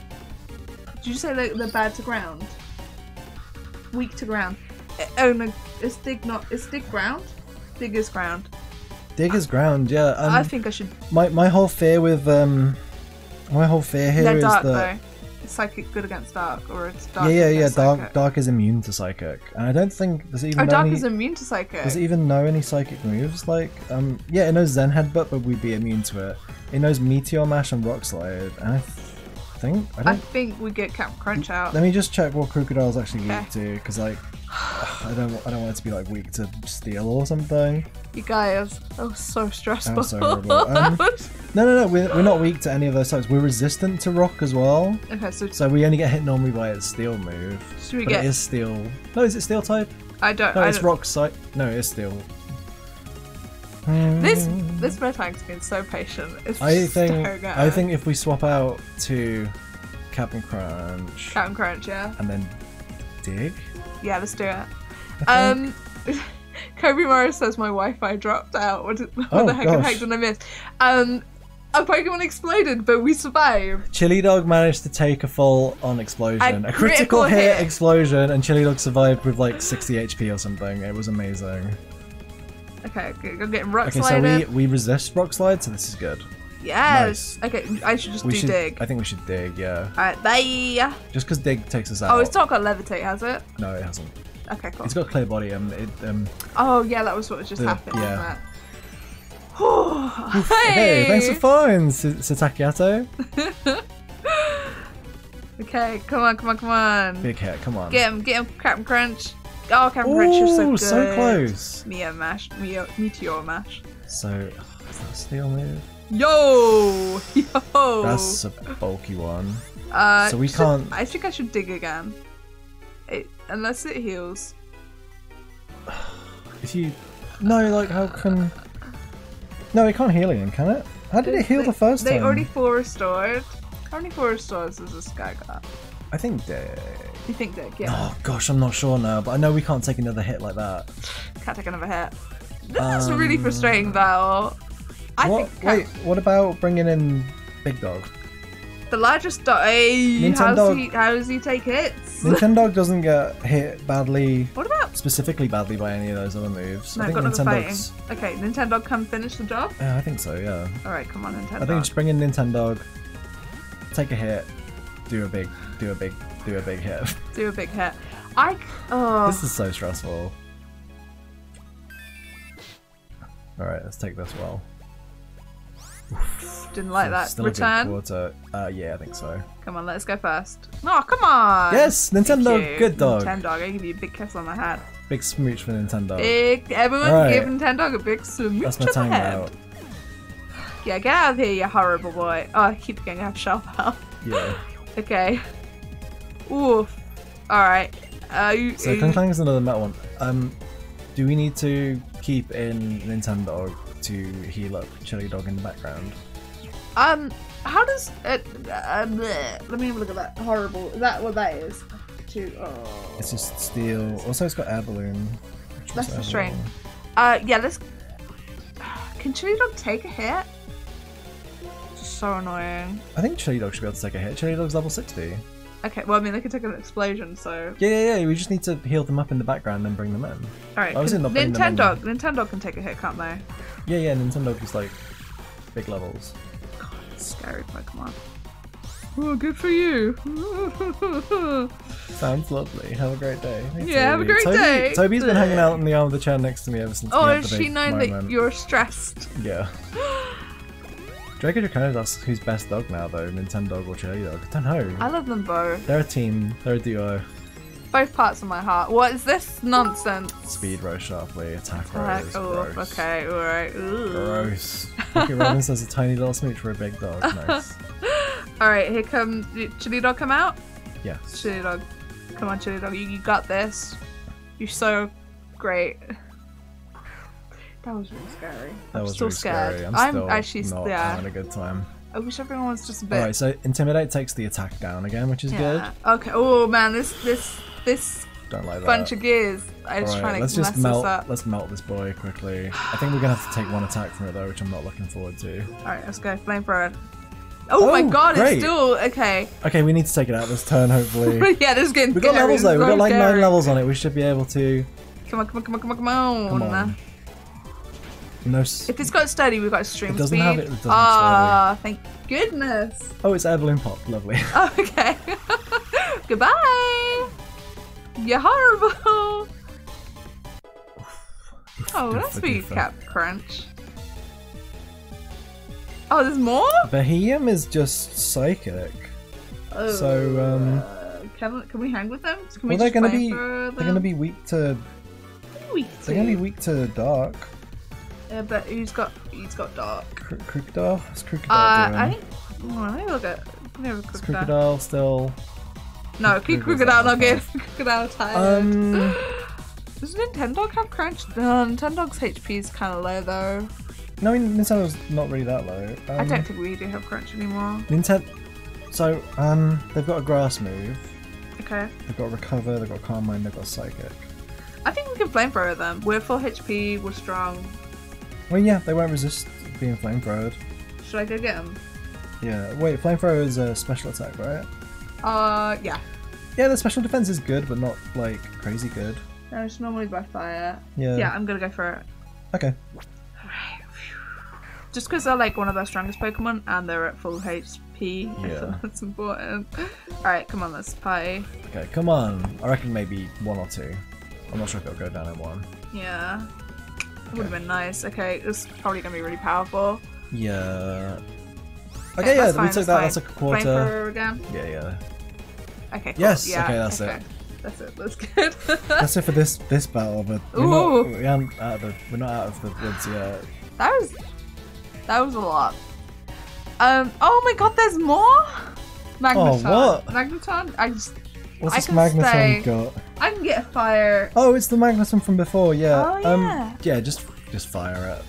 Did you say that they're bad to ground? Weak to ground. Eh, Oh no, is dig not? Is dig ground? Dig is ground. Dig is ground, yeah. Um, I think I should. my my whole fear with um, my whole fear here They're is dark that though. Psychic good against dark, or it's dark? yeah, yeah, yeah. Dark psychic? dark is immune to psychic, and I don't think there's even Oh, dark any. is immune to psychic. Does it even know any psychic moves? Like, um, yeah, it knows Zen Headbutt, but we'd be immune to it. It knows Meteor Mash and Rock Slide, and I th- think I I think we get Cap Crunch out. Let me just check what Crocodile's actually weak to, because like, I don't, I don't want it to be like weak to steel or something. You guys, that was so stressful. That was so horrible. Um, <laughs> No, no, no, we're, we're not weak to any of those types. We're resistant to rock as well, okay, so so we only get hit normally by its steel move. should we But get? it is steel. No, is it steel type? I don't. No, I it's don't. rock site. No, it's steel. This this red fag's been so patient. It's I just think I think if we swap out to Captain Crunch Captain Crunch, yeah, and then dig. Yeah, let's do it. Um, <laughs> Kobe Morris says my Wi-Fi dropped out. What, what Oh, the heck, the heck did I miss? Um, a Pokemon exploded, but we survived. Chili Dog managed to take a fall on explosion, A a, critical, critical hit, hit. explosion, and Chili Dog survived with like 60 HP or something. It was amazing. Okay, okay, go get rock Okay, so we we resist rock slide, so this is good. Yes. Okay, I should just We do should. dig. I think we should dig. Yeah, Alright, bye. just because dig takes us out. Oh, it's not got levitate, has it? No, it hasn't. Okay, cool. It's got clear body. Um, it um. Oh yeah, that was what was just The- happened. yeah. <sighs> Hey! Hey, thanks for following, Satakiato. <laughs> Okay, come on, come on, come on. Big hit. Come on. Get him, get him, Captain Crunch. Oh, Captain Crunch, you're so Ooh, good. so close. Mia mash, Mia, meteor mash. So, is that a steel move? Yo, <laughs> yo. That's a bulky one. uh, so we should- can't- I think I should dig again. It, unless it heals. <sighs> If you, no, like how can? No, it can't heal again, can it? How did it heal They- the first They time? They already four restored. How many full restores does this guy got? I think dig. You think dig? Yeah. Oh gosh, I'm not sure now, but I know we can't take another hit like that. Can't take another hit. This is really Um, frustrating battle. I what? think Wait, what about bringing in Big Dog? the largest dog. Hey, how's Nintendo- he? How does he take hits? Nintendo doesn't get hit badly, what about? specifically badly by any of those other moves. No, I think got another fighting. Nintendo's. Okay, Nintendo, come finish the job. Yeah, I think so. Yeah. All right, come on, Nintendo. I think just bring in Nintendo, take a hit, do a big, do a big, do a big hit. <laughs> do a big hit. I. Oh, This is so stressful. Alright, let's take this well. Didn't like that. Still a Return. good quarter. Uh, yeah, I think so. Come on, let's go first. No, come on. Yes, Nintendo, good dog. Nintendo, I give you a big kiss on the head. Big smooch for Nintendo. Big. Everyone Alright. give Nintendo a big smooch That's my on the time head. out. Yeah, get out of here, you horrible boy. Oh, I keep getting out shelf out. Yeah. <laughs> Okay. Oof. Alright. Uh, you, So Kung is another metal one. Um, do we need to keep in Nintendo to heal up Chili Dog in the background? um, how does it? Uh, bleh. Let me have a look at that. Horrible. Is that what that is? Oh. It's just steel. Also, it's got air balloon. That's frustrating. balloon. Uh, yeah. Let's. Can Chili Dog take a hit? Just so annoying. I think Chili Dog should be able to take a hit. Chili Dog's level 60. Okay. Well, I mean, they could take an explosion. So. Yeah, yeah, yeah. We just need to heal them up in the background and bring them in. All right. I was in the- the. Nintendo. Nintendo can take a hit, can't they? Yeah, yeah. Nintendo is like big levels. God, scary Pokemon. Oh, good for you. <laughs> Sounds lovely. Have a great day. Thanks, Yeah, have a great Toby, day. Toby's been hanging out in the arm of the chair next to me ever since. oh, we has she big known that you're stressed? Yeah. <gasps> Draco Draconis asks who's best dog now though, Nintendo or Chili Dog. I don't know. I love them both. They're a team. They're a duo. Both parts of my heart. What is this nonsense? Speed rose sharply, attack Attack. Oh, gross. okay, alright. Gross. <laughs> Okay, Robin says a tiny little smooch for a big dog. <laughs> Nice. Alright, here comes. Chili Dog come out? Yes. Chili Dog. Come on, Chili Dog. You, you got this. You're so great. That was really scary. That I'm was still really scared. scary. I'm, I'm still actually not yeah. having a good time. I wish everyone was just a bit. Alright, so Intimidate takes the attack down again, which is yeah. Okay. Oh man, this this this. Don't like that. bunch of gears. I was Alright, trying to let's just melt. up. Let's melt this boy quickly. I think we're gonna have to take one attack from it though, which I'm not looking forward to. Alright, let's go. Flamethrower. Oh, my Oh, god, great. it's still okay. Okay, we need to take it out this turn, hopefully. <laughs> yeah, this is getting We've got scary. levels though. We've got like nine levels on it. We should be able to. Come on, come on, come on, come on, come on. Come on. No. s- If it's got steady, we've got stream It doesn't speed. have it- it doesn't have Ah, thank goodness. Oh, it's air balloon pop. Lovely. <laughs> Oh, okay. <laughs> Goodbye. You're horrible. Oh, that's sweet, goofa. Cap Crunch. Oh, there's more? Beheeyem is just psychic. Oh, So, um, uh, can, can we hang with them? Can we Well, they're gonna be for they're gonna be weak to weak. they're gonna be weak to dark. Yeah, but who's got he's got dark. Cr- Crocodile. What's Crocodile Uh, doing? I think. Oh, let me look at. Let me have a Is quick look. Crocodile still? No, keep crocodile not out good. <laughs> of Crocodile tired. Um, <gasps> Does Nintendo have crunch? Uh, Nintendo's HP is kind of low though. No, I mean Nintendo's not really that low. Um, I don't think we do have crunch anymore. Nintendo. So um, they've got a grass move. Okay. They've got recover. They've got calm mind. They've got psychic. I think we can flamethrower them. We're full HP. We're strong. Well, yeah, they won't resist being flamethrowed. Should I go get them? Yeah. Wait, flamethrower is a special attack, right? Uh, yeah. Yeah, the special defense is good, but not like crazy good. No, it's normally by fire. Yeah. Yeah, I'm gonna go for it. Okay. Just because they're like one of our strongest Pokemon and they're at full HP. I Yeah. that's important. Alright, come on, let's party. Okay, come on. I reckon maybe one or two. I'm not sure if it'll go down in one. Yeah. It would have been nice. Okay, it's probably gonna be really powerful. Yeah. Okay, Okay, yeah, that's we took that. fine. That's a quarter. Flamethrower. Yeah, yeah. Okay. Cool. Yes, Yeah, okay, that's it. That's it. That's good. <laughs> That's it for this this battle, but we're Ooh. not, we aren't out of the, we're not out of the woods yet. that was that was a lot. Um. Oh my God! There's more. Magneton. what? Magneton. I just. What's I this can Magneton stay- got? I can get a fire. Oh, it's the Magneton from before, yeah. Oh, yeah. Um, yeah, just just fire it.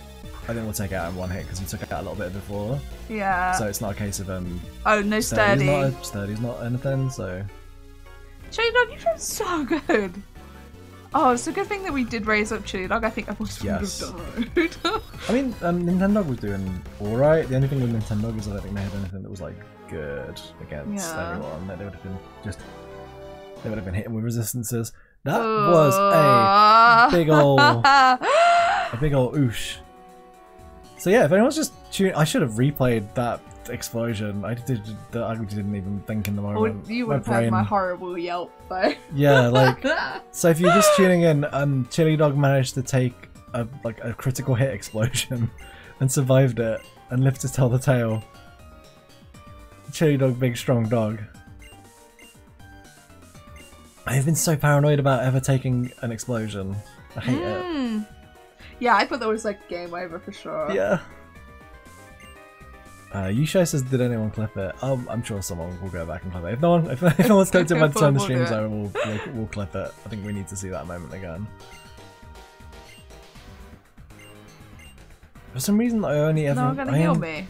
I think we'll take out in one hit because we took it out a little bit before, Yeah. so it's not a case of um. oh no, Sturdy's sturdy. not a, sturdy's not anything, so Chili dog, you feel so good. Oh, it's a good thing that we did raise up Chili dog. I think I was Yes. would have died. <laughs> I mean, um, Nintendo was doing all right. The only thing with Nintendo was I don't think they had anything that was like good against Yeah. anyone. They would have been just they would have been hitting with resistances. That was a big ol' a big old <laughs> oosh. So yeah, if anyone's just tuning, I should have replayed that explosion. I did. I didn't even think in the moment. you My would have had my horrible yelp though. Yeah, like <laughs> so. If you're just tuning in, um, Chili Dog managed to take a like a critical hit explosion <laughs> and survived it and lived to tell the tale. Chili Dog, big strong dog. I've been so paranoid about ever taking an explosion. I hate it. Yeah, I thought that was like game over for sure. Yeah. Uh, Yusho says, "Did anyone clip it?" Um, I'm sure someone will go back and clip it. If no one, if, <laughs> if no one's clipped it by the time the stream's over, we'll, we'll we'll clip it. I think we need to see that moment again. For some reason, I only ever. No, I'm gonna I heal am- me.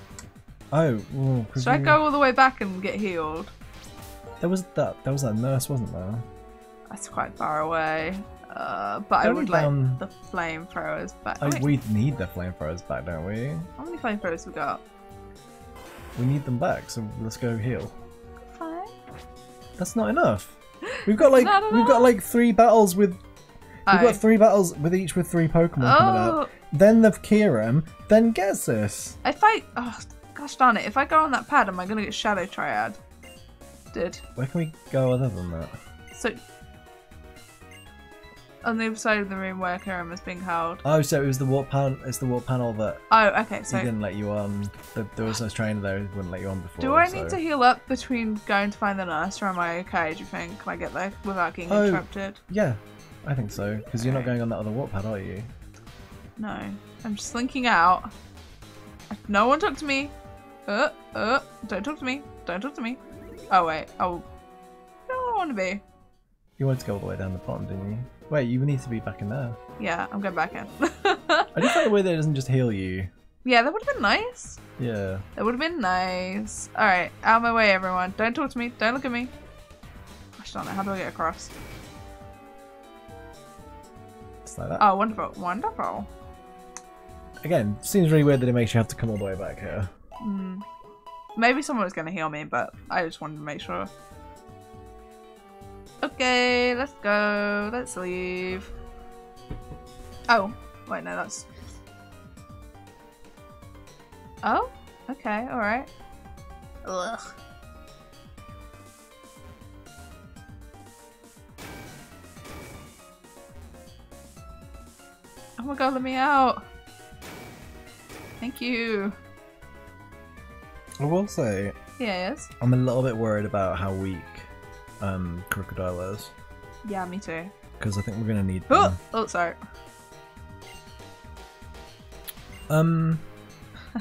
Oh, 'cause Should I go all the way back and get healed? There was that. There was that nurse, wasn't there? That's quite far away. Uh, but I would like down- the flamethrowers back. Oh, we need the flamethrowers back, don't we? How many flamethrowers we got? We need them back, so let's go heal. Five. That's not enough. We've got like we've got like three battles with We've Oh. got three battles with each with three Pokemon coming Oh, up. Then the Kyurem, then Ghetsis. if I oh gosh darn it! If I go on that pad, am I gonna get Shadow Triad? Did Where can we go other than that? so. On the other side of the room where Kyurem is being held. Oh, so it was the warp panel. It's the warp panel that Oh, okay. So he didn't let you on. The, there was no trainer there who wouldn't let you on before. do I so- need to heal up between going to find the nurse, or am I okay? Do you think? Can I get there without getting Oh. interrupted? Yeah, I think so. Because you're not going on that other warp pad, are you? No, I'm just linking out. No one talk to me. Uh, uh, don't talk to me. Don't talk to me. Oh wait. Oh, no, I want to be. You wanted to go all the way down the pond, didn't you? Wait, you need to be back in there. Yeah, I'm going back in. I just like the way that it doesn't just heal you. yeah, that would have been nice. Yeah. That would have been nice. All right, out of my way, everyone. Don't talk to me. Don't look at me. Gosh darn it! How do I get across? It's like that. Oh, wonderful, wonderful. Again, seems really weird that it makes you have to come all the way back here. Hmm. Maybe someone was gonna heal me, but I just wanted to make sure. Okay, let's go. Let's leave. Oh, wait, no, that's. Oh, okay, alright. Ugh. Oh my god, let me out! Thank you. I will say, Yes. I'm a little bit worried about how weak um, Crocodile is. Yeah, me too. Because I think we're going to need Oh, them. oh, sorry. Um, <laughs>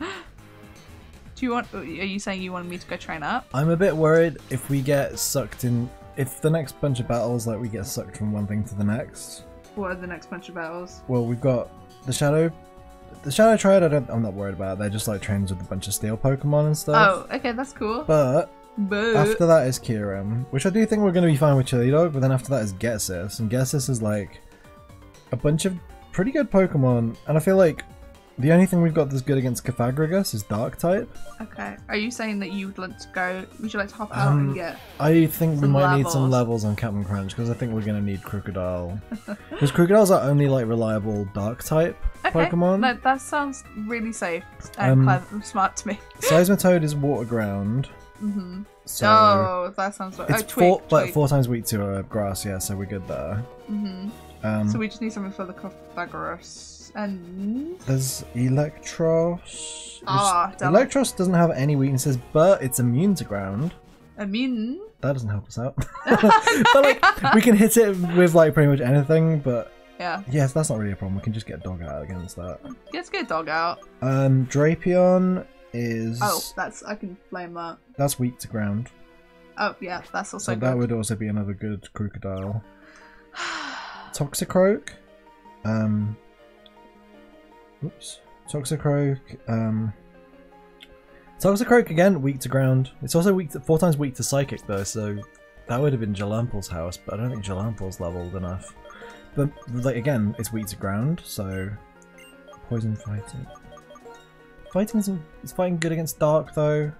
Do you want? Are you saying you wanted me to go train up? I'm a bit worried if we get sucked in if the next bunch of battles like we get sucked from one thing to the next, What are the next bunch of battles? well, we've got the shadow. The Shadow Triad, I don't, I'm not worried about. They're just like trains with a bunch of steel Pokemon and stuff. Oh, okay, that's cool. But But after that is Kyurem, which I do think we're going to be fine with Chili Dog, but then after that is Ghetsis, and Ghetsis is like a bunch of pretty good Pokemon, and I feel like the only thing we've got that's good against Cofagrigus is Dark type. okay, are you saying that you would like to go? Would you like to hop out Um, and get? I think we might need some levels. levels on Captain Crunch because I think we're going to need Crocodile. <laughs> Because Crocodile's are only like reliable Dark type Okay, Pokemon. no, that sounds really safe and Um, smart to me. Seismitoad is Water Ground, hmm so oh, that sounds right. it's oh, twig, four, like twig. four times weak to uh, grass. Yeah, so we're good there. hmm Um, So we just need something for the Pythagoras. And There's Eelektross. Ah, damn. Eelektross doesn't have any weaknesses, but it's immune to ground. I mean, That doesn't help us out. <laughs> <laughs> but like, we can hit it with like pretty much anything. But yeah, yes, that's not really a problem. We can just get a dog out against that. let's get a dog out. Um, Drapion is Oh, that's I can blame that. that's weak to ground, Oh yeah, that's also so good. that would also be another good crocodile. <sighs> Toxicroak. Um. Oops. Toxicroak. Um. Toxicroak again, weak to ground. It's also weak to, four times weak to psychic though, so that would have been Jalample's house, but I don't think Jalample's leveled enough. But like again, it's weak to ground, so poison fighting. Fighting's is fighting good against dark though.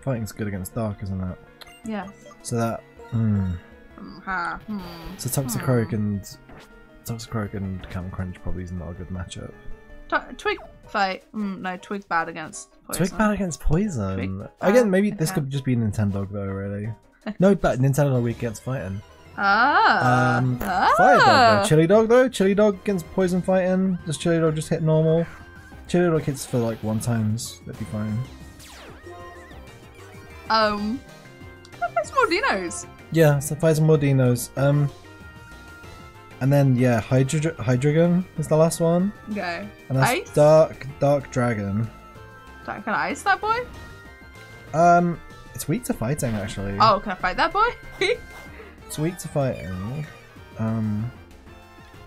Fighting's good against dark, isn't it? yes. So that. Hmm. Ha, hmm. So Toxicroak and Toxicroak and Captain Crunch probably is not a good matchup. Tw- twig fight. Mm, no, twig bad against poison. Twig bad against poison. Twig Again, maybe this could just be Nintendo though, really. <laughs> no, but Nintendo weak against fighting. Ah. Um, ah. Fire dog though. Chili dog though. Chili dog against poison fighting. Does chili dog just hit normal? Chili rockets for like one times. That'd be fine. Um. That's more dinos. Yeah, so fire some more dinos. Um, and then yeah, Hydra Hydreigon is the last one, Okay. and that's Ice? Dark Dark Dragon. Can I ice that boy? Um, it's weak to fighting actually. Oh, can I fight that boy? <laughs> It's weak to fighting. Um,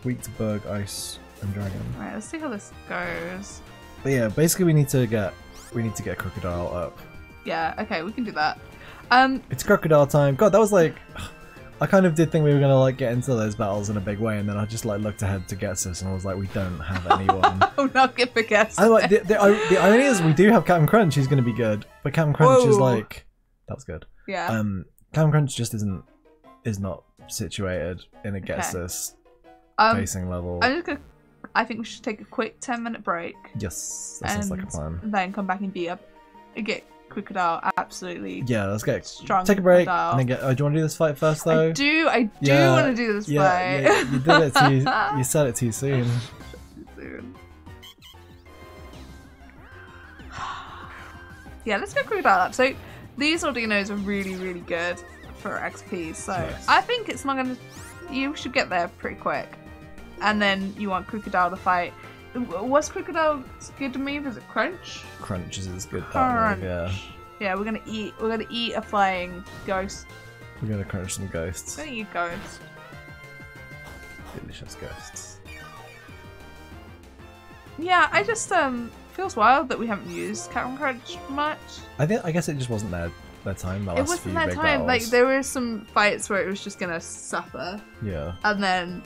weak to bug, ice, and dragon. Alright, let's see how this goes. But yeah, basically we need to get we need to get crocodile up. Yeah, okay, we can do that. Um, It's crocodile time. God, that was like. I kind of did think we were gonna like get into those battles in a big way, and then I just like looked ahead to Ghetsis, and I was like, we don't have <laughs> anyone. oh not get the guess. I like the, the, the irony is we do have Captain Crunch, who's gonna be good, but Captain Crunch is like that was good. Yeah. Um, Captain Crunch just isn't is not situated in a Ghetsis Um, facing level. I'm just gonna. I think we should take a quick 10 minute break Yes, that sounds like a and plan. then come back and beat up. Get Crocodile absolutely. Yeah, let's get Strong take a break crocodile. and then get. Oh, do you want to do this fight first though? I do, I do Yeah, want to do this yeah, fight. yeah, you did it too. You <laughs> said it too soon. <laughs> soon. <sighs> yeah, let's go Crocodile up. So these Audinos are really, really good for XP. So Nice. I think it's not gonna. You should get there pretty quick, and then you want Crocodile to fight. What's Crocodile's good move? Is it Crunch? Crunch is his good. Crunch. move, yeah. Yeah, we're gonna eat. We're gonna eat a flying ghost. We're gonna crunch some ghosts. We're gonna eat ghosts. Delicious ghosts. Yeah, I just um feels wild that we haven't used Captain Crunch much. I think. I guess it just wasn't their their time. The last it wasn't big time. Like there were some fights where it was just gonna suffer, Yeah. and then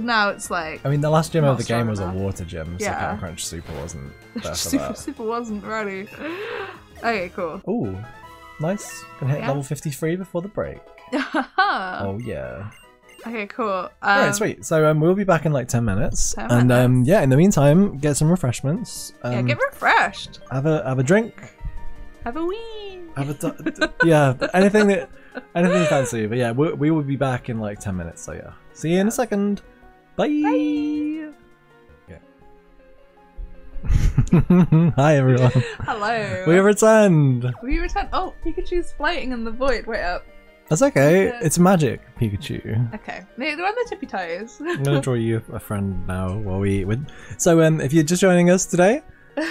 now it's like I mean, the last gym of the game was a water gym, so Yeah. Captain Crunch Super wasn't <laughs> super super wasn't ready. okay, cool. Ooh, nice. Can hit Yeah. level 53 before the break. <laughs> oh. Yeah. Okay, cool. Um, Alright, sweet. So um, we'll be back in like 10 minutes. 10 and um, yeah, in the meantime, get some refreshments. Um, yeah, get refreshed. have a have a drink. Have a wee. Have a <laughs> yeah, anything that anything fancy. But yeah, we, we will be back in like 10 minutes. So yeah, see you in a second. Bye. Bye. <laughs> Hi everyone. Hello. We have returned. We returned. Oh, Pikachu's floating in the void. Wait up. That's okay. Yeah. It's magic, Pikachu. Okay, they're they're on their tippy toes. I'm gonna draw you a friend now while we eat. With... So, um, if you're just joining us today,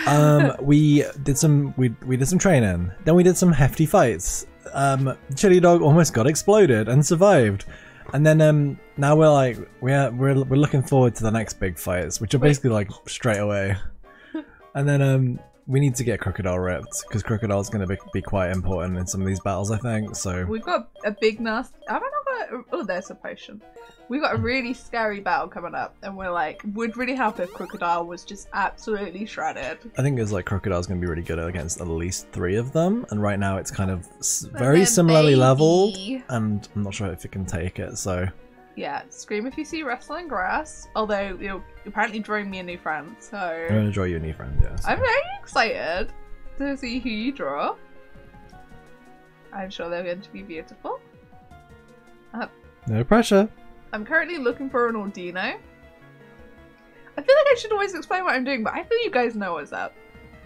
um, <laughs> we did some we we did some training. Then we did some hefty fights. um, Chili Dog almost got exploded and survived. And then um, now we're like we're we're we're looking forward to the next big fights, which are basically like straight away. <laughs> and then um, we need to get Crocodile ripped because Crocodile's going to be, be quite important in some of these battles, I think. So We've got a big nasty. I not got? Oh, there's a potion. We've got a really scary battle coming up, and we're like, would really help if Crocodile was just absolutely shredded. I think it's like Crocodile's going to be really good against at least three of them, and right now it's kind of very similarly leveled, and I'm not sure if it can take it. So Yeah, scream if you see wrestling grass. Although you're apparently drawing me a new friend, so I'm to draw you a new friend. Yes. I'm very excited to see who you draw. I'm sure they're going to be beautiful. No pressure. I'm currently looking for an Audino. I feel like I should always explain what I'm doing, but I feel you guys know what's up.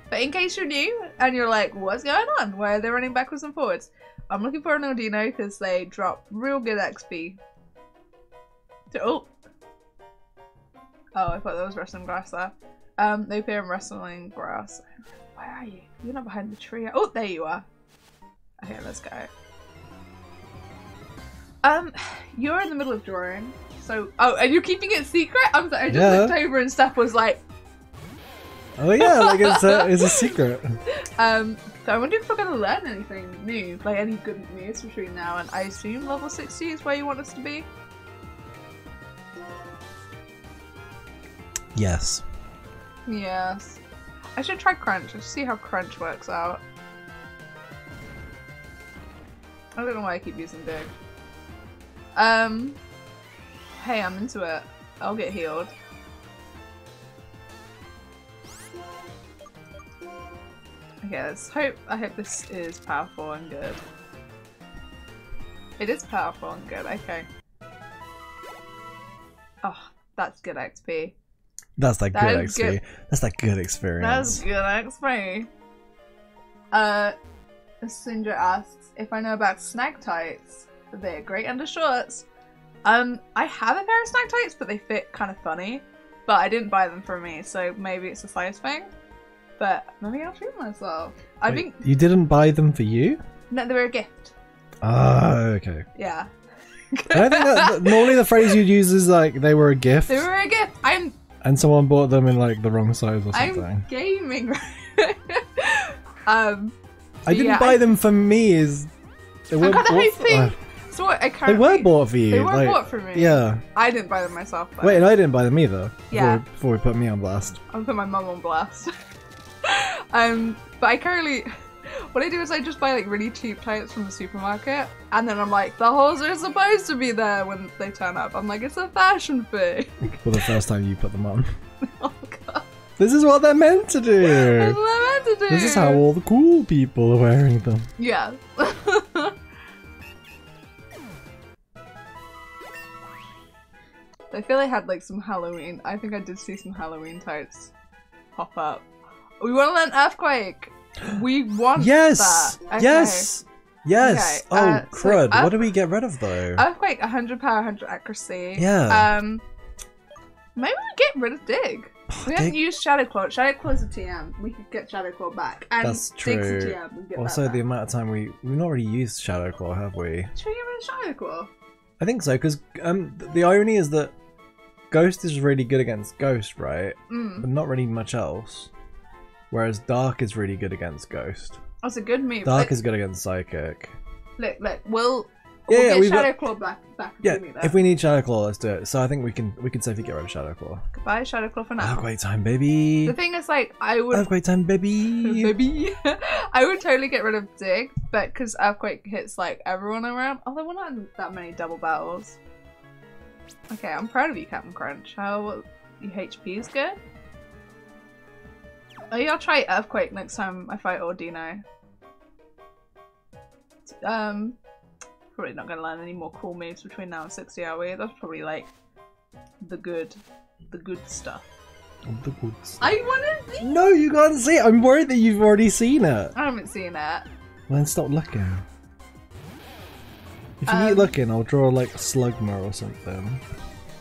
But in case you're new and you're like, what's going on? Why are they running backwards and forwards? I'm looking for an Audino because they drop real good XP. So- oh. Oh, I thought that was wrestling grass there. Um, they appear in wrestling grass. Where are you? You're not behind the tree. Oh, there you are. Okay, let's go. Um, you're in the middle of drawing. So, oh, and you're keeping it secret? I'm sorry, I just Yeah. looked over and Stef was like, Oh yeah, like it's a it's a secret. <laughs> <laughs> um, so I wonder if we're going to learn anything new, like any good news between now and I assume level 60 is where you want us to be? Yes. Yes. I should try Crunch, just see how Crunch works out. I don't know why I keep using Dig. Um, hey, I'm into it. I'll get healed. Okay, let's hope. I hope this is powerful and good. It is powerful and good. Okay. Oh, that's good XP. That's that, That good XP. good. That's that good experience. That's good XP. Uh, Cinder asks if I know about snag tights. They're great under shorts. Um, I have a pair of snag tights, but they fit kind of funny. But I didn't buy them for me, so maybe it's a size thing. But maybe I'll treat myself. I Wait, think you didn't buy them for you? no, they were a gift. Ah, okay. Yeah, I think that, <laughs> normally the phrase you'd use is like they were a gift, they were a gift. I'm and someone bought them in like the wrong size or something. I'm gaming. <laughs> um, I didn't yeah, buy I- them for me. Is they were got the bought whole thing. uh, so what? I they were bought for you. They were like- bought for me. Yeah. I didn't buy them myself. Though. Wait, and I didn't buy them either. Before, Yeah. Before we put me on blast. I'll put my mum on blast. <laughs> um, but I currently, <laughs> what I do is I just buy like really cheap tights from the supermarket, and then I'm like, the holes are supposed to be there when they turn up. I'm like, it's a fashion thing. <laughs> For the first time you put them on. oh god, This is what they're meant to do. what I meant to do. This is how all the cool people are wearing them. Yeah. I feel I had like some Halloween. I think I did see some Halloween tights pop up. We want to learn Earthquake. We want Yes! that. Okay. Yes! Yes! Okay, oh, uh, crud. Earth- what do we get rid of though? Earthquake, 100 power, 100 accuracy. Yeah. Um, maybe we get rid of Dig. <sighs> We haven't used Shadow Claw. Shadow Claw's a TM. We could get Shadow Claw back. And That's Dig's true. a TM. Also, the amount of time we we've not really used Shadow Claw, have we? Should we get rid of Shadow Claw? I think so because um, the irony is that Ghost is really good against Ghost, right? Mm. But not really much else. Whereas Dark is really good against Ghost. That's a good move. Dark Look, is good against Psychic. look, look. We'll, Yeah, we'll yeah, get we've got- Shadow Claw back. back Yeah, that. if we need Shadow Claw, let's do it. So I think we can we can safely get rid of Shadow Claw. Goodbye, Shadow Claw for now. Earthquake time, baby! The thing is, like, I would. Earthquake time, baby! <laughs> Maybe <laughs> I would totally get rid of Dig, but because Earthquake hits like everyone around. Although we're not in that many double battles. Okay, I'm proud of you, Captain Crunch. How your HP is good. Maybe I'll try Earthquake next time I fight Audino. Um, probably not gonna learn any more cool moves between now and 60, are we? That's probably like the good, the good stuff. The good stuff. I want to see. No, you can't see it. I'm worried that you've already seen it. I haven't seen it. Well, then stop looking. If you um, keep looking, I'll draw like Slugma or something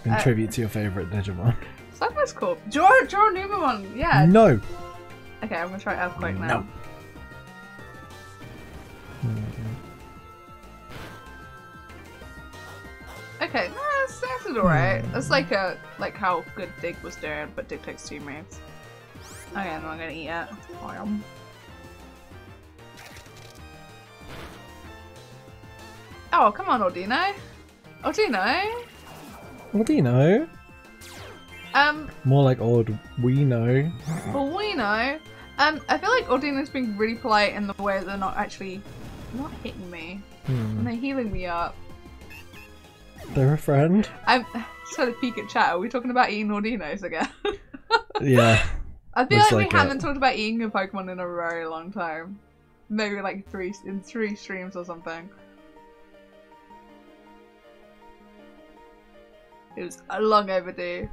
in uh, tribute to your favorite Digimon. <laughs> Slugma's cool. Draw, draw Numemon, Yeah. No. Okay, I'm gonna try Earthquake no. now. Okay, that's, that's alright. Hmm. That's like a like how good Dig was doing, but Dig takes two moves. Okay, I'm not gonna eat it. Oh, Oh, come on, Audino. Audino. What do you know? Um, More like old we know. well, we know. Um, I feel like Audino's being really polite in the way that they're not actually not hitting me. Hmm. And they're healing me up. They're a friend. I'm just had a peek at chat. Are we talking about eating Audinos again? <laughs> Yeah. I feel like, like we it. haven't talked about eating a Pokemon in a very long time. Maybe like three in three streams or something. It was a long overdue.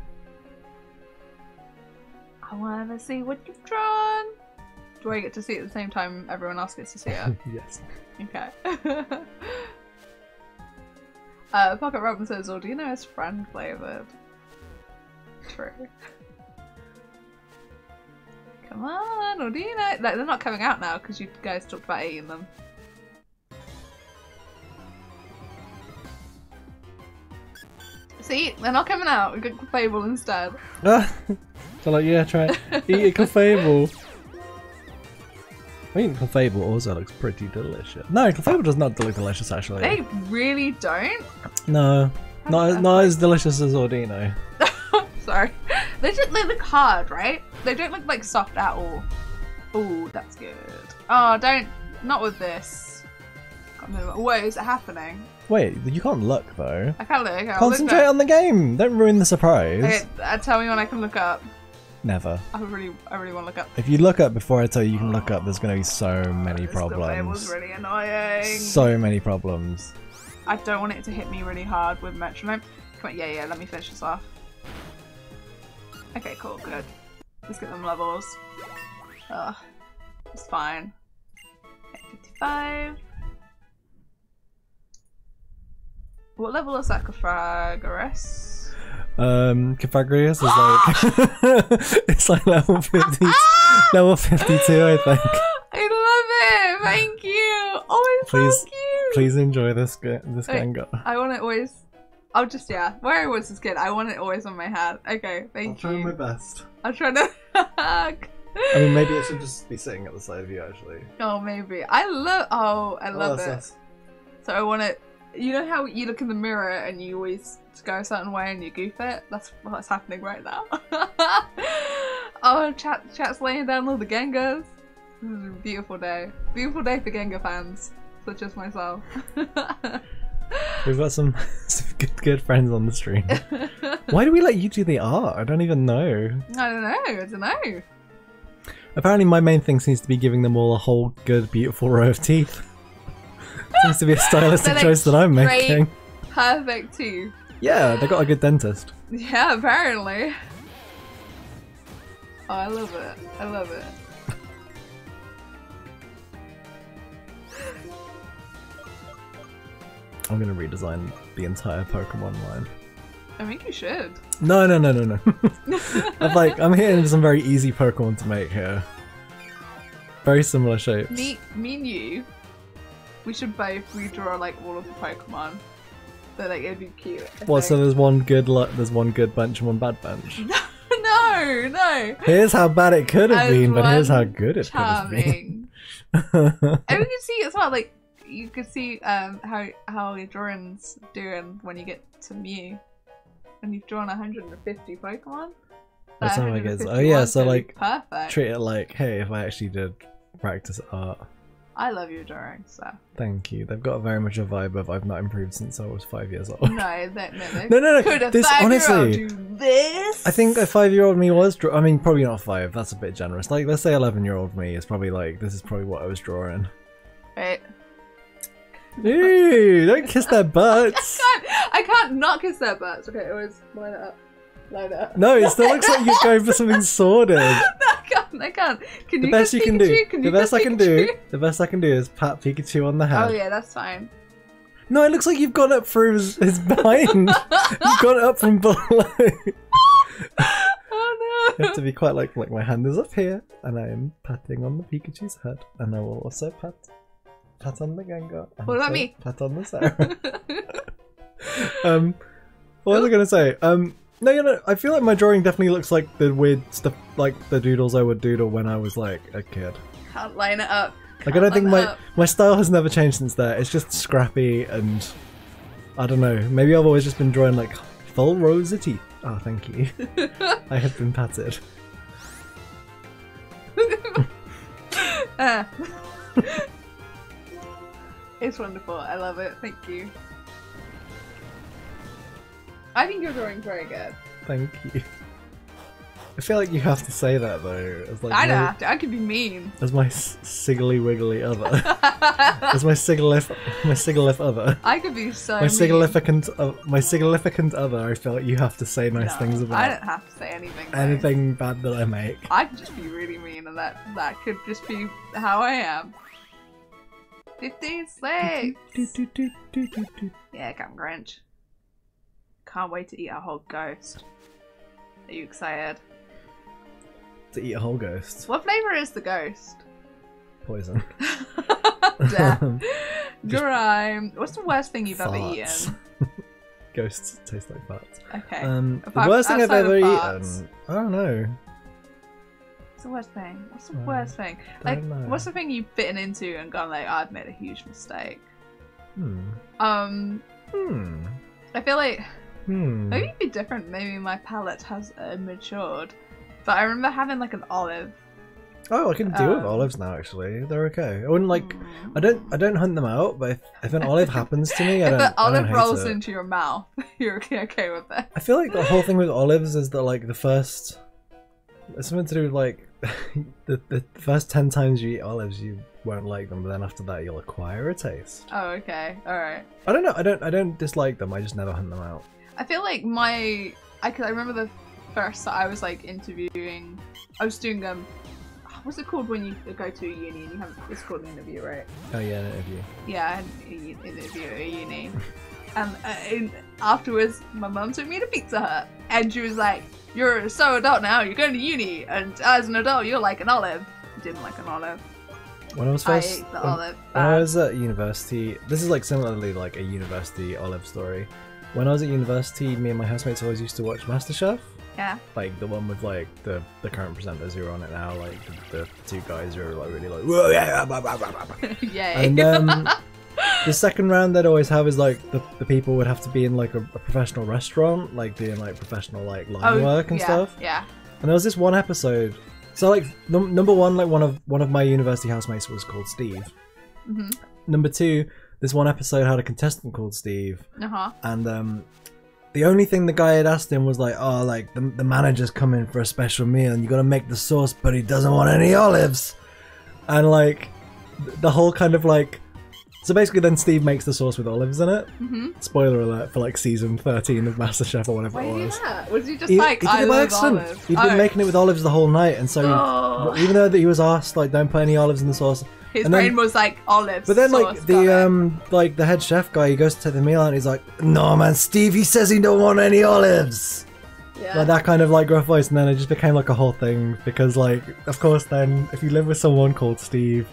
I wanna see what you've drawn. Do I get to see it at the same time everyone else gets to see it? <laughs> yes. Okay. <laughs> uh, Pocket Robin says, "Oh, do you know it's friend flavored?" True. Come on, or do you know? Like, they're not coming out now because you guys talked about eating them. See, they're not coming out. We got Fable instead. So <laughs> like, yeah, try it. Eat a Clefable. I mean, Clefable also looks pretty delicious. No, Clefable does not look delicious, actually. They really don't. No. Not, not as delicious as Audino. <laughs> Sorry. They just they look hard, right? They don't look like soft at all. Oh, that's good. Oh, don't not with this. Can't move it. Wait, is it happening? Wait, you can't look though. I can't look. I'll Concentrate look on the game. Don't ruin the surprise. Okay, uh, tell me when I can look up. Never. I really, I really want to look up. If you look up before I tell you, you can look up. There's going to be so many problems. It was really annoying. So many problems. I don't want it to hit me really hard with metronome. Come on, yeah, yeah. Let me finish this off. Okay, cool, good. Let's get them levels. Ugh, it's fine. 55. What level is Sarcophagus? Um, Pythagoras is like <laughs> it's like level fifty, <laughs> level fifty-two, I think. I love it. Thank you. Oh, it's Please- so cute. Please enjoy this this Wait. Gengar. I want it always. I'll just yeah. Where I was as a kid, I want it always on my hand. Okay, thank you. I'm trying my best. I'm trying to. <laughs> I mean, maybe it should just be sitting at the side of you, actually. oh, maybe. I love. Oh, I love it. that's- So I want it. You know how you look in the mirror and you always go a certain way and you goof it? That's what's happening right now. <laughs> oh, chat, chat's laying down all the Gengars. This is a beautiful day. Beautiful day for Gengar fans, such as myself. <laughs> We've got some, <laughs> some good, good friends on the stream. Why do we let you do the art? I don't even know. I don't know. I don't know. Apparently, my main thing seems to be giving them all a whole good, beautiful row of teeth. Seems to be a stylistic <laughs> choice that I'm making. Perfect too. Yeah, they got a good dentist. Yeah, apparently. Oh, I love it. I love it. I'm gonna redesign the entire Pokemon line. I think you should. No, no, no, no, no. <laughs> I'm like, I'm hitting some very easy Pokemon to make here. Very similar shapes. Me, me and you, we should both redraw like all of the Pokemon. So like it'd be cute. I What? So there's one good, lu- there's one good bunch and one bad bunch. <laughs> no, no. Here's how bad it could have been, but here's how good it could have been. <laughs> And we can see as well, like you can see um how how your drawing's doing when you get to Mew, and you've drawn 150 Pokemon. That's how it oh, yeah, so, like, perfect. Treat it like, hey, if I actually did practice art. I love your drawing, so Thank you. They've got very much a vibe of I've not improved since I was five years old. no, that no, no. No, no, no. Could a This honestly, do this? I think a five-year-old me was. Draw- I mean, probably not five. That's a bit generous. Like, let's say eleven-year-old me is probably like, this is probably what I was drawing. Wait. Ew! Don't kiss their <laughs> butts. I can't, I can't not kiss their butts. Okay, always line it up. No, it still looks like you're going for something sordid. <laughs> no, I can't. I can't. Can The you best you can Pikachu? do. Can The you best I can do. The best I can do is pat Pikachu on the head. Oh yeah, that's fine. No, it looks like you've gone up through his, his behind. you've gone up from below. <laughs> Oh no! You have to be quite like like my hand is up here, and I am patting on the Pikachu's head, and I will also pat pat on the Gengar. What about me? Pat on the Sarah. <laughs> um, what was I gonna say? Um, no, you know, I feel like my drawing definitely looks like the weird stuff, like the doodles I would doodle when I was like a kid. Can't line it up. Like I don't think my up. my style has never changed since there. It's just scrappy and I don't know. Maybe I've always just been drawing like full rows of teeth. Oh, thank you. <laughs> I have been patted. <laughs> Ah. <laughs> it's wonderful. I love it. Thank you. I think you're drawing very good. Thank you. I feel like you have to say that though. As like I don't my, have to. I could be mean. as my siggly wiggly other. <laughs> as my sigalif my sigalif other. I could be so My significant uh, my significant other. I feel like you have to say nice No, things about. I don't have to say anything. though. anything bad that I make. I could just be really mean, and that that could just be how I am. Fifty-six. Yeah, Captain Grinch. Can't wait to eat a whole ghost. Are you excited? To eat a whole ghost. What flavor is the ghost? Poison. <laughs> Damn. <laughs> Grime. What's the worst thing you've ever eaten? <laughs> Ghosts taste like farts. Okay. Um, the worst thing I've ever farts. eaten. I don't know. What's the worst thing? What's the worst thing? Like, know. what's the thing you've bitten into and gone like, oh, I've made a huge mistake? Hmm. Um, Hmm. I feel like Hmm. maybe it'd be different. Maybe my palate has uh, matured. But I remember having like an olive. Oh, I can deal with Um, olives now. Actually, they're okay. I wouldn't like. Mm. I don't. I don't hunt them out. But if, if an olive happens to me, I <laughs> If don't. If an I olive rolls it. into your mouth, <laughs> you're okay, okay with it. I feel like the whole thing with olives is that like the first. It's something to do with like <laughs> the the first ten times you eat olives, you won't like them, but then after that, you'll acquire a taste. Oh, okay, all right. I don't know. I don't. I don't dislike them. I just never hunt them out. I feel like my I cause I remember the first that I was like interviewing. I was doing um, what's it called when you go to a uni and you have it's called an interview, right? Oh yeah, an interview. Yeah, an interview at a uni. and, uh, and afterwards, my mum took me to Pizza Hut, and she was like, "You're so adult now. You're going to uni, and as an adult, you're like an olive." Didn't like an olive. When I was first, ate the when, olive. when I was at university, this is like similarly like a university olive story. When I was at university, me and my housemates always used to watch MasterChef. Yeah. like the one with like the the current presenters who are on it now, like the, the two guys who are like really like "Whoa, <laughs> yeah, blah, blah, blah, blah, blah." Yay. and um, the second round they'd always have is like the, the people would have to be in like a, a professional restaurant, like doing like professional like line work and Oh, yeah, stuff. Yeah. And there was this one episode. So like num- number one, like one of one of my university housemates was called Steve. hmm Number two, this one episode had a contestant called Steve, Uh huh. and um, the only thing the guy had asked him was like, "Oh, like the, the manager's coming for a special meal, and you got to make the sauce, but he doesn't want any olives." And like the whole kind of like, so basically, then Steve makes the sauce with olives in it. hmm Spoiler alert for like season thirteen of MasterChef or whatever Why it did was. that? Was he just He, like he I did love accident. olives? He'd been Oh. making it with olives the whole night, and so Oh. even though that he was asked like, "Don't put any olives in the sauce," His and then- brain was like olives. But then, like the um, like the head chef guy, he goes to take the meal and he's like, "No, man, Steve, he says he don't want any olives." yeah. Like that kind of like gruff voice, and then it just became like a whole thing because, like, of course, then if you live with someone called Steve,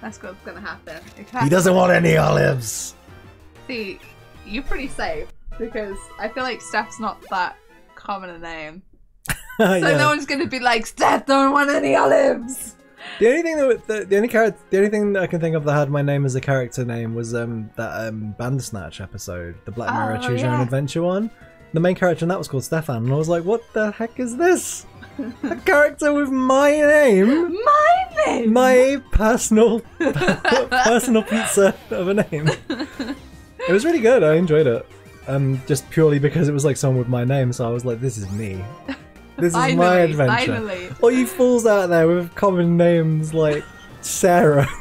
That's what's gonna happen. He doesn't want any olives. See, you're pretty safe because I feel like Steph's not that common a name, <laughs> so Yeah. no one's gonna be like Steph don't want any olives. The only thing that the, the only character, the only thing that I can think of that had my name as a character name was um that um Bandersnatch episode, the Black Mirror Oh, Choose Your Own. Adventure one. The main character in that was called Stefan, and I was like, "What the heck is this? a <laughs> character with my name, My name. my personal <laughs> personal pizza of a name." It was really good. I enjoyed it. Um, just purely because it was like someone with my name, so I was like, "This is me. This is my adventure." finally. All you fools out there with common names like Sarah. <laughs>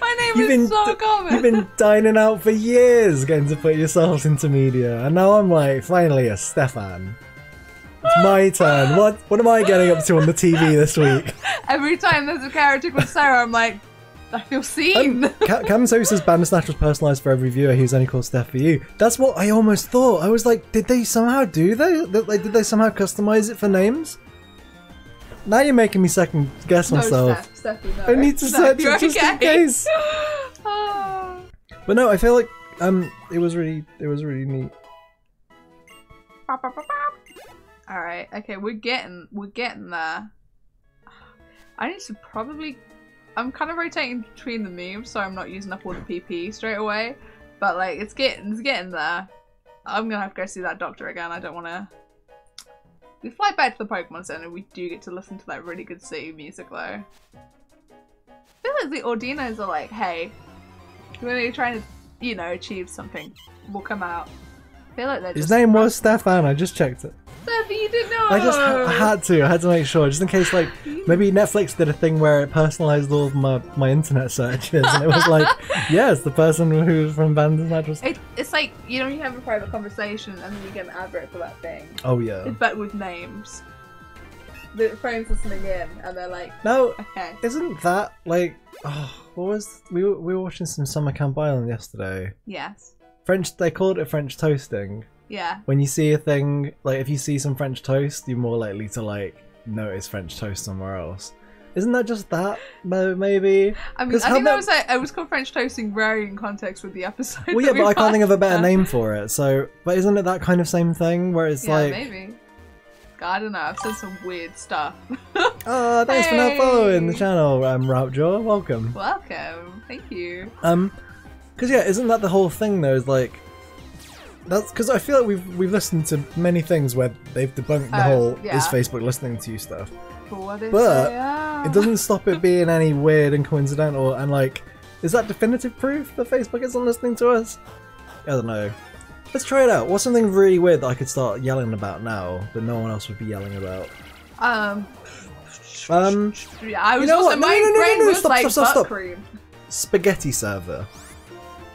My name You've is been so common. You've been dining out for years getting to put yourselves into media, and now I'm like, finally, a Stefan. It's my turn. What what am I getting up to on the TV this week? <laughs> Every time there's a character called Sarah, I'm like, I feel seen. Ca- Cam so says Bandersnatch was personalised for every viewer. He was only called Steph for you. That's what I almost thought. I was like, did they somehow do that? Like, did they somehow customize it for names? Now you're making me second guess no, myself. Steph, Steffi, no. I need to No, search it just in case. <laughs> Ah. But no, I feel like Um, it was really, it was really neat. All right. Okay, we're getting we're getting there. I need to probably. I'm kind of rotating between the moves, so I'm not using up all the PP straight away. But like, it's getting it's getting there. I'm gonna have to go see that doctor again. I don't want to. We fly back to the Pokemon Center. We do get to listen to that really good city music though. I feel like the Audinos are like, hey, they're trying to, you know, achieve something, we'll come out. I feel like His name was Stefan. I just checked it. Steffi, you didn't know. I just ha- I had to. I had to make sure, just in case, like <laughs> maybe Netflix did a thing where it personalized all of my my internet searches, and it was like, <laughs> yes, the person who's from Bandersnatch was. It, it's like you know you have a private conversation and then you get an advert for that thing, Oh yeah. but with names. The phone's listening in and they're like, No, okay, isn't that like? Oh, what was we were, we were watching some Summer Camp Island yesterday. yes, French. They called it French toasting. yeah, When you see a thing like if you see some French toast, you're more likely to like notice French toast somewhere else. Isn't that just that? Maybe. I mean, I think that was like I was called French toasting very in context with the episode. Well, yeah, we but I can't think of a better name for it. So, but isn't it that kind of same thing where it's Yeah, like, maybe. God, I don't know. I've said some weird stuff. oh, <laughs> thanks for not following the Hey. channel, um, Routjaw. Welcome. Welcome, thank you. Um, because yeah, isn't that the whole thing though? Is like, that's because I feel like we've we've listened to many things where they've debunked the Oh, whole yeah. is Facebook listening to you stuff. But what But they? It doesn't stop it being any weird and coincidental. And like, is that definitive proof that Facebook isn't listening to us? I don't know. Let's try it out. What's something really weird that I could start yelling about now that no one else would be yelling about? Um. Um, Yeah, I was know also what? No, my no, no, no, brain no, was stop, like stop, stop, butt stop. cream. spaghetti server.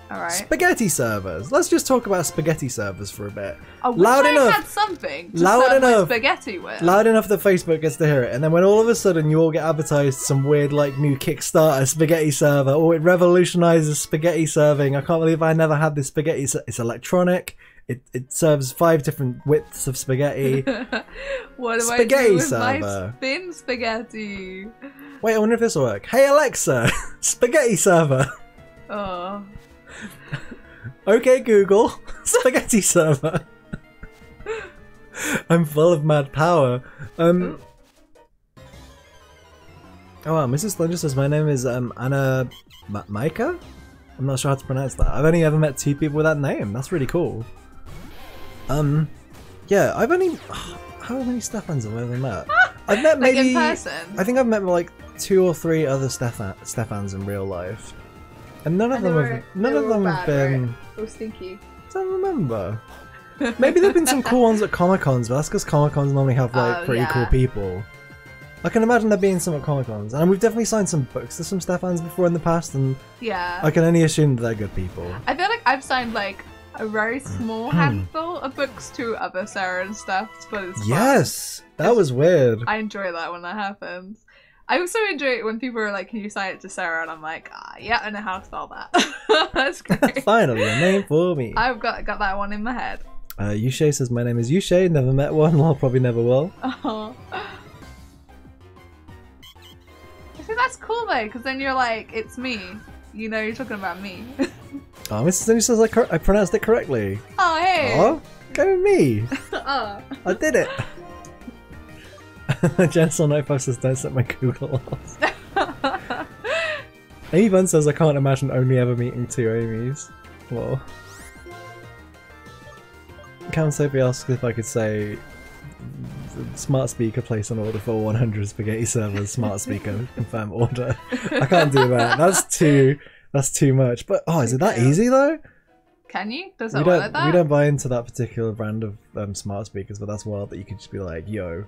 All right. Spaghetti servers. Let's just talk about spaghetti servers for a bit. Oh, I wish Loud I enough. had something to Loud serve enough. spaghetti with. Loud enough that Facebook gets to hear it, and then when all of a sudden you all get advertised some weird like new Kickstarter spaghetti server, or it revolutionizes spaghetti serving. I can't believe I never had this spaghetti. It's electronic. It, it serves five different widths of spaghetti. <laughs> what do Spaghetti I do with server. my spin spaghetti? Wait, I wonder if this will work. Hey Alexa, <laughs> spaghetti server. Oh, <laughs> Okay, Google, <laughs> spaghetti server. <laughs> I'm full of mad power. Um. Oh wow, Mrs. Slender says my name is um Anna Ma- Maika. I'm not sure how to pronounce that. I've only ever met two people with that name. That's really cool. Um, yeah, I've only <sighs> how many Stefans have I ever met? I've met like maybe in person. I think I've met like two or three other Stefan Stefans in real life, and none of And them were- have none of them have been. Oh, stinky. I don't remember. Maybe there've been some cool ones at Comic Cons, but that's because Comic Cons normally have like Oh, pretty yeah. cool people. I can imagine there being some at Comic Cons, and we've definitely signed some books to some Stefans before in the past, and Yeah. I can only assume that they're good people. I feel like I've signed like a very small Hmm. handful of books to other Sarah and stuff, but it's fun. Yes, that was weird. I enjoy that when that happens. I also enjoy it when people are like, "Can you sign it to Sarah?" And I'm like, ah, "Yeah, I know how to spell that." <laughs> <laughs> That's great. Finally, a name for me. I've got got that one in my head. Uh, Yushay says my name is Yushay. Never met one. Well, probably never will. Oh. <laughs> I think that's cool though, because then you're like, "It's me." You know, you're talking about me. Oh, Mrs. Cindy says I, I pronounced it correctly. oh hey. Oh, go with me. Oh. I did it. Jensen Night Five says don't set my Google off. Bun <laughs> says I can't imagine only ever meeting two Amy's. Well, Cam Sophie asks if I could say smart speaker place an order for 100 spaghetti servers. Smart speaker <laughs> confirm order. I can't do that. That's too. That's too much. But oh, is it that easy though? Can you? Does We it work don't. like that? We don't buy into that particular brand of um, smart speakers, but that's wild that you could just be like, "Yo,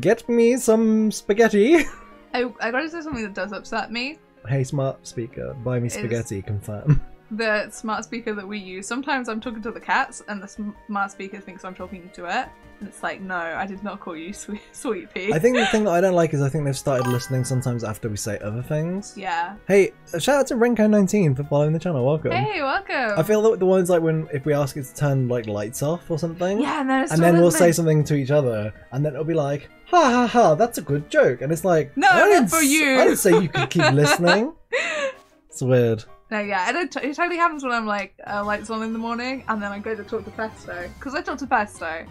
get me some spaghetti." <laughs> I, I gotta say something that does upset me. hey, smart speaker, buy me Is- spaghetti. Confirm. The smart speaker that we use. Sometimes I'm talking to the cats, and the smart speaker thinks I'm talking to it, and it's like, no, I did not call you <laughs> sweet, sweet pea. I think the thing that I don't like is I think they've started listening sometimes after we say other things. Yeah. Hey, shout out to Renko19 for following the channel. Welcome. Hey, welcome. I feel that the ones like when if we ask it to turn like lights off or something. Yeah, and then it's and then we'll say something. something to each other, and then it'll be like, "Ha ha ha, that's a good joke," and it's like, No, I didn't for you." I didn't say you could keep <laughs> listening. It's weird. No, yeah, and it, it totally happens when I'm like uh, lights on in the morning, and then I go to talk to Pesto because I talk to Pesto,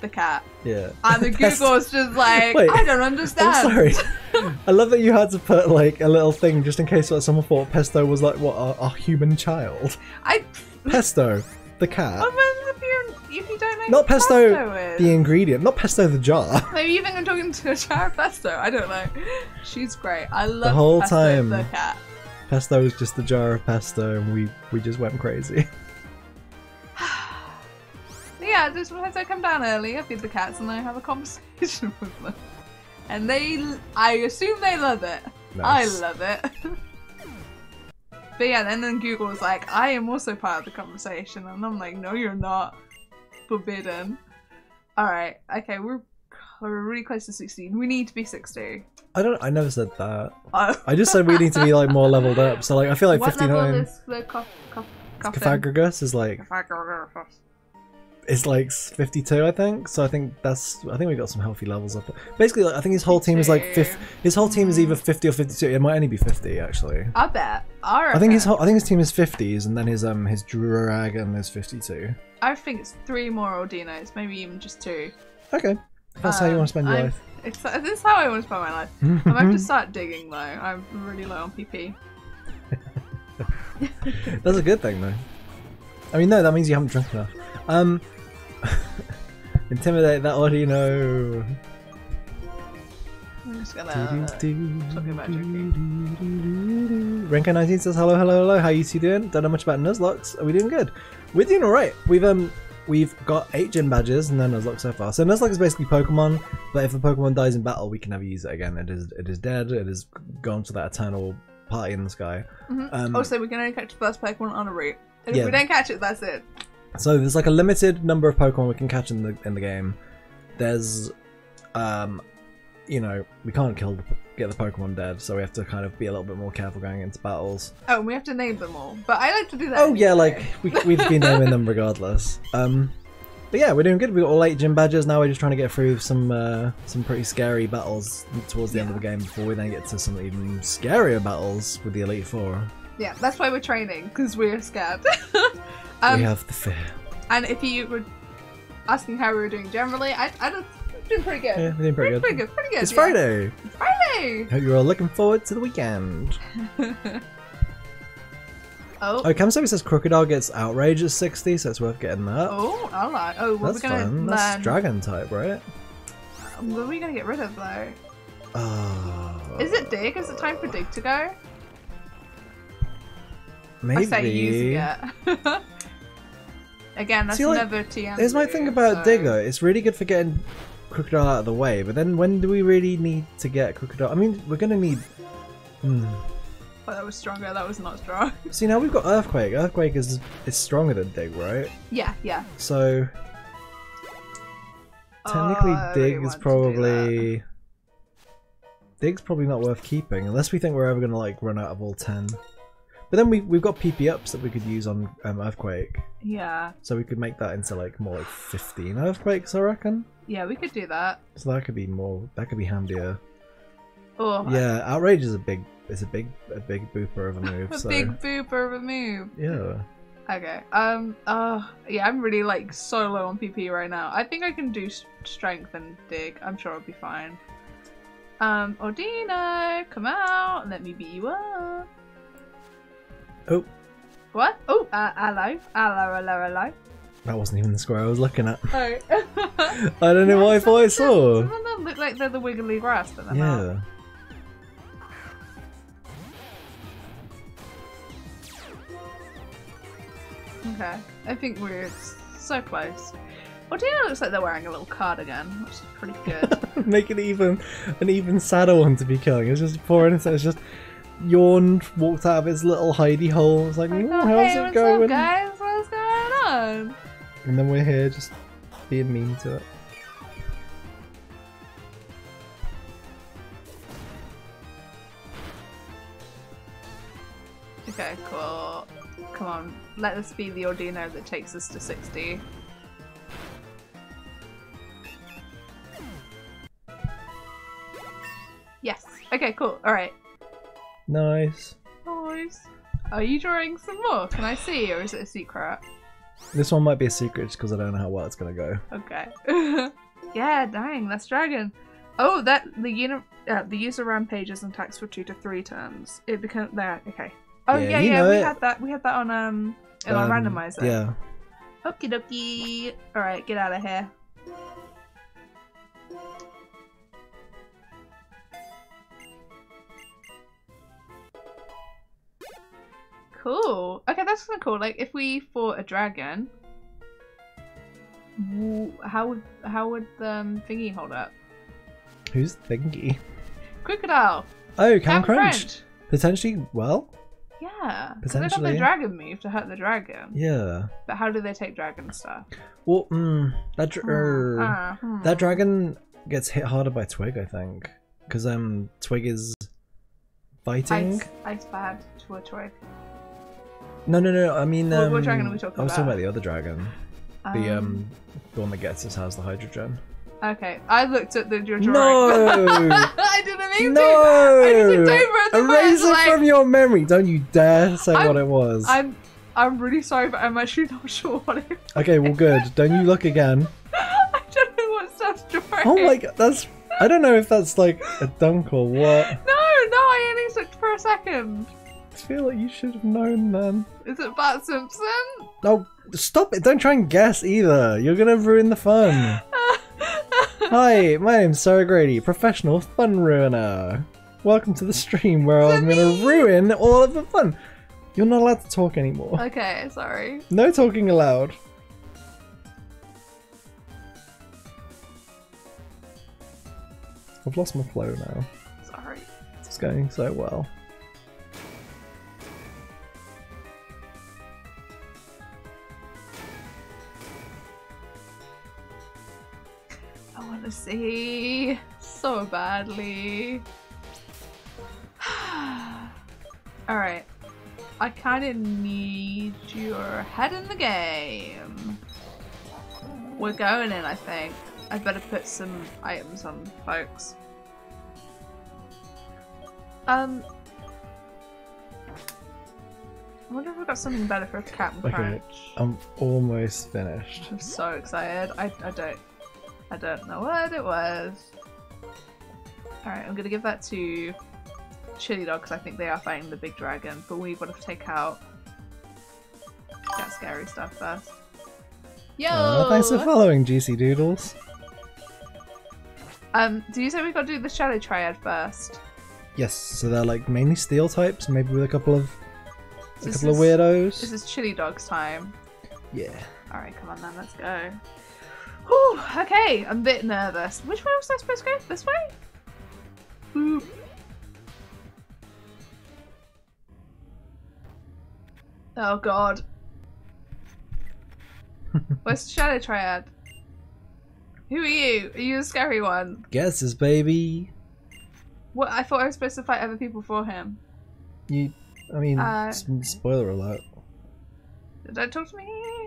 the cat, Yeah. and the <laughs> Pesto- Google's just like, Wait, I don't understand. I'm sorry. <laughs> I love that you had to put like a little thing just in case like someone thought Pesto was like what a, a human child. I. Pesto, the cat, Oh, well, if you if you don't know not pesto, is. the ingredient, not pesto the jar. <laughs> Maybe you think I'm talking to a jar of Pesto. I don't know. She's great. I love whole Pesto, time. the cat. Pesto was just a jar of pesto, and we we just went crazy. <laughs> <sighs> Yeah, just as I come down early, I feed the cats and I have a conversation <laughs> with them. And they, I assume they love it. Nice. I love it. <laughs> but yeah, then, then Google was like, I am also part of the conversation. And I'm like, no, you're not. Forbidden. Alright, okay, we're, we're really close to 16. We need to be 60. I don't. I never said that. Oh. I just said we need to be like more leveled up. So like I feel like what fifty level nine. is the cof-? Is like is like 52 i think so i think that's i think we got some healthy levels up basically like, i think his whole team is like fifth his whole team is either 50 or 52 it might only be 50 actually I bet. I, i think his whole i think his team is 50s and then his um his dragon is 52 I think it's three more Audinos, maybe even just two. okay that's how you Um, want to spend your I'm- life It's, this is how I want to spend my life. I might have to <laughs> start digging though. I'm really low on PP. <laughs> that's a good thing though i mean no that means you haven't drunk enough um <laughs> intimidate that Audino. I'm just gonna. talking about Renko 19 says hello, hello, hello. How you two doing? Don't know much about Nuzlocke. Are we doing good? We're doing all right. We've um we've got eight gym badges and no Nuzlocke so far. So Nuzlocke is basically Pokemon, but if a Pokemon dies in battle, we can never use it again. It is it is dead. It is gone to that eternal party in the sky. Mhm. Um, also, we can only catch the first Pokemon on a route. And Yeah. if we don't catch it, that's it. So there's like a limited number of Pokemon we can catch in the in the game. There's, um, you know, we can't kill the, get the Pokemon dead, so we have to kind of be a little bit more careful going into battles. Oh, and we have to name them all. But I like to do that. Oh yeah, like we, we've been naming them regardless. Um, but yeah, we're doing good. We got all eight gym badges now. We're just trying to get through some uh, some pretty scary battles towards the end of the game before we then get to some even scarier battles with the Elite Four. Yeah, that's why we're training because we're scared. <laughs> um, we have the fear. And if you were asking how we were doing generally, I, I don't. Doing pretty good. Yeah, doing pretty, pretty good. good. Pretty good. It's yeah. Friday. Friday. Hope you're all looking forward to the weekend. <laughs> oh. Oh, Cam says Krookodile gets outrage at 60, so it's worth getting that. Oh, I like. Oh, what That's we're gonna fun. That's dragon type, right? What are we gonna get rid of though? Oh. Is it dig? Is it time for dig to go? Maybe. I say using it. <laughs> Again, that's See, like, never TM. Here's my thing about so... Dig though. It's really good for getting Krookodile out of the way, but then when do we really need to get Krookodile? I mean, we're gonna need. Hmm. Oh, that was stronger. That was not strong. <laughs> See, now we've got Earthquake. Earthquake is is stronger than Dig, right? yeah, yeah. So technically, Oh, I really Dig is probably. Dig's probably not worth keeping unless we think we're ever gonna like run out of all ten. But then we we've got PP ups that we could use on um, Earthquake. Yeah, so we could make that into like more like fifteen Earthquakes, I reckon. yeah. We could do that. So that could be more. That could be handier. Oh, Yeah, outrage is a big. It's a big, a big booper of a move. <laughs> a so big booper of a move. yeah. Okay. Um. Uh. Yeah. I'm really like so low on PP right now. I think I can do strength and dig. I'm sure I'll be fine. Um. Audino, come out. Let me beat you up. Oh, What? Oh. Uh, hello. Hello. Hello. Hello. that wasn't even the square I was looking at. Oh. <laughs> I don't know what I thought I saw. Some of them look like they're the wiggly grass, but they're not. Yeah. Okay. I think we're so close. Audino looks like they're wearing a little cardigan, which is pretty good. <laughs> Make it even an even sadder one to be killing. It's just poor innocent. It's just yawned, walked out of his little hidey hole. It's like, Like, "Ooh, oh, how's hey, it what's going? up, guys? What's going on? And then we're here just being mean to it. Okay, cool. Come on, let this be the Audino that takes us to 60. Yes. Okay, cool. Alright. Nice. Nice. Are you drawing some more? Can I see, or is it a secret? This one might be a secret just because I don't know how well it's gonna go. Okay. <laughs> yeah, dang, that's dragon. Oh, that the uni- uh, the user rampages and attacks for two to three turns. It becomes there. Okay. Oh Yeah, yeah, yeah. we it. had that. We had that on um in our Um, randomizer. Yeah. Okie dokie. All right, get out of here. Cool. Okay, that's kind of cool. Like, if we fought a dragon, how would how would um thingy hold up? Who's thingy? Krookodile. Oh, Cam Cam Crunch. Crunch. Potentially. Potentially, well, Yeah. 'cause They got Potentially. the dragon move to hurt the dragon. yeah. But how do they take dragon stuff? Well, mm, that er, Ah, hmm. that dragon gets hit harder by Twig, I think, because um Twig is fighting. Ice, ice bad to a twig. No, no, no. I mean, What- um, what dragon are we talking about? I was talking about? the other dragon, the um, the one that gets us has the hydrogen. Okay, I looked at the your drawing. <laughs> No! I didn't mean no, to. I just looked over at the erase it like, from your memory. Don't you dare say I'm- what it was. I'm I'm really sorry, but I'm actually not <laughs> sure what it. Okay, well, good. Don't you look again. <laughs> I don't know what stuff's drawing. Oh my god, that's. I don't know if that's like a dunk or what. No, no, I only looked for a second. I feel like you should have known, man. Is it Bart Simpson? Oh, stop it! Don't try and guess either. You're gonna ruin the fun. <laughs> Hi, my name's Sarah Graley, professional fun ruiner. Welcome to the stream where I'm gonna ruin all of the fun. You're not allowed to talk anymore. okay, sorry. No talking allowed. I've lost my flow now. Sorry. It's going so well. See so badly. <sighs> Alright. I kind of need your head in the game. We're going in, I think. I better put some items on folks. Um. I wonder if we've got something better for Captain Okay. Crunch. I'm almost finished. I'm so excited. I, I don't I don't know what it was. Alright, I'm gonna give that to Chili Dog because I think they are fighting the big dragon, but we've got to take out that scary stuff first. Yo! Oh, thanks for following, GC Doodles. um, do you say we've got to do the Shadow Triad first? Yes, so they're like mainly steel types, maybe with a couple of a This couple of weirdos. This is Chili Dog's time. Yeah. Alright, come on then, let's go. Whew, okay, I'm a bit nervous. Which way was I supposed to go? This way? Boop. Oh god. <laughs> Where's the Shadow Triad? Who are you? Are you the scary one? Guesses, baby. What? I thought I was supposed to fight other people for him. You, I mean, Uh, spoiler alert. Don't talk to me.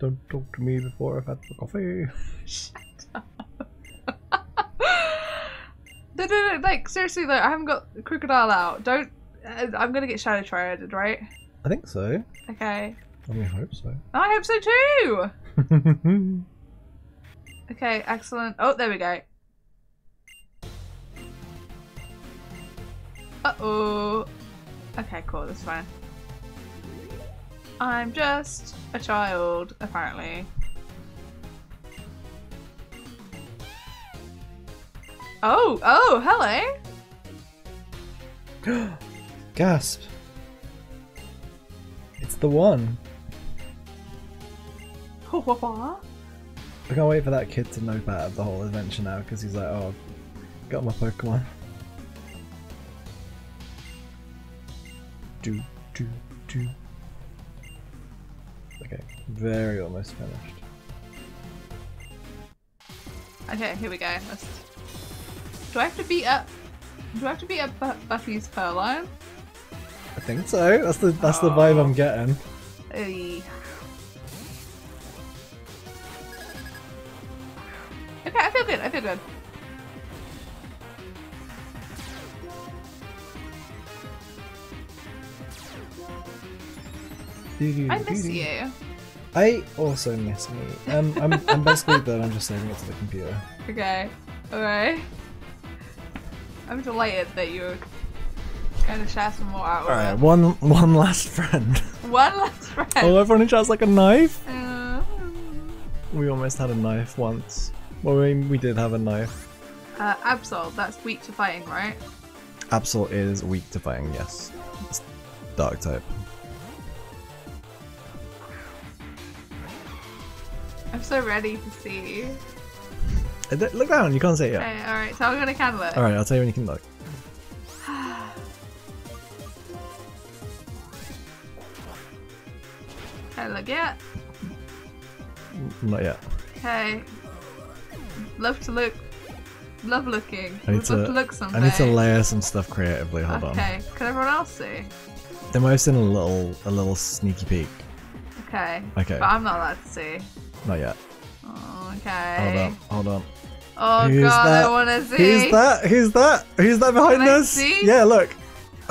Don't talk to me before I've had the coffee. <laughs> Shut up. <laughs> no, no, no, like, seriously, though, I haven't got Krookodile out. Don't. Uh, I'm gonna get Shadow Triaded, right? I think so. Okay. I mean, I hope so. <laughs> I hope so too! Okay, excellent. Oh, there we go. Uh oh. Okay, cool, that's fine. I'm just a child, apparently. Oh, oh, hello! <gasps> Gasp! It's the one. I can't wait for that kid to know better the whole adventure now because he's like, oh, got my Pokemon. Do, do, do. Okay, very almost finished. Okay, here we go. Let's... Do I have to beat up? Do I have to beat up Bu- Buffy's Pearline? I think so. That's the that's the vibe I'm getting. Ey. Okay, I feel good. I feel good. I miss you. I also miss me. Um, I'm, I'm basically done. I'm just saving it to the computer. Okay. Alright. I'm delighted that you're going to share some more out with Alright, one one last friend. <laughs> One last friend. Oh, everyone in chat's like a knife. Uh, We almost had a knife once. Well, we, we did have a knife. uh, Absol, that's weak to fighting, right? Absol is weak to fighting, yes. It's dark type. I'm so ready to see. Uh, Look down, you can't see it yet. Okay, alright, so I'm gonna candle it. Alright, I'll tell you when you can look. <sighs> Okay, look yet. Not yet. Okay. Love to look. Love looking. I need to, to look someday. I need to layer some stuff creatively. Hold on. Okay, can everyone else see? Am I in a little a little sneaky peek? Okay. Okay. But I'm not allowed to see. Not yet. Oh, okay. Hold on. Hold on. Oh Who's god, that? I wanna see. Who's that? Who's that? Who's that behind Can I us? Yeah, look. <laughs>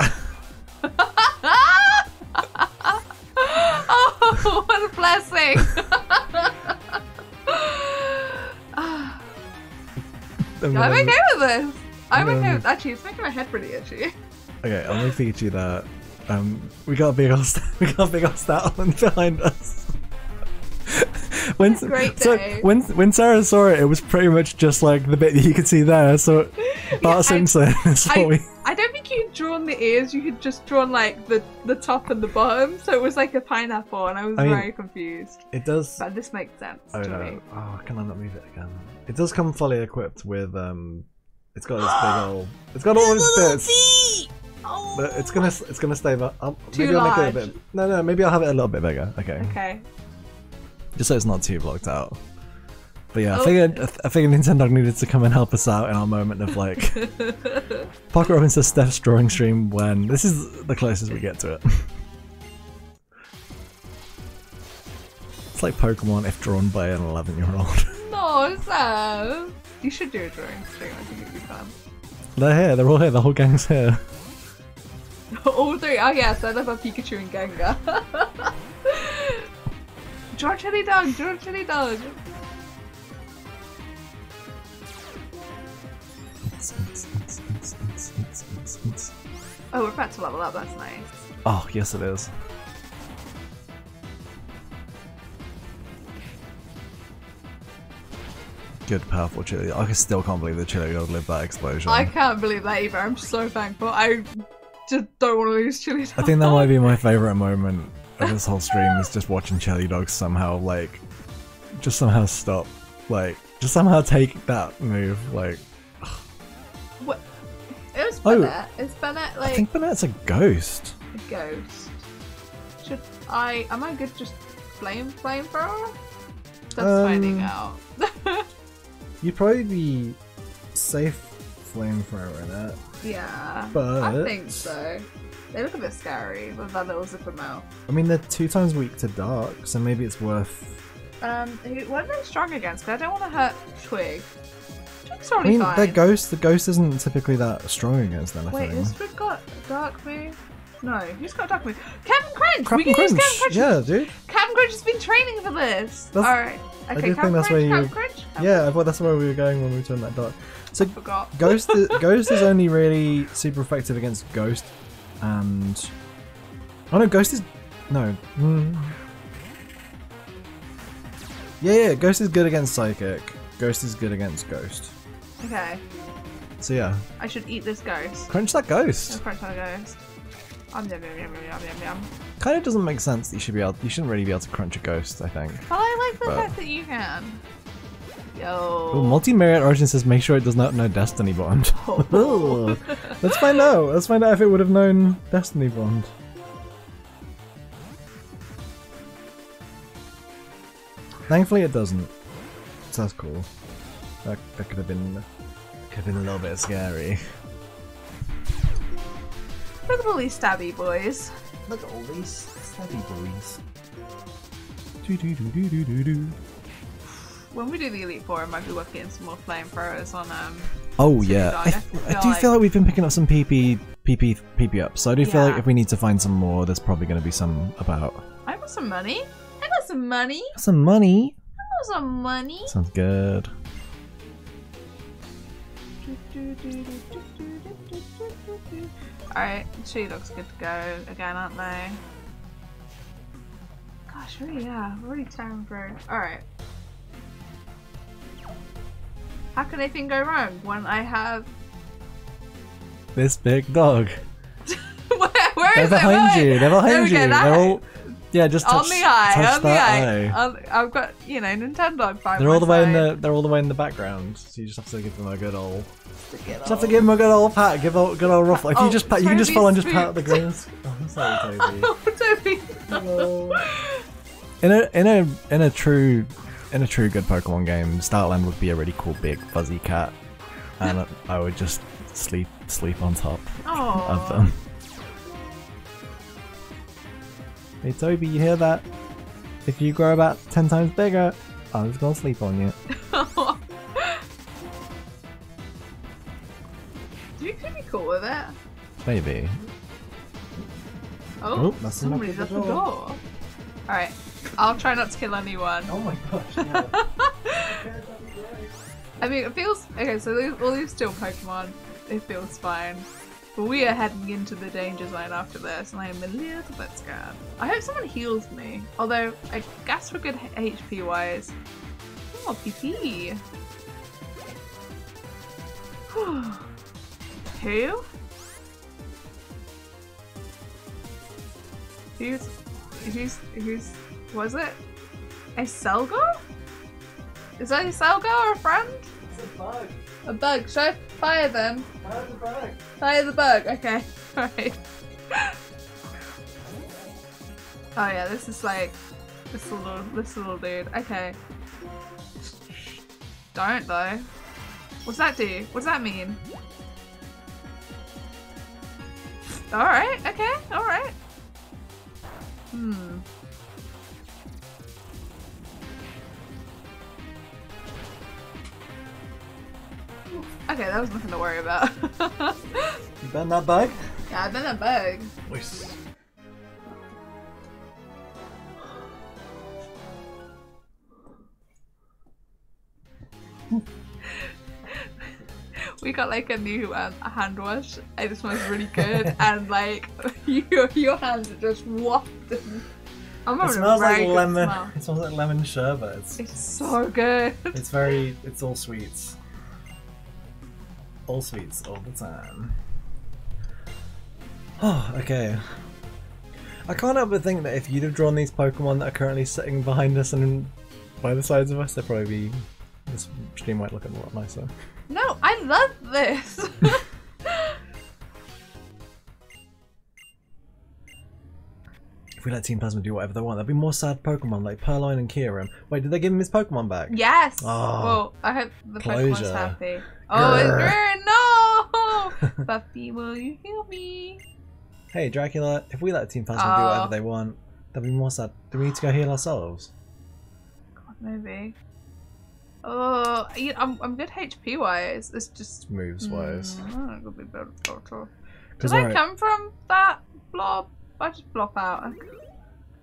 oh, what a blessing! <laughs> <sighs> I'm okay with this. I'm I'm okay with actually. It's making my head pretty itchy. Okay, I'm gonna feed you that. Um, we got a big old, <laughs> we got a big old Stoutland behind us. <laughs> when so when when Sarah saw it, it was pretty much just like the bit that you could see there. So <laughs> Bart I- Simpson <laughs> what I, we. I don't think you had drawn the ears. You had just drawn like the the top and the bottom, so it was like a pineapple, and I was I mean- very confused. It does. But this makes sense Oh to no! me. Oh, can I not move it again? It does come fully equipped with um. It's got this big old. <gasps> It's got all its bits. But it's gonna it's gonna stay. Up. Um, Too maybe I'll make it a bit. No, no. Maybe I'll have it a little bit bigger. Okay. Okay. Just so it's not too blocked out. But yeah, I Oh. figured I figured Nintendo needed to come and help us out in our moment of like <laughs> Pocket Robin says Steph's drawing stream when this is the closest we get to it. <laughs> it's like Pokemon if drawn by an 11 year old. <laughs> no, Sam. Uh, you should do a drawing stream. I think it'd be fun. they're here, they're all here, the whole gang's here. All three. Oh yes, I love a Pikachu and Gengar. Draw chili dog. Draw chili dog. Oh, we're about to level up. That's nice. Oh, yes it is. Good, powerful chili. I still can't believe the chili dog lived that explosion. I can't believe that either. I'm so thankful. I just don't want to lose chili dog. I think that might be my favorite moment this whole stream is just watching Chili Dogs somehow like just somehow stop. Like just somehow take that move. Like What? It was Oh. Banette. Is Banette like I think Banette's a ghost. a ghost? Should I? Am I good? Just flame flamethrower? That's Um, finding out. <laughs> You'd probably be safe flamethrower in it. yeah. But I think so. They look a bit scary with that little zipper mouth. I mean they're two times weak to dark, so maybe it's worth Um, who- what are they strong against? 'Cause I don't want to hurt Twig. Twig's probably I mean fine. they're ghost the ghost isn't typically that strong against anything. Wait, has Twig got dark move? No, who's got dark move? Captain Crunch. Crap we can use Crunch! Captain Crunch. Yeah, dude. Captain Crunch has been training for this. That's- All right. I Okay, did Captain think that's Crunch. where you- Captain Crunch. Oh, Yeah, I thought that's where we were going when we turned that dark. So I forgot. Ghost is, <laughs> Ghost is only really super effective against Ghost and Oh no, Ghost is no. Mm. Yeah, yeah, Ghost is good against Psychic. Ghost is good against Ghost. Okay, So yeah, I should eat this ghost. crunch that Ghost. crunch that ghost. Um, yum, yum, yum, yum, yum, yum. Kind of doesn't make sense that you should be able. You shouldn't really be able to crunch a Ghost. I think. But I like the But- fact that you can. Yo. Oh, multi-myriad origin says make sure it does not know Destiny Bond. <laughs> Oh. <laughs> Let's find out. Let's find out if it would have known Destiny Bond. Thankfully, it doesn't. So that's cool. That, that could have been could have been a little bit scary. Look at all these stabby boys. Look at all these stabby boys. Do do do do do do do. When we do the Elite Four, I might be working some more flamethrowers on um. Oh yeah. I, I I do like- feel like we've been picking up some PP PP PP ups. So I do feel like if we need to find some more, there's probably going to be some about. I'm got some money. I got some money. Some money. I got some money. Sounds good. Alright, she looks good to go again, aren't they? Gosh, really, yeah, already tearing through. Alright. How can anything go wrong when I have. This big dog. <laughs> where, where They're is it? behind Where? you. They're behind There we you. that- They're all. Yeah, just touch, on the eye, touch on the eye. eye. I've got, you know, Nintendo by They're all the way in the. They're all the way in the background. So you just have to give them a good old. Get Just have to give them a good old pat. Give a good old ruffle. If you Oh, just pat, you can just fall follow and just pat the spooked. greens. <laughs> Oh, sorry, <laughs> Toby. Oh, Toby. In a in a in a true in a true good Pokemon game, Stoutland would be a really cool big fuzzy cat, and I would just sleep sleep on top of Oh. them. Hey Toby, you hear that? If you grow about ten times bigger, I'm just gonna sleep on you. Do <laughs> you think be cool with it? Maybe. Oh, Oh, that's somebody's at the door. door. Alright, I'll try not to kill anyone. Oh my gosh. <laughs> Yeah. I mean, it feels. Okay, so these, all these still Pokemon, it feels fine. But we are heading into the danger zone after this, and I am a little bit scared. I hope someone heals me. Although, I guess we're good HP wise. Oh, PP. <sighs> Who? Who's. Who's. Who's. Was it? A Selgo? Is that a Selgo or a friend? It's a bug. A bug. Should I fire them? How's a bug? Fire the bug. Okay. <laughs> Alright. oh yeah, this is like this little this little dude. Okay. Don't though. What's that do? What's that mean? Alright, okay, alright. Hmm. Okay, that was nothing to worry about. You burn that bug? yeah, I've been a bug. Nice. <laughs> We got like a new um, hand wash and it smells really good <laughs> and like <laughs> your your hands are just wafted. I'm It smells like lemon. smell. It smells like lemon sherbet. It's, It's so good. it's very. It's all sweets. All sweets all the time. <sighs> Oh, okay. I can't help but think that if you'd have drawn these Pokemon that are currently sitting behind us and by the sides of us, they'd probably be. This stream might look a lot nicer. No, I love this. <laughs> If we let Team Plasma do whatever they want, there'll be more sad Pokemon like Purrloin and Kyurem. Wait, did they give him his Pokemon back? yes. Oh, well, I hope the Pokemon's closure. happy. Oh, it's Grr. great. No, <laughs> Buffy, will you heal me? Hey, Dracula, if we let Team Plasma do Oh. whatever they want, there'll be more sad. Do we need to go heal ourselves? God, maybe. Oh, I'm I'm good HP wise. It's just Moves wise. Mm, I could be better. better. did I alright, come from that blob? I just blop out.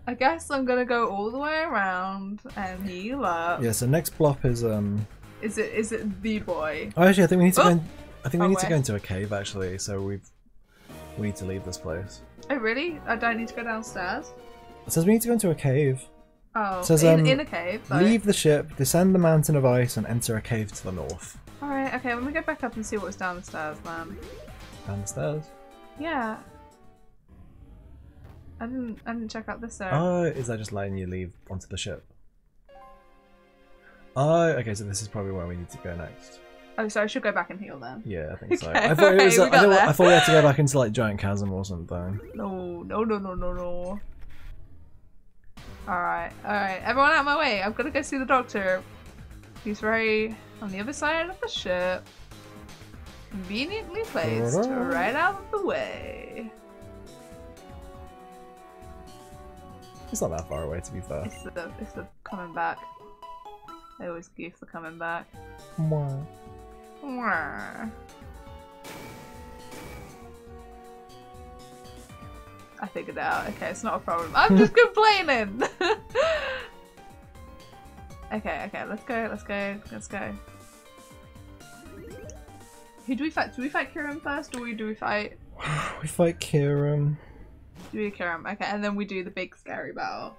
I guess I'm gonna go all the way around and heal up. Yeah, so next blop is um. Is it is it the boy? Oh, actually, I think we need to go. Oh. In, I think we Oh, need to go into a cave actually. So we've we need to leave this place. Oh really? I don't need to go downstairs. It says we need to go into a cave. Oh, Says, in, um, in a cave. Though. Leave the ship, descend the mountain of ice, and enter a cave to the north. All right. Okay. Let me go back up and see what's down the stairs, man. Down the stairs. Yeah. I didn't. I didn't check out this area. Oh, is that just letting you leave onto the ship? Oh, okay. So this is probably where we need to go next. Oh, so I should go back and heal then. Yeah, I think so. Okay, I thought it <laughs> was. alright, I. I thought we had to go back into like giant chasm or something. No, no, no, no, no, no. Alright, alright. Everyone out of my way. I'm gonna go see the doctor. He's very on the other side of the ship. Conveniently placed right out of the way. It's not that far away, to be fair. It's the it's the coming back. I always goof the coming back. Mwah. Mwah. I figured it out. Okay, it's not a problem. I'm just <laughs> complaining. <laughs> okay, okay, let's go, let's go, let's go. Who do we fight? Do we fight Kyurem first, or do we fight? <sighs> we fight Kyurem. Do we Kyurem? Okay, and then we do the big scary battle.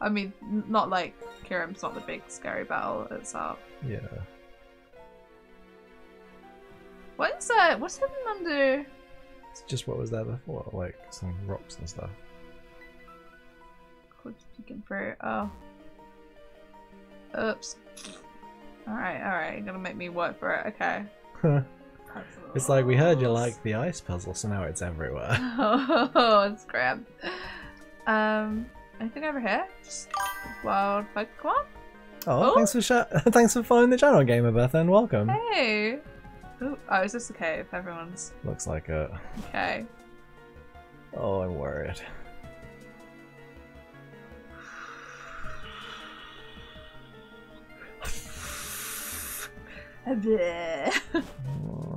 I mean, not like Kyurem's not the big scary battle itself. Yeah. What is that? What's hidden under? It's just what was there before, like some rocks and stuff. Quick peeking through. Oh. Oops. Alright, alright. Gonna make me work for it. Okay. <laughs> it's like we heard you like the ice puzzle, so now it's everywhere. <laughs> Oh, it's grand. Um, anything over here? Just wild Pokemon? Oh, Oh. thanks for <laughs> thanks for following the channel, Gamer Beth, and welcome. Hey! Ooh, oh, is this okay if everyone's Looks like it. okay? Oh, I'm worried. <sighs> <laughs>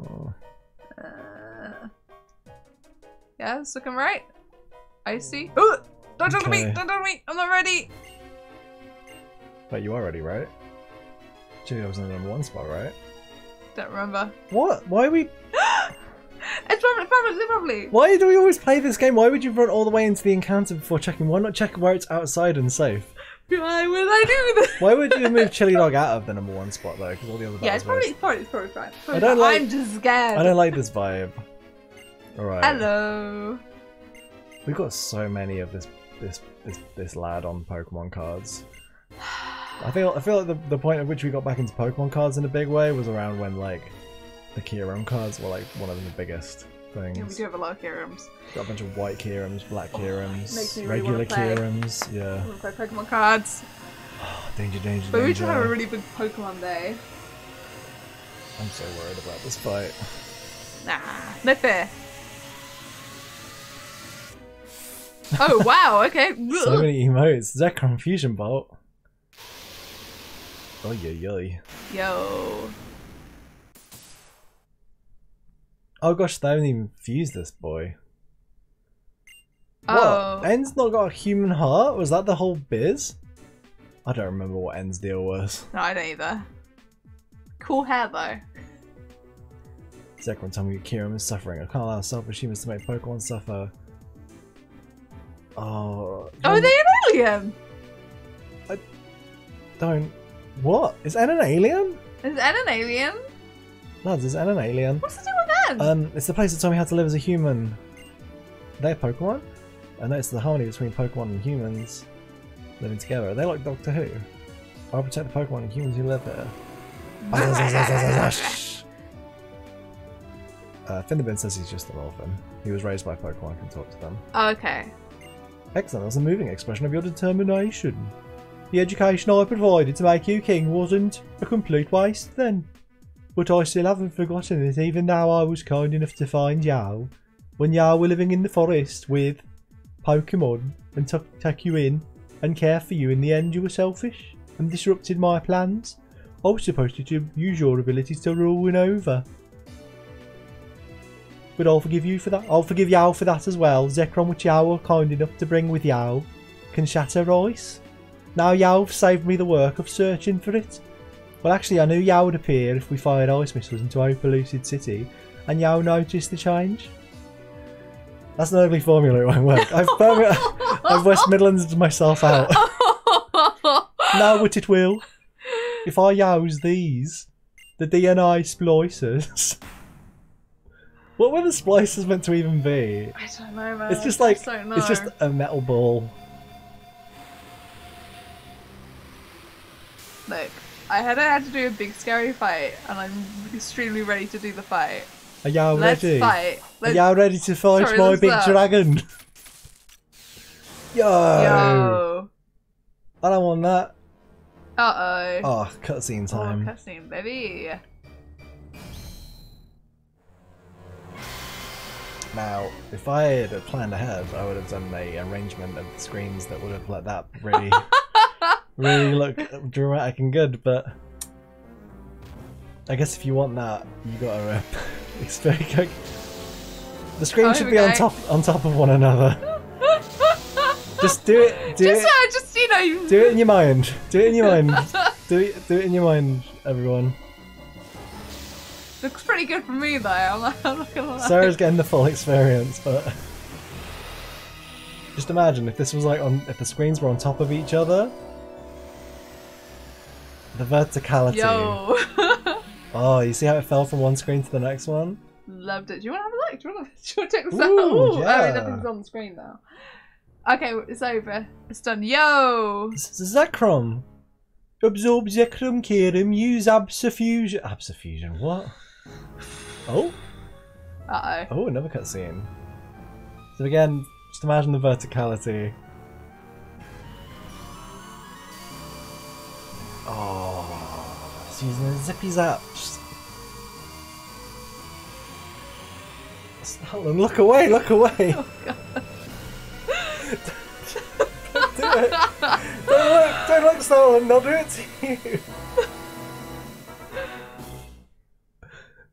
Uh, yeah, it's looking right. Icy. Ooh, don't talk to me! Don't talk to me! I'm not ready! But you are ready, right? Chili was in the number one spot, right? Don't remember. What? Why are we? <gasps> It's probably, probably, probably. Why do we always play this game? Why would you run all the way into the encounter before checking? Why not check where it's outside and safe? Why would I do this? Why would you move Chili Dog out of the number one spot though? Because all the other Yeah, it's probably, it's probably, it's probably fine. Probably don't fine. like- I'm just scared. I don't like this vibe. Alright. Hello. We've got so many of this this this this lad on Pokemon cards. I feel I feel like the, the point at which we got back into Pokemon cards in a big way was around when like the Kyurem cards were like one of the biggest things. Yeah, we do have a lot of Kyurems. Got a bunch of white Kyurems, black oh, me really regular play. Kyurems, yeah. I play Pokemon cards. Oh, danger, danger, But we danger. should have a really big Pokemon day. I'm so worried about this fight. Nah, no fair. oh wow, okay. <laughs> So many emotes. Zekrom Fusion Bolt. Oh yeah, yeah. Yo. Oh gosh, they haven't even fused this boy. What? Oh. N's not got a human heart? Was that the whole biz? I don't remember what N's deal was. No, I don't either. Cool hair though. Zekrom tell me Kyurem is suffering. I can't allow selfish humans to make Pokemon suffer. Oh. Oh, are they an alien? I don't. What? Is N an alien? Is N an alien? Lads, is N an alien? What's the deal with N? Um, it's the place that taught me how to live as a human. They're Pokemon? I noticed the harmony between Pokemon and humans living together. Are they like Doctor Who? I'll protect the Pokemon and humans who live here. <laughs> uh, Finnerbin says he's just an orphan. He was raised by Pokemon and can talk to them. okay. Excellent, that's a moving expression of your determination. The education I provided to make you king wasn't a complete waste then. But I still haven't forgotten it, even now I was kind enough to find Yao. When Yao were living in the forest with Pokemon and took take you in and care for you, in the end you were selfish and disrupted my plans. I was supposed to use your abilities to rule win over. But I'll forgive you for that. I'll forgive Yao for that as well. Zekrom, which Yao were kind enough to bring with Yao, can shatter ice. Now Yao saved me the work of searching for it. Well, actually, I knew Yao would appear if we fired ice missiles into Opelucid City, and Yao noticed the change. That's an ugly formula, it won't work. I've, <laughs> I've West Midlands myself out. <laughs> now, what it will. If I use these, the DNA splicers. <laughs> what were the splicers meant to even be? I don't know, man. It's just like it's just a metal ball. Look, I had, I had to do a big scary fight, and I'm extremely ready to do the fight. Are y'all Let's ready? fight. Are Let's, y'all ready to fight Sorry, my big go. dragon? <laughs> Yo! Yo. I don't want that. Uh oh. Oh, cutscene Oh, time. cutscene, baby. Now, if I had planned ahead, I would have done a arrangement of the screens that would have let that really, <laughs> really <laughs> look dramatic and good. But I guess if you want that, you gotta. Uh, <laughs> it's very good. The screens Oh, should be on top on top of one another. <laughs> Just do it. Do just, it. uh, just you know. Do it in your mind. Do it in your mind. Do it. Do it in your mind, everyone. Looks pretty good for me though. I'm not, I'm not gonna lie. Sarah's getting the full experience, but just imagine if this was like on if the screens were on top of each other. The verticality. Yo, <laughs> Oh, you see how it fell from one screen to the next one? loved it. Do you want to have a look? Do you want to, <laughs> do you want to check this Ooh, out? Ooh, yeah. I mean, nothing's on the screen now. Okay, it's over. It's done. Yo. Zekrom. Absorb Zekrom Kyurem, use Absofusion. Absofusion, what? Oh? Uh oh. Oh, another cutscene. So again, just imagine the verticality. Oh, it's using the zippy zap. Just... Stalin, look away, look away! Oh, don't do it! Don't look, don't look, Stalin, they'll do it to you!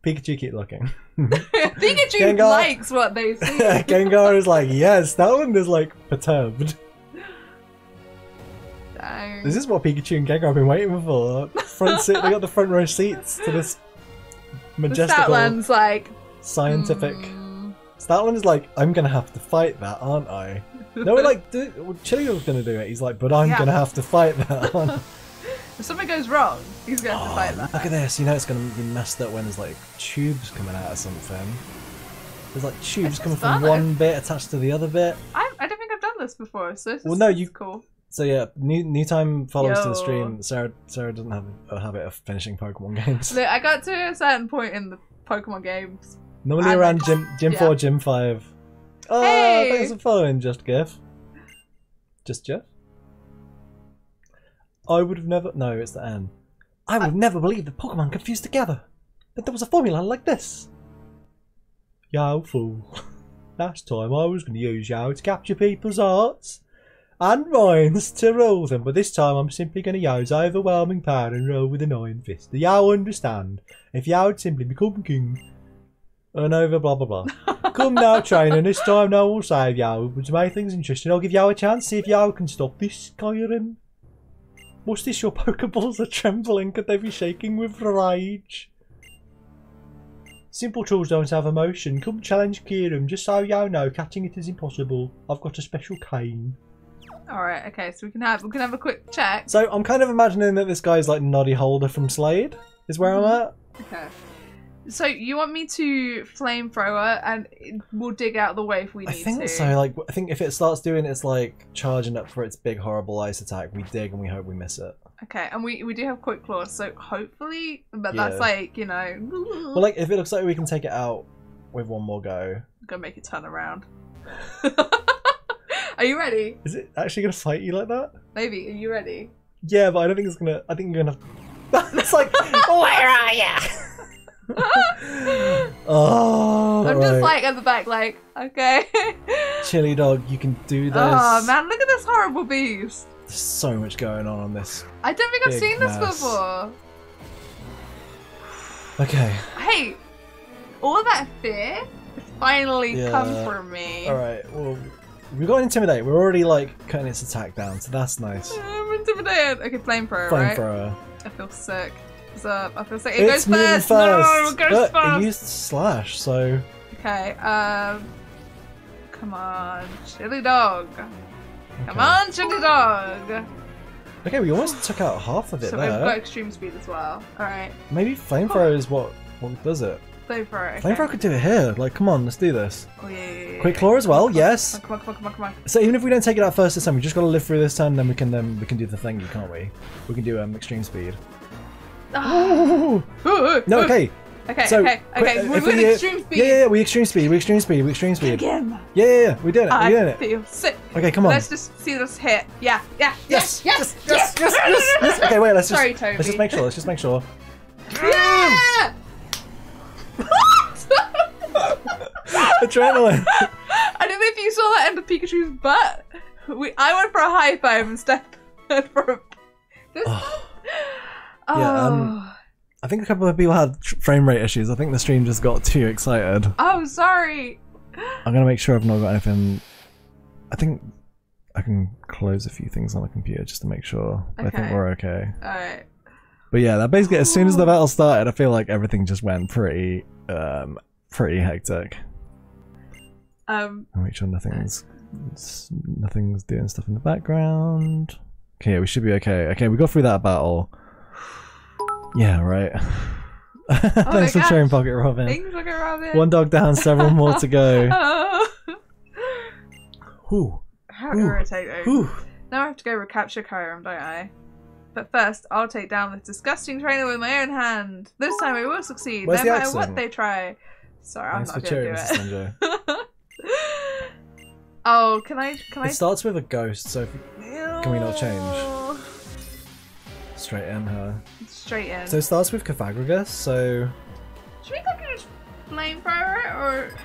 Pikachu, keep looking. Pikachu Gengar. likes what they see. <laughs> Gengar is like, yes, that one is like perturbed. This is what Pikachu and Gengar have been waiting for. Front seat, they got the front row seats to this the majestical, Stoutland's like. scientific. mm, Statland is like, I'm gonna have to fight that, aren't I? No, we're <laughs> like, do, well, Chili was gonna do it. He's like, but I'm Yeah. gonna have to fight that. <laughs> if something goes wrong, he's gonna have to fight Oh, that. look at this. You know it's gonna be messed up when there's like tubes coming out of something. There's like tubes coming from one bit attached to the other bit. I, I don't think I've done this before, so this Well, is no, you- cool. So yeah, new new time followers to the stream. Sarah Sarah doesn't have a habit of finishing Pokemon <laughs> games. Look, I got to a certain point in the Pokemon games. Normally I around gym gym yeah. four, gym five. Oh, Hey! thanks for following, Just Gif. Just Jeff. I would have never. No, it's the N. I would have never believed that Pokemon could fuse together. That there was a formula like this. Yo, fool. <laughs> Last time I was going to use Yo to capture people's hearts and minds to rule them, but this time I'm simply going to use overwhelming power and rule with an iron fist. Do Yo understand? If would simply become king and over blah blah blah. <laughs> Come now, trainer. This time no will save. But to make things interesting, I'll give Yo a chance. See if Yo can stop this Skyrim. What's this? Your <laughs> Pokeballs are trembling. Could they be shaking with rage? Simple tools don't have emotion. Come challenge Kyurem. Just so you know, catching it is impossible. I've got a special cane. All right, okay, so we can have we can have a quick check. So I'm kind of imagining that this guy's like Noddy Holder from Slade. Is where I'm mm-hmm. at. Okay. So you want me to flamethrower and we'll dig out the way if we need to. I think to. so. Like, I think if it starts doing its like charging up for its big horrible ice attack, we dig and we hope we miss it. Okay, and we we do have quick claws, so hopefully, but Yeah. that's like you know, Well, like if it looks like we can take it out with one more go, gonna make it turn around. <laughs> are you ready? is it actually gonna fight you like that? Maybe. Are you ready? Yeah, but I don't think it's gonna. I think you're gonna. <laughs> it's like, where are you? <laughs> oh, I'm just right. like at the back, like okay. <laughs> chili dog. You can do this. oh man, look at this horrible beast. There's so much going on on this. I don't think I've seen this before. Okay, Hey, all that fear has finally Yeah. come from me. all right. Well, we got intimidate. We're already like cutting its attack down, so that's nice. I'm intimidated. Okay, flamethrower, right? Flamethrower. I feel sick. What's up? I feel sick. It It's goes first. first. No, it goes Look, first. it used slash, so Okay. Um. Come on, chili dog. Come on, chili dog. Okay, we almost took out half of it So we've got extreme speed as well. All right, Maybe flamethrower is what what does it. Flamethrower. Okay. Flamethrower could do it here. Like, come on, let's do this. Oh yeah, yeah, yeah, Quick claw as well. Yes. Come on, come on, come on, come on. So even if we don't take it out first this time, we just got to live through this turn. Then we can then we can do the thingy, can't we? We can do um, extreme speed. Ooh. No, okay. Okay, So, okay, okay. uh, We're we, uh, extreme speed. Yeah, yeah, yeah. We extreme speed. We extreme speed. We extreme speed. Again. Yeah, yeah, yeah. We did it. We did it. feel sick. Okay, come on. Let's just see this hit. Yeah, yeah. Yes, yes, yes, yes, yes, yes. Okay, wait. Let's just Sorry, Toby. let's just make sure. Let's just make sure. Yeah! <laughs> Adrenaline. I don't know if you saw that end of Pikachu's butt. We, I went for a high five instead <laughs> of for a. This, Oh, oh, Yeah, um, I think a couple of people had frame rate issues. I think the stream just got too excited. oh, sorry. I'm gonna make sure I've not got anything. I think I can close a few things on the computer just to make sure. I think we're okay. Alright. But yeah, that basically as soon as the battle started, I feel like everything just went pretty, um, pretty hectic. Um, I'll make sure nothing's nothing's doing stuff in the background. Okay, we should be okay. Okay, we got through that battle. Yeah, right. <laughs> Thanks Oh my for gosh. sharing, Pocket Robin. look around it. One dog down, several more to go. Oh. <laughs> Whew. How Ooh. irritating. Whew. Now I have to go recapture Kyram, don't I? But first, I'll take down this disgusting trainer with my own hand. This time I will succeed, Where's no matter what they try. Sorry, I'm not gonna Mrs. do it. <laughs> oh, can I? Can I? It starts with a ghost, so if Can we not change? Straight in her. Straight in. So it starts with Cofagrigus, so Should we go just flamethrower it, or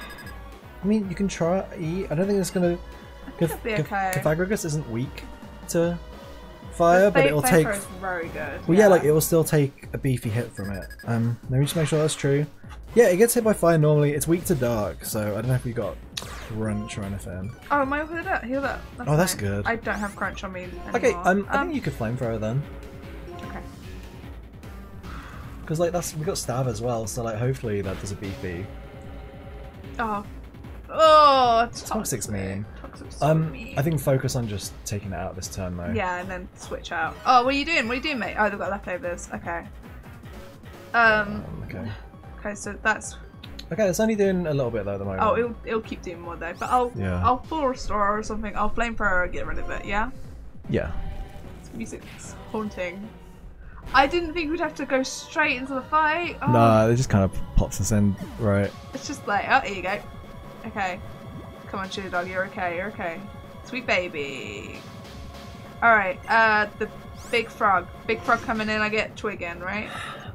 I mean you can try eat. I don't think it's gonna Cath- it'll be okay. Cofagrigus isn't weak to fire, but it'll take is very good. Well, yeah. like it will still take a beefy hit from it. Um, let me just make sure that's true. Yeah, it gets hit by fire normally. It's weak to dark, so I don't know if we got crunch or anything. Oh, my healed up? Healed up. That's Oh, that's fine. good. I don't have crunch on me anymore. Okay, um, I um, think you could flamethrower then, okay. because like that's we got stab as well, so like hopefully that does a beefy. Oh. Oh, Toxic's mean. Toxic's so Um. I think focus on just taking it out this turn though. Yeah, and then switch out. Oh, what are you doing? What are you doing, mate? Oh, they've got leftovers. Okay. Um. Um, okay. Okay, so that's. Okay, it's only doing a little bit though at the moment. Oh, it'll, it'll keep doing more though. But I'll Yeah. I'll full restore or something. I'll flamethrower get rid of it. Yeah. yeah. This music's haunting. I didn't think we'd have to go straight into the fight. Oh, Nah, it just kind of pops us in right. It's just like, oh, here you go. Okay. Come on, Chili Dog, you're okay, you're okay. Sweet baby. Alright, uh, the big frog. Big frog coming in, I get twig in, right?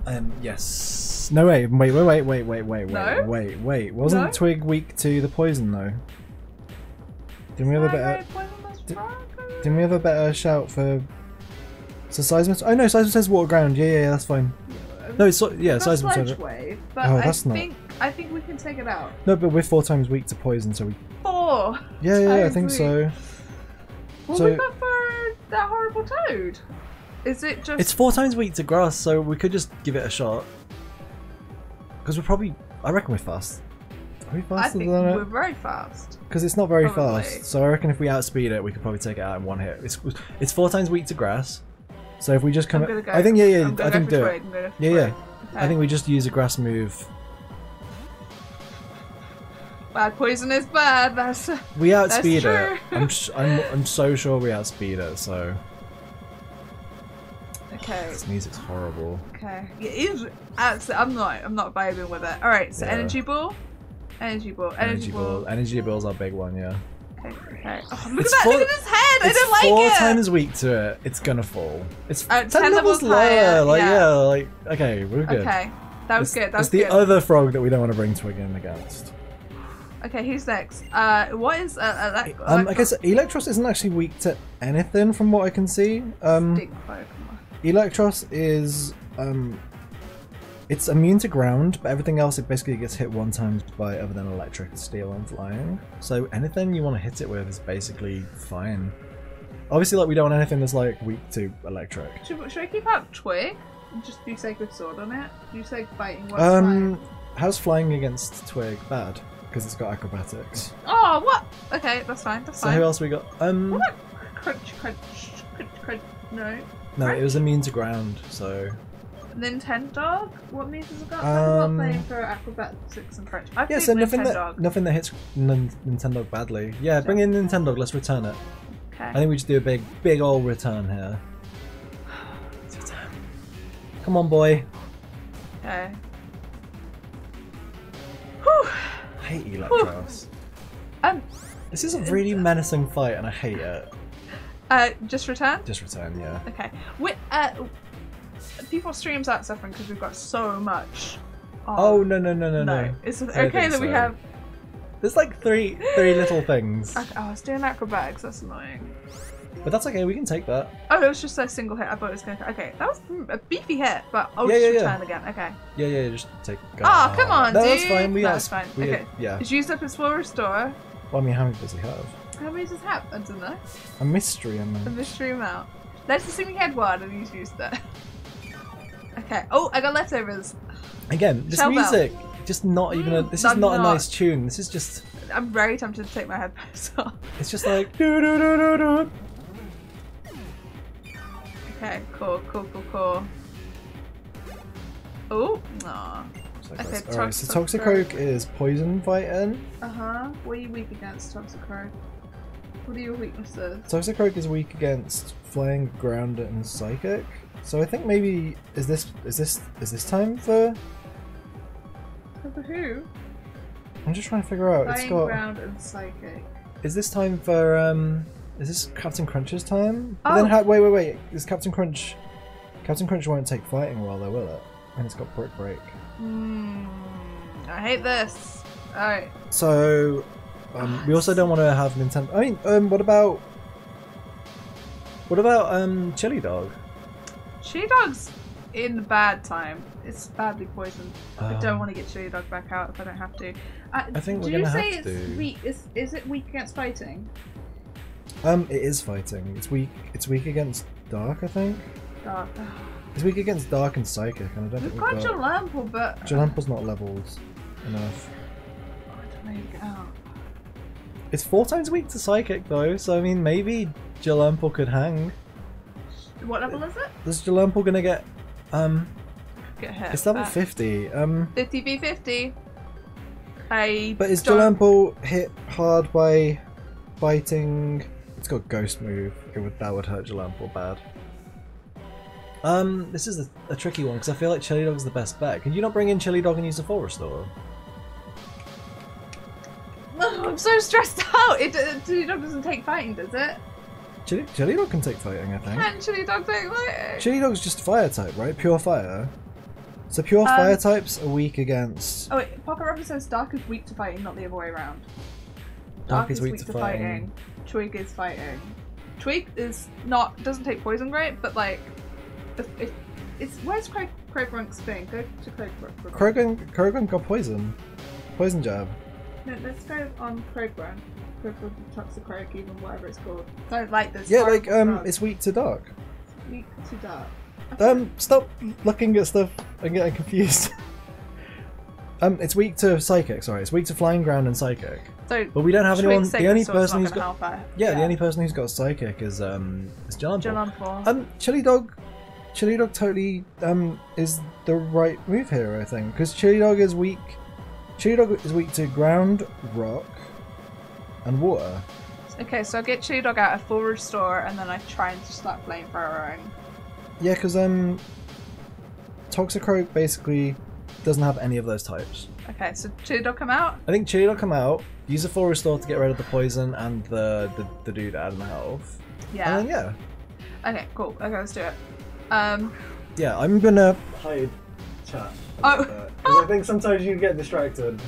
Um, yes. No, wait, wait, wait, wait, wait, wait, wait, No? wait, wait. Wasn't No? Twig weak to the poison though? Didn't we have a better? Did- Didn't we have a better shout for? So Seismos? Oh no, Seismos says water ground. Yeah, yeah, yeah, that's fine. No, it's so, yeah, Seismos said Sludge it. wave, but Oh, I that's not- think I think we can take it out. No, but we're four times weak to poison, so we. Four. Yeah, yeah, yeah I think so. What So- we got for that horrible toad? Is it just It's four times weak to grass, so we could just give it a shot. Because we're probably, I reckon we're fast. Are we I think than we're it? very fast. Because it's not very Probably. fast. So I reckon if we outspeed it, we could probably take it out in one hit. It's it's four times weak to grass. So if we just come, go. I think yeah, yeah, I think do it. I'm gonna go for Yeah, yeah. twig. I think we just use a grass move. Bad poison is bad. That's We outspeed true. it. I'm, sh- I'm I'm so sure we outspeed it. So okay. this music's horrible. Okay. It is. Absolutely. I'm not. I'm not vibing with it. All right. So Yeah. energy ball. Energy ball. Energy, Energy ball. Energy ball's our big one. Yeah. Okay. Okay. Oh, look It's at that! four- look at his head. I don't like four it. times weak to it. It's gonna fall. It's Uh, ten, 10 levels levels lower. higher, Like yeah. yeah. like okay, we're good. Okay. That was it's, good. That was it's was the other frog that we don't want to bring Twig in against. Okay. Who's next? Uh, what is uh, uh, that? Um, I guess Eelektross isn't actually weak to anything from what I can see. Um, Eelektross is um, it's immune to ground, but everything else it basically gets hit one time by other than electric, steel, and flying. So anything you want to hit it with is basically fine. Obviously, like we don't want anything that's like weak to electric. Should, should I keep out twig? And just do Sacred Sword on it? Do Sacred Fighting? What's Um, fine? how's flying against Twig bad? Because it's got acrobatics. Oh, what? Okay, that's fine. That's So fine. So who else we got? Um, What crunch, crunch, crunch, crunch? No. no, it was immune to ground. So Nintendo? What means has it got? Um, Um, playing for acrobatics and crunch. I yeah, so nothing that nothing that hits N- Nintendo badly. Yeah, bring in Nintendo. Let's return it. Okay. I think we just do a big, big old return here. <sighs> Come on, boy. Okay. Whew. I hate Eelektross. Um, This is a really menacing fight, and I hate it. uh, just return. Just return, yeah. Okay. We, uh, people streams aren't suffering because we've got so much. Oh no no no no no! no! It's okay that we have. There's like three, three little things, oh, I was doing acrobatics. That's annoying. But that's okay. We can take that. Oh, it was just a single hit. I thought it was gonna. Okay, that was a beefy hit, but I'll Yeah, just yeah, yeah. again. Okay. Yeah yeah. Just take. Oh, come on, no, dude. that's fine. We No, outs- fine. we- Okay. Yeah. It's used up his full restore. Well, I mean, how many does he have? How many does it have? I don't know. A mystery amount. A mystery amount. Let's assume we had one and he's used it. <laughs> Okay. Oh, I got leftovers. Again, this Shell bell. music, just not even a. Mm, This is not not a nice tune. This is just. I'm very tempted to take my headphones <laughs> off. It's just like. <laughs> Okay, cool, cool, cool, cool. Oh. It's Okay. Alright, so Toxicroak. Is poison fighting. Uh huh. What are you weak against, Toxicroak? What are your weaknesses? Toxicroak is weak against flying, ground, and psychic. So I think maybe is this is this is this time for? For who? I'm just trying to figure out. It's got. ground and psychic. Is this time for um? Is this Captain Crunch's time? But then Oh. ha- wait wait wait. Is Captain Crunch? Captain Crunch won't take fighting well though, will it? And it's got brick break. Hmm. I hate this. Alright. So, um, we also don't want to have Nintendo. I mean, um, what about what about um, Chili Dog? Chili Dog's in the bad time. It's badly poisoned. I don't Um, want to get Chili Dog back out if I don't have to. Uh, I think do we're you gonna say have it's to. weak? Is, is it weak against fighting? Um, it is fighting. It's weak. It's weak against Dark, I think. Dark. It's weak against Dark and Psychic, and I don't We've think got we've got. Jalampo, but Jalampa's not leveled enough. I don't know out. It's four times weak to Psychic though, so I mean maybe Jalampo could hang. What level is it? Is Jalampo gonna get? Um, Get hit. it's level Uh, fifty. Um, 50 v 50. I. but is don't- Jalampo hit hard by biting? Got Ghost move. It would that would hurt Jalampo bad. Um, this is a, a tricky one because I feel like Chili Dog's the best bet. Can you not bring in Chili Dog and use the Full Restore? <laughs> I'm so stressed out. It, it Chili Dog doesn't take fighting, does it? Chili, Chili Dog can take fighting, I think. Can Chili Dog take fighting? Chili Dog's just fire type, right? Pure fire. So pure Um, fire types are weak against. Oh wait, Pocket Rubber says Dark is weak to fighting, not the other way around. Dark is weak to fighting. Twig is fighting. Twig is not doesn't take poison great, but like, if, if it's where's Craig Craigrunk's thing? Go to Craig. Krogan, Krogan got poison. Poison jab. No, let's go on Craigrunk. Craigrunk Toxic Craig, even whatever it's called. Don't like this. Yeah, like um, drug. it's weak to dark. weak to dark. Um, stop looking at stuff and getting confused. <laughs> um, it's weak to psychic. Sorry, it's weak to flying ground and psychic. So But we don't have anyone. The only person who's got her. yeah, the only person who's got psychic is um is Jalan. Jalan Um, Chili Dog, Chili Dog totally um is the right move here, I think, because Chili Dog is weak. Chili Dog is weak to ground, rock, and water. Okay, so I get Chili Dog out, I full restore, and then I try and just start flamethrower in. Yeah, because um, Toxicroak basically doesn't have any of those types. Okay, so Chili Dog come out. I think Chili will come out, use a full restore to get rid of the poison and the the, the dude adding the health. Yeah. And then yeah, Okay, cool. Okay, let's do it. Um. yeah, I'm gonna hide chat. Oh. Because I think sometimes you get distracted.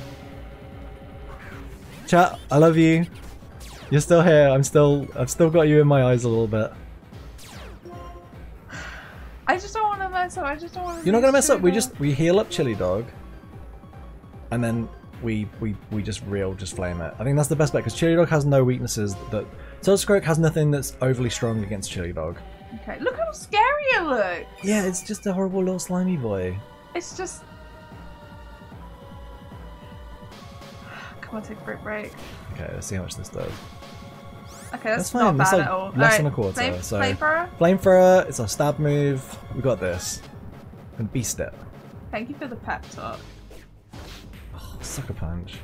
Chat, I love you. You're still here. I'm still. I've still got you in my eyes a little bit. I just don't want to mess up. I just don't want to. You're not gonna mess up. We just we heal up Chili Dog, and then we we we just real just flame it. I think that's the best bet because Chili Dog has no weaknesses. That Toxicroak has nothing that's overly strong against Chili Dog. Okay, look how scary it looks. Yeah, it's just a horrible little slimy boy. It's just. <sighs> Come on, take a break, break. Okay, let's see how much this does. Okay, that's, That's fine, not bad like at all. less Alright, than a quarter, Flame, so- Flamethrower, Flamethrower, it's a stab move. We got this. And beast it. thank you for the pep talk. Oh, sucker punch.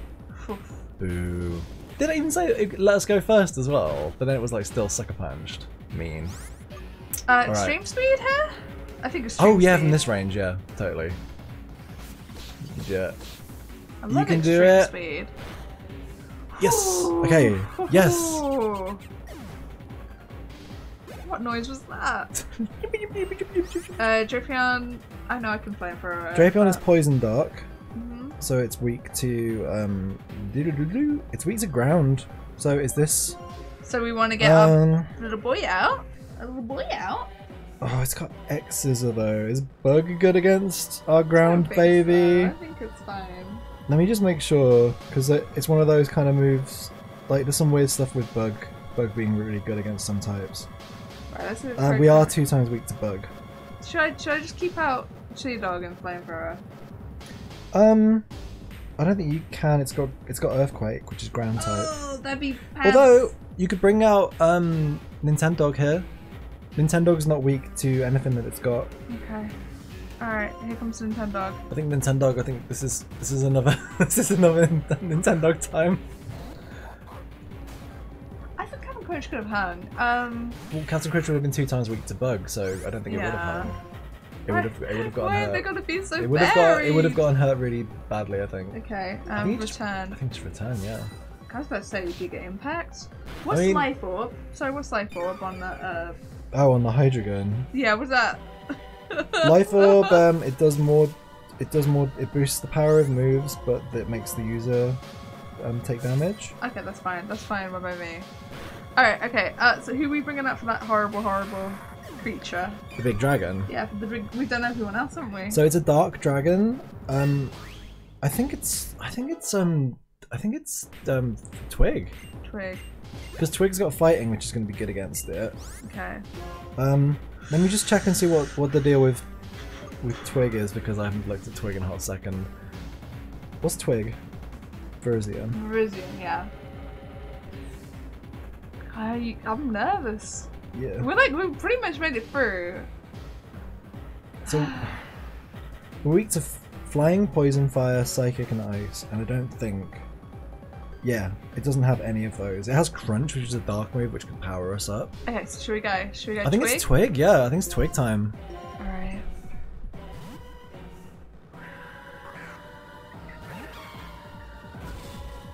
Oof. Boo. Did I even say it, let us go first as well? But then it was like still sucker punched. Mean. Uh, extreme speed here? I think extreme Oh yeah, speed. from this range, yeah, totally. Yeah. I you can do it. Speed. Yes. <gasps> Okay. Yes. <laughs> What noise was that? <laughs> Uh, Drapion, I know I can flamethrower. Drapion is poison dark, Mhm. so it's weak to um. doo-doo-doo-doo. It's weak to ground. So is this So we want to get our um? little boy out. A little boy out. Oh, it's got X scissor though. Is Bug good against our ground baby? so. I think it's fine. Let me just make sure, because it's one of those kind of moves like there's some weird stuff with bug, bug being really good against some types. Right, Uh, we are two times weak to bug. Should I, should I just keep out Shitty Dog and Flamethrower? Um, I don't think you can. It's got it's got earthquake, which is ground type. Oh, that'd be pants. Although you could bring out um Nintendo here. Nintendog's not weak to anything that it's got. Okay. Alright, here comes Nintendo. I think Nintendo. I think this is this is another <laughs> this is another Nintendo time. I think Captain Crunch could have hung. Um, Well, Captain Crunch would have been two times weak to bug, so I don't think it would have hung. It would have it would have gotten why hurt. are they gonna be so it would have got it would have gotten hurt really badly. I think. Okay, I um, think it just- return. I think just return. Yeah. I was about to say, did you get impact? What's mean- Life Orb? Sorry, what's Life Orb on the, uh, Oh, on the Hydra gun. yeah, what's that? <laughs> Life orb. Um, it does more. It does more. It boosts the power of moves, but it makes the user um, take damage. Okay, that's fine. That's fine by me. Alright, okay. Uh, so who are we bringing up for that horrible, horrible creature? The big dragon. Yeah, the big, we've done everyone else, haven't we? So it's a dark dragon. Um, I think it's. I think it's. Um, I think it's um Twig Twig. because Twig's got fighting, which is going to be good against it. Okay. Um, let me just check and see what what the deal with with Twig is because I haven't looked at Twig in a hot second. What's Twig? Verzian. Virizion, yeah. I, I'm nervous. Yeah. We're like, we've pretty much made it through. So <sighs> we're weak to flying, poison, fire, psychic, and ice, and I don't think. Yeah, it doesn't have any of those. It has Crunch, which is a dark move which can power us up. Okay, so should we go? Should we go I think Twig? it's Twig. Yeah, I think it's Twig time. Alright.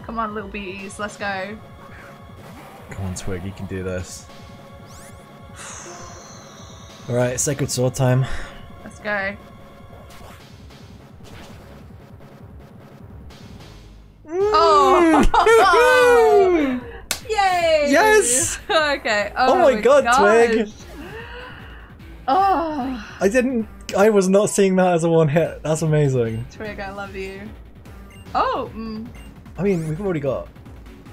Come on, little bees, let's go. Come on, Twig, you can do this. All right, Sacred Sword time. Let's go. Oh! <laughs> Yay! Yes! okay. Oh, Oh my God, Twig. Oh, I didn't. I was not seeing that as a one hit. That's amazing. Twig, I love you. Oh, mm, I mean, we've already got.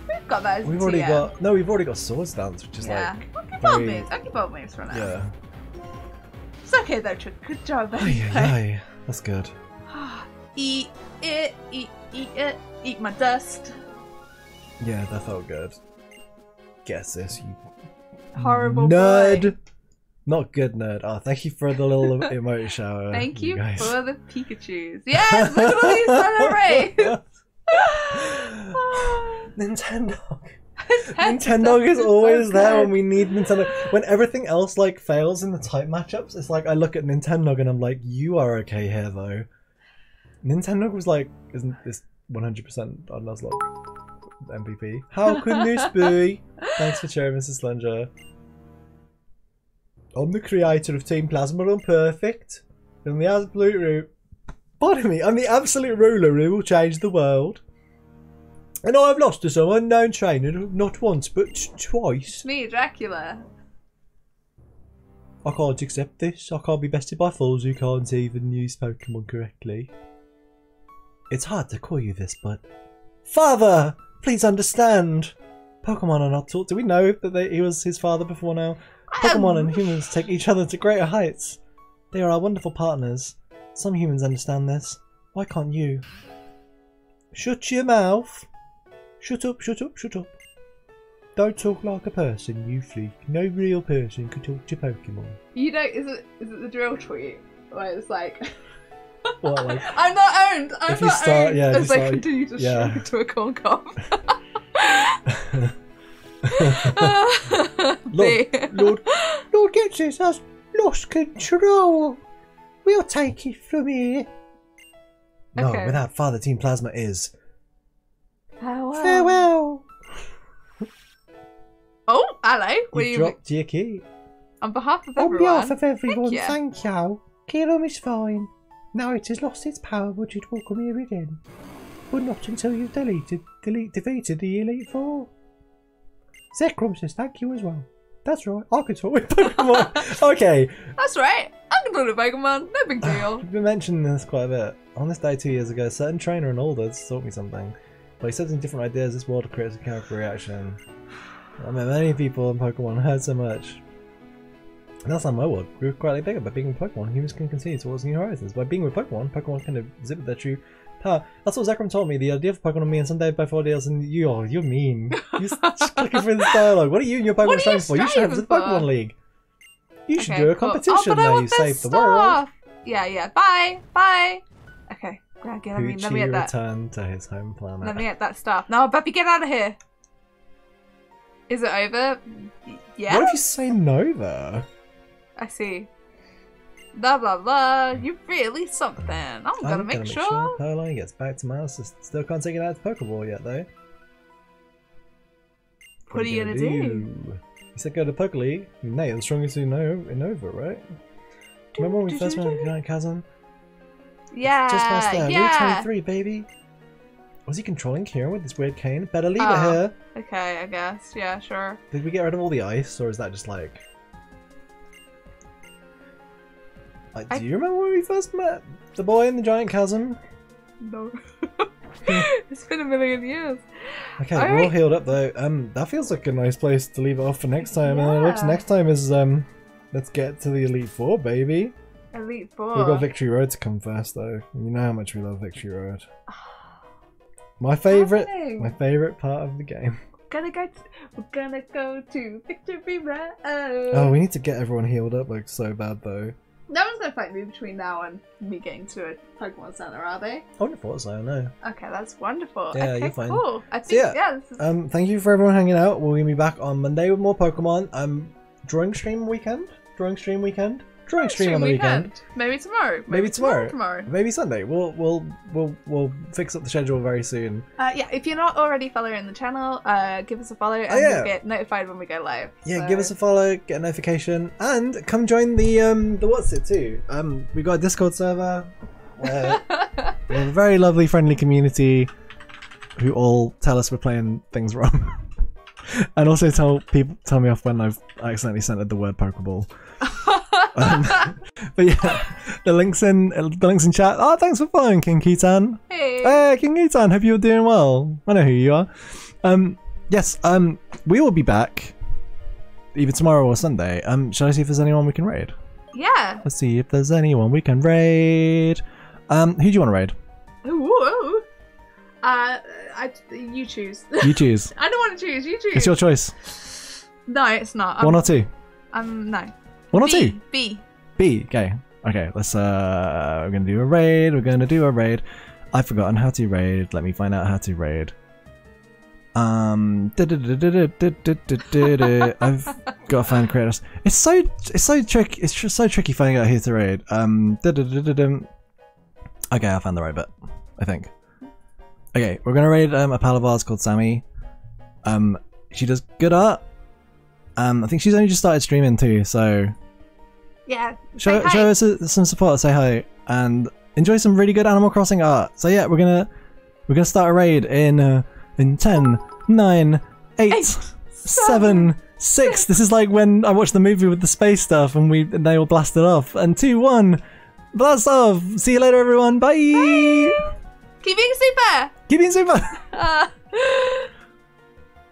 we've got that. as We've already TM. got. No, we've already got Swords Dance, which is Yeah. like. I'll keep very- moves. I'll keep moves for now. Yeah. It's okay though, Twig. Good job. Anyway. ay, ay. That's good. Eat it, eat, eat it, eat my dust. Yeah, that felt good. Guess this, you Horrible nerd. boy. Not good nerd. Oh, thank you for the little <laughs> emote shower. Thank you, guys. for the Pikachu's. Yes, look at all these <laughs> celebrate. <laughs> Ah. Nintendo. Nintendo is always there when we need Nintendo. When everything else like fails in the type matchups, it's like I look at Nintendo and I'm like, you are okay here though. Nintendo was like, isn't this 100% on Nuzlocke MVP? How can this be? <laughs> Thanks for sharing, Mrs. Slender. I'm the creator of Team Plasma and Perfect. And the absolute root. Pardon me, I'm the absolute ruler who will change the world. And I have lost to some unknown trainer not once but twice. Me, Dracula. I can't accept this. I can't be bested by fools who can't even use Pokemon correctly. It's hard to call you this, but. Father! Please understand! Pokemon are not taught. Do we know that they, he was his father before now? Pokemon and humans take each other to greater heights. They are our wonderful partners. Some humans understand this. Why can't you? Shut your mouth! Shut up, shut up, shut up. Don't talk like a person, you freak. No real person could talk to Pokemon. You know, is it is it the drill tweet where it's like, <laughs> What, like- <laughs> I'm not owned. I'm you not start- owned. yeah, as you I start- continue to yeah. shrink into a corn cob. <laughs> <laughs> Lord, Lord, Lord Ghetsis has lost control. We'll take it from here. No, Okay. without Father Team Plasma is Farewell. farewell. Oh, hello. What You you dropped your key. on behalf of everyone. On behalf of everyone, thank you. Kyurem is fine. Now it has lost its power, but it will come here again. But not until you've deleted, delete, defeated the Elite Four. Zekrom says thank you as well. That's right, I can talk with Pokemon. <laughs> okay, That's right. I can talk the Pokemon. No big deal. <sighs> We've been mentioning this quite a bit. On this day two years ago, a certain trainer in Alder taught me something. By accepting different ideas, this world creates a character reaction. I mean, many people in Pokemon <laughs> heard so much. That's not my world. Grew quietly bigger by being with Pokemon. Humans can continue towards new horizons. By being with Pokemon, Pokemon can exhibit their true power. That's what Zekrom told me. The idea of Pokemon me and someday by four deals and you, oh, you're mean. You're <laughs> just clicking through this dialogue. What are you and your Pokemon striving for? You should have the? Pokemon League. You should Okay, do a cool. competition oh, I want you save the world. Yeah, yeah. Bye, bye. Okay, yeah, get, let me let me get that. returned to his home planet. Let me get that stuff. No, Beppy, get out of here. Is it over? Yeah. What if you say no there? I see. Blah blah blah. Hmm. You really something. I'm gonna, I'm make, gonna sure. make sure Perline gets back to. Just Still can't take it out to Pokeball yet, though. What are you gonna do? You said go to Poke League. Nate, you're the strongest in Nova, in Nova right? Remember when we do, first do, went to do. Giant Chasm? Yeah. Just past there. Route 23, baby. Was he controlling Kyurem with this weird cane? Better leave Oh. it ah, here. Okay, I guess. Yeah, sure. Did we get rid of all the ice, or is that just like... Like, do I- you remember when we first met the boy in the Giant Chasm? No. <laughs> it's been a million years. Okay, we're all healed up though. Um, that feels like a nice place to leave it off for next time. And then what's Yeah. next time is um, let's get to the Elite Four, baby. Elite Four. We've got Victory Road to come first though. You know how much we love Victory Road. <sighs> My favorite, my favorite part of the game. Gonna go. To, we're gonna go to Victory Road. Oh, we need to get everyone healed up like so bad though. No one's gonna fight me between now and me getting to a Pokemon Center, are they? I wouldn't have thought so. No. Okay, that's wonderful. Yeah, okay, you're fine. cool. I think yeah, yeah, this is Um, thank you for everyone hanging out. We're gonna be back on Monday with more Pokemon. Um, drawing stream weekend. Drawing stream weekend. Drawing stream on the weekend. Maybe tomorrow. Maybe tomorrow. Tomorrow. Maybe Sunday. We'll we'll we'll we'll fix up the schedule very soon. Uh, yeah, if you're not already following the channel, uh, give us a follow and Oh, yeah. you'll get notified when we go live. Yeah, So- give us a follow, get a notification, and come join the um the what's it too. Um, we got a Discord server where <laughs> we have a very lovely, friendly community who all tell us we're playing things wrong, <laughs> and also tell people tell me off when I've accidentally sent the word Pokeball. <laughs> Um, <laughs> but yeah, the links in the links in chat. Oh, thanks for following King Kitan. hey. Hey, King Kitan, hope you're doing well. I know who you are. Um, yes, um, we will be back either tomorrow or Sunday. Um, shall I see if there's anyone we can raid? yeah. Let's see if there's anyone we can raid. Um, who do you want to raid? Ooh. Uh, I, you choose. You choose. <laughs> I don't want to choose. You choose. it's your choice. No, it's not. I'm, One or two. um, no. One or B, two? B. B. Okay. Okay. Let's. Uh, we're gonna do a raid. We're gonna do a raid. I've forgotten how to raid. Let me find out how to raid. Um, I've got to find Kratos. It's so it's so tricky. It's so tricky finding out who to raid. Um, okay, I found the right bit. I think. Okay, we're gonna raid um, a pal of ours called Sammy. Um, she does good art. Um, I think she's only just started streaming too, so yeah. show, show us some support, say hi, and enjoy some really good Animal Crossing art. So yeah, we're gonna we're gonna start a raid in uh, in 10, 9, 8, Eight, 7, 6. This is like when I watched the movie with the space stuff and we and they all blasted off. And 2, 1, blast off. See you later, everyone. Bye. Keep being super. Keep being super. <laughs> Uh,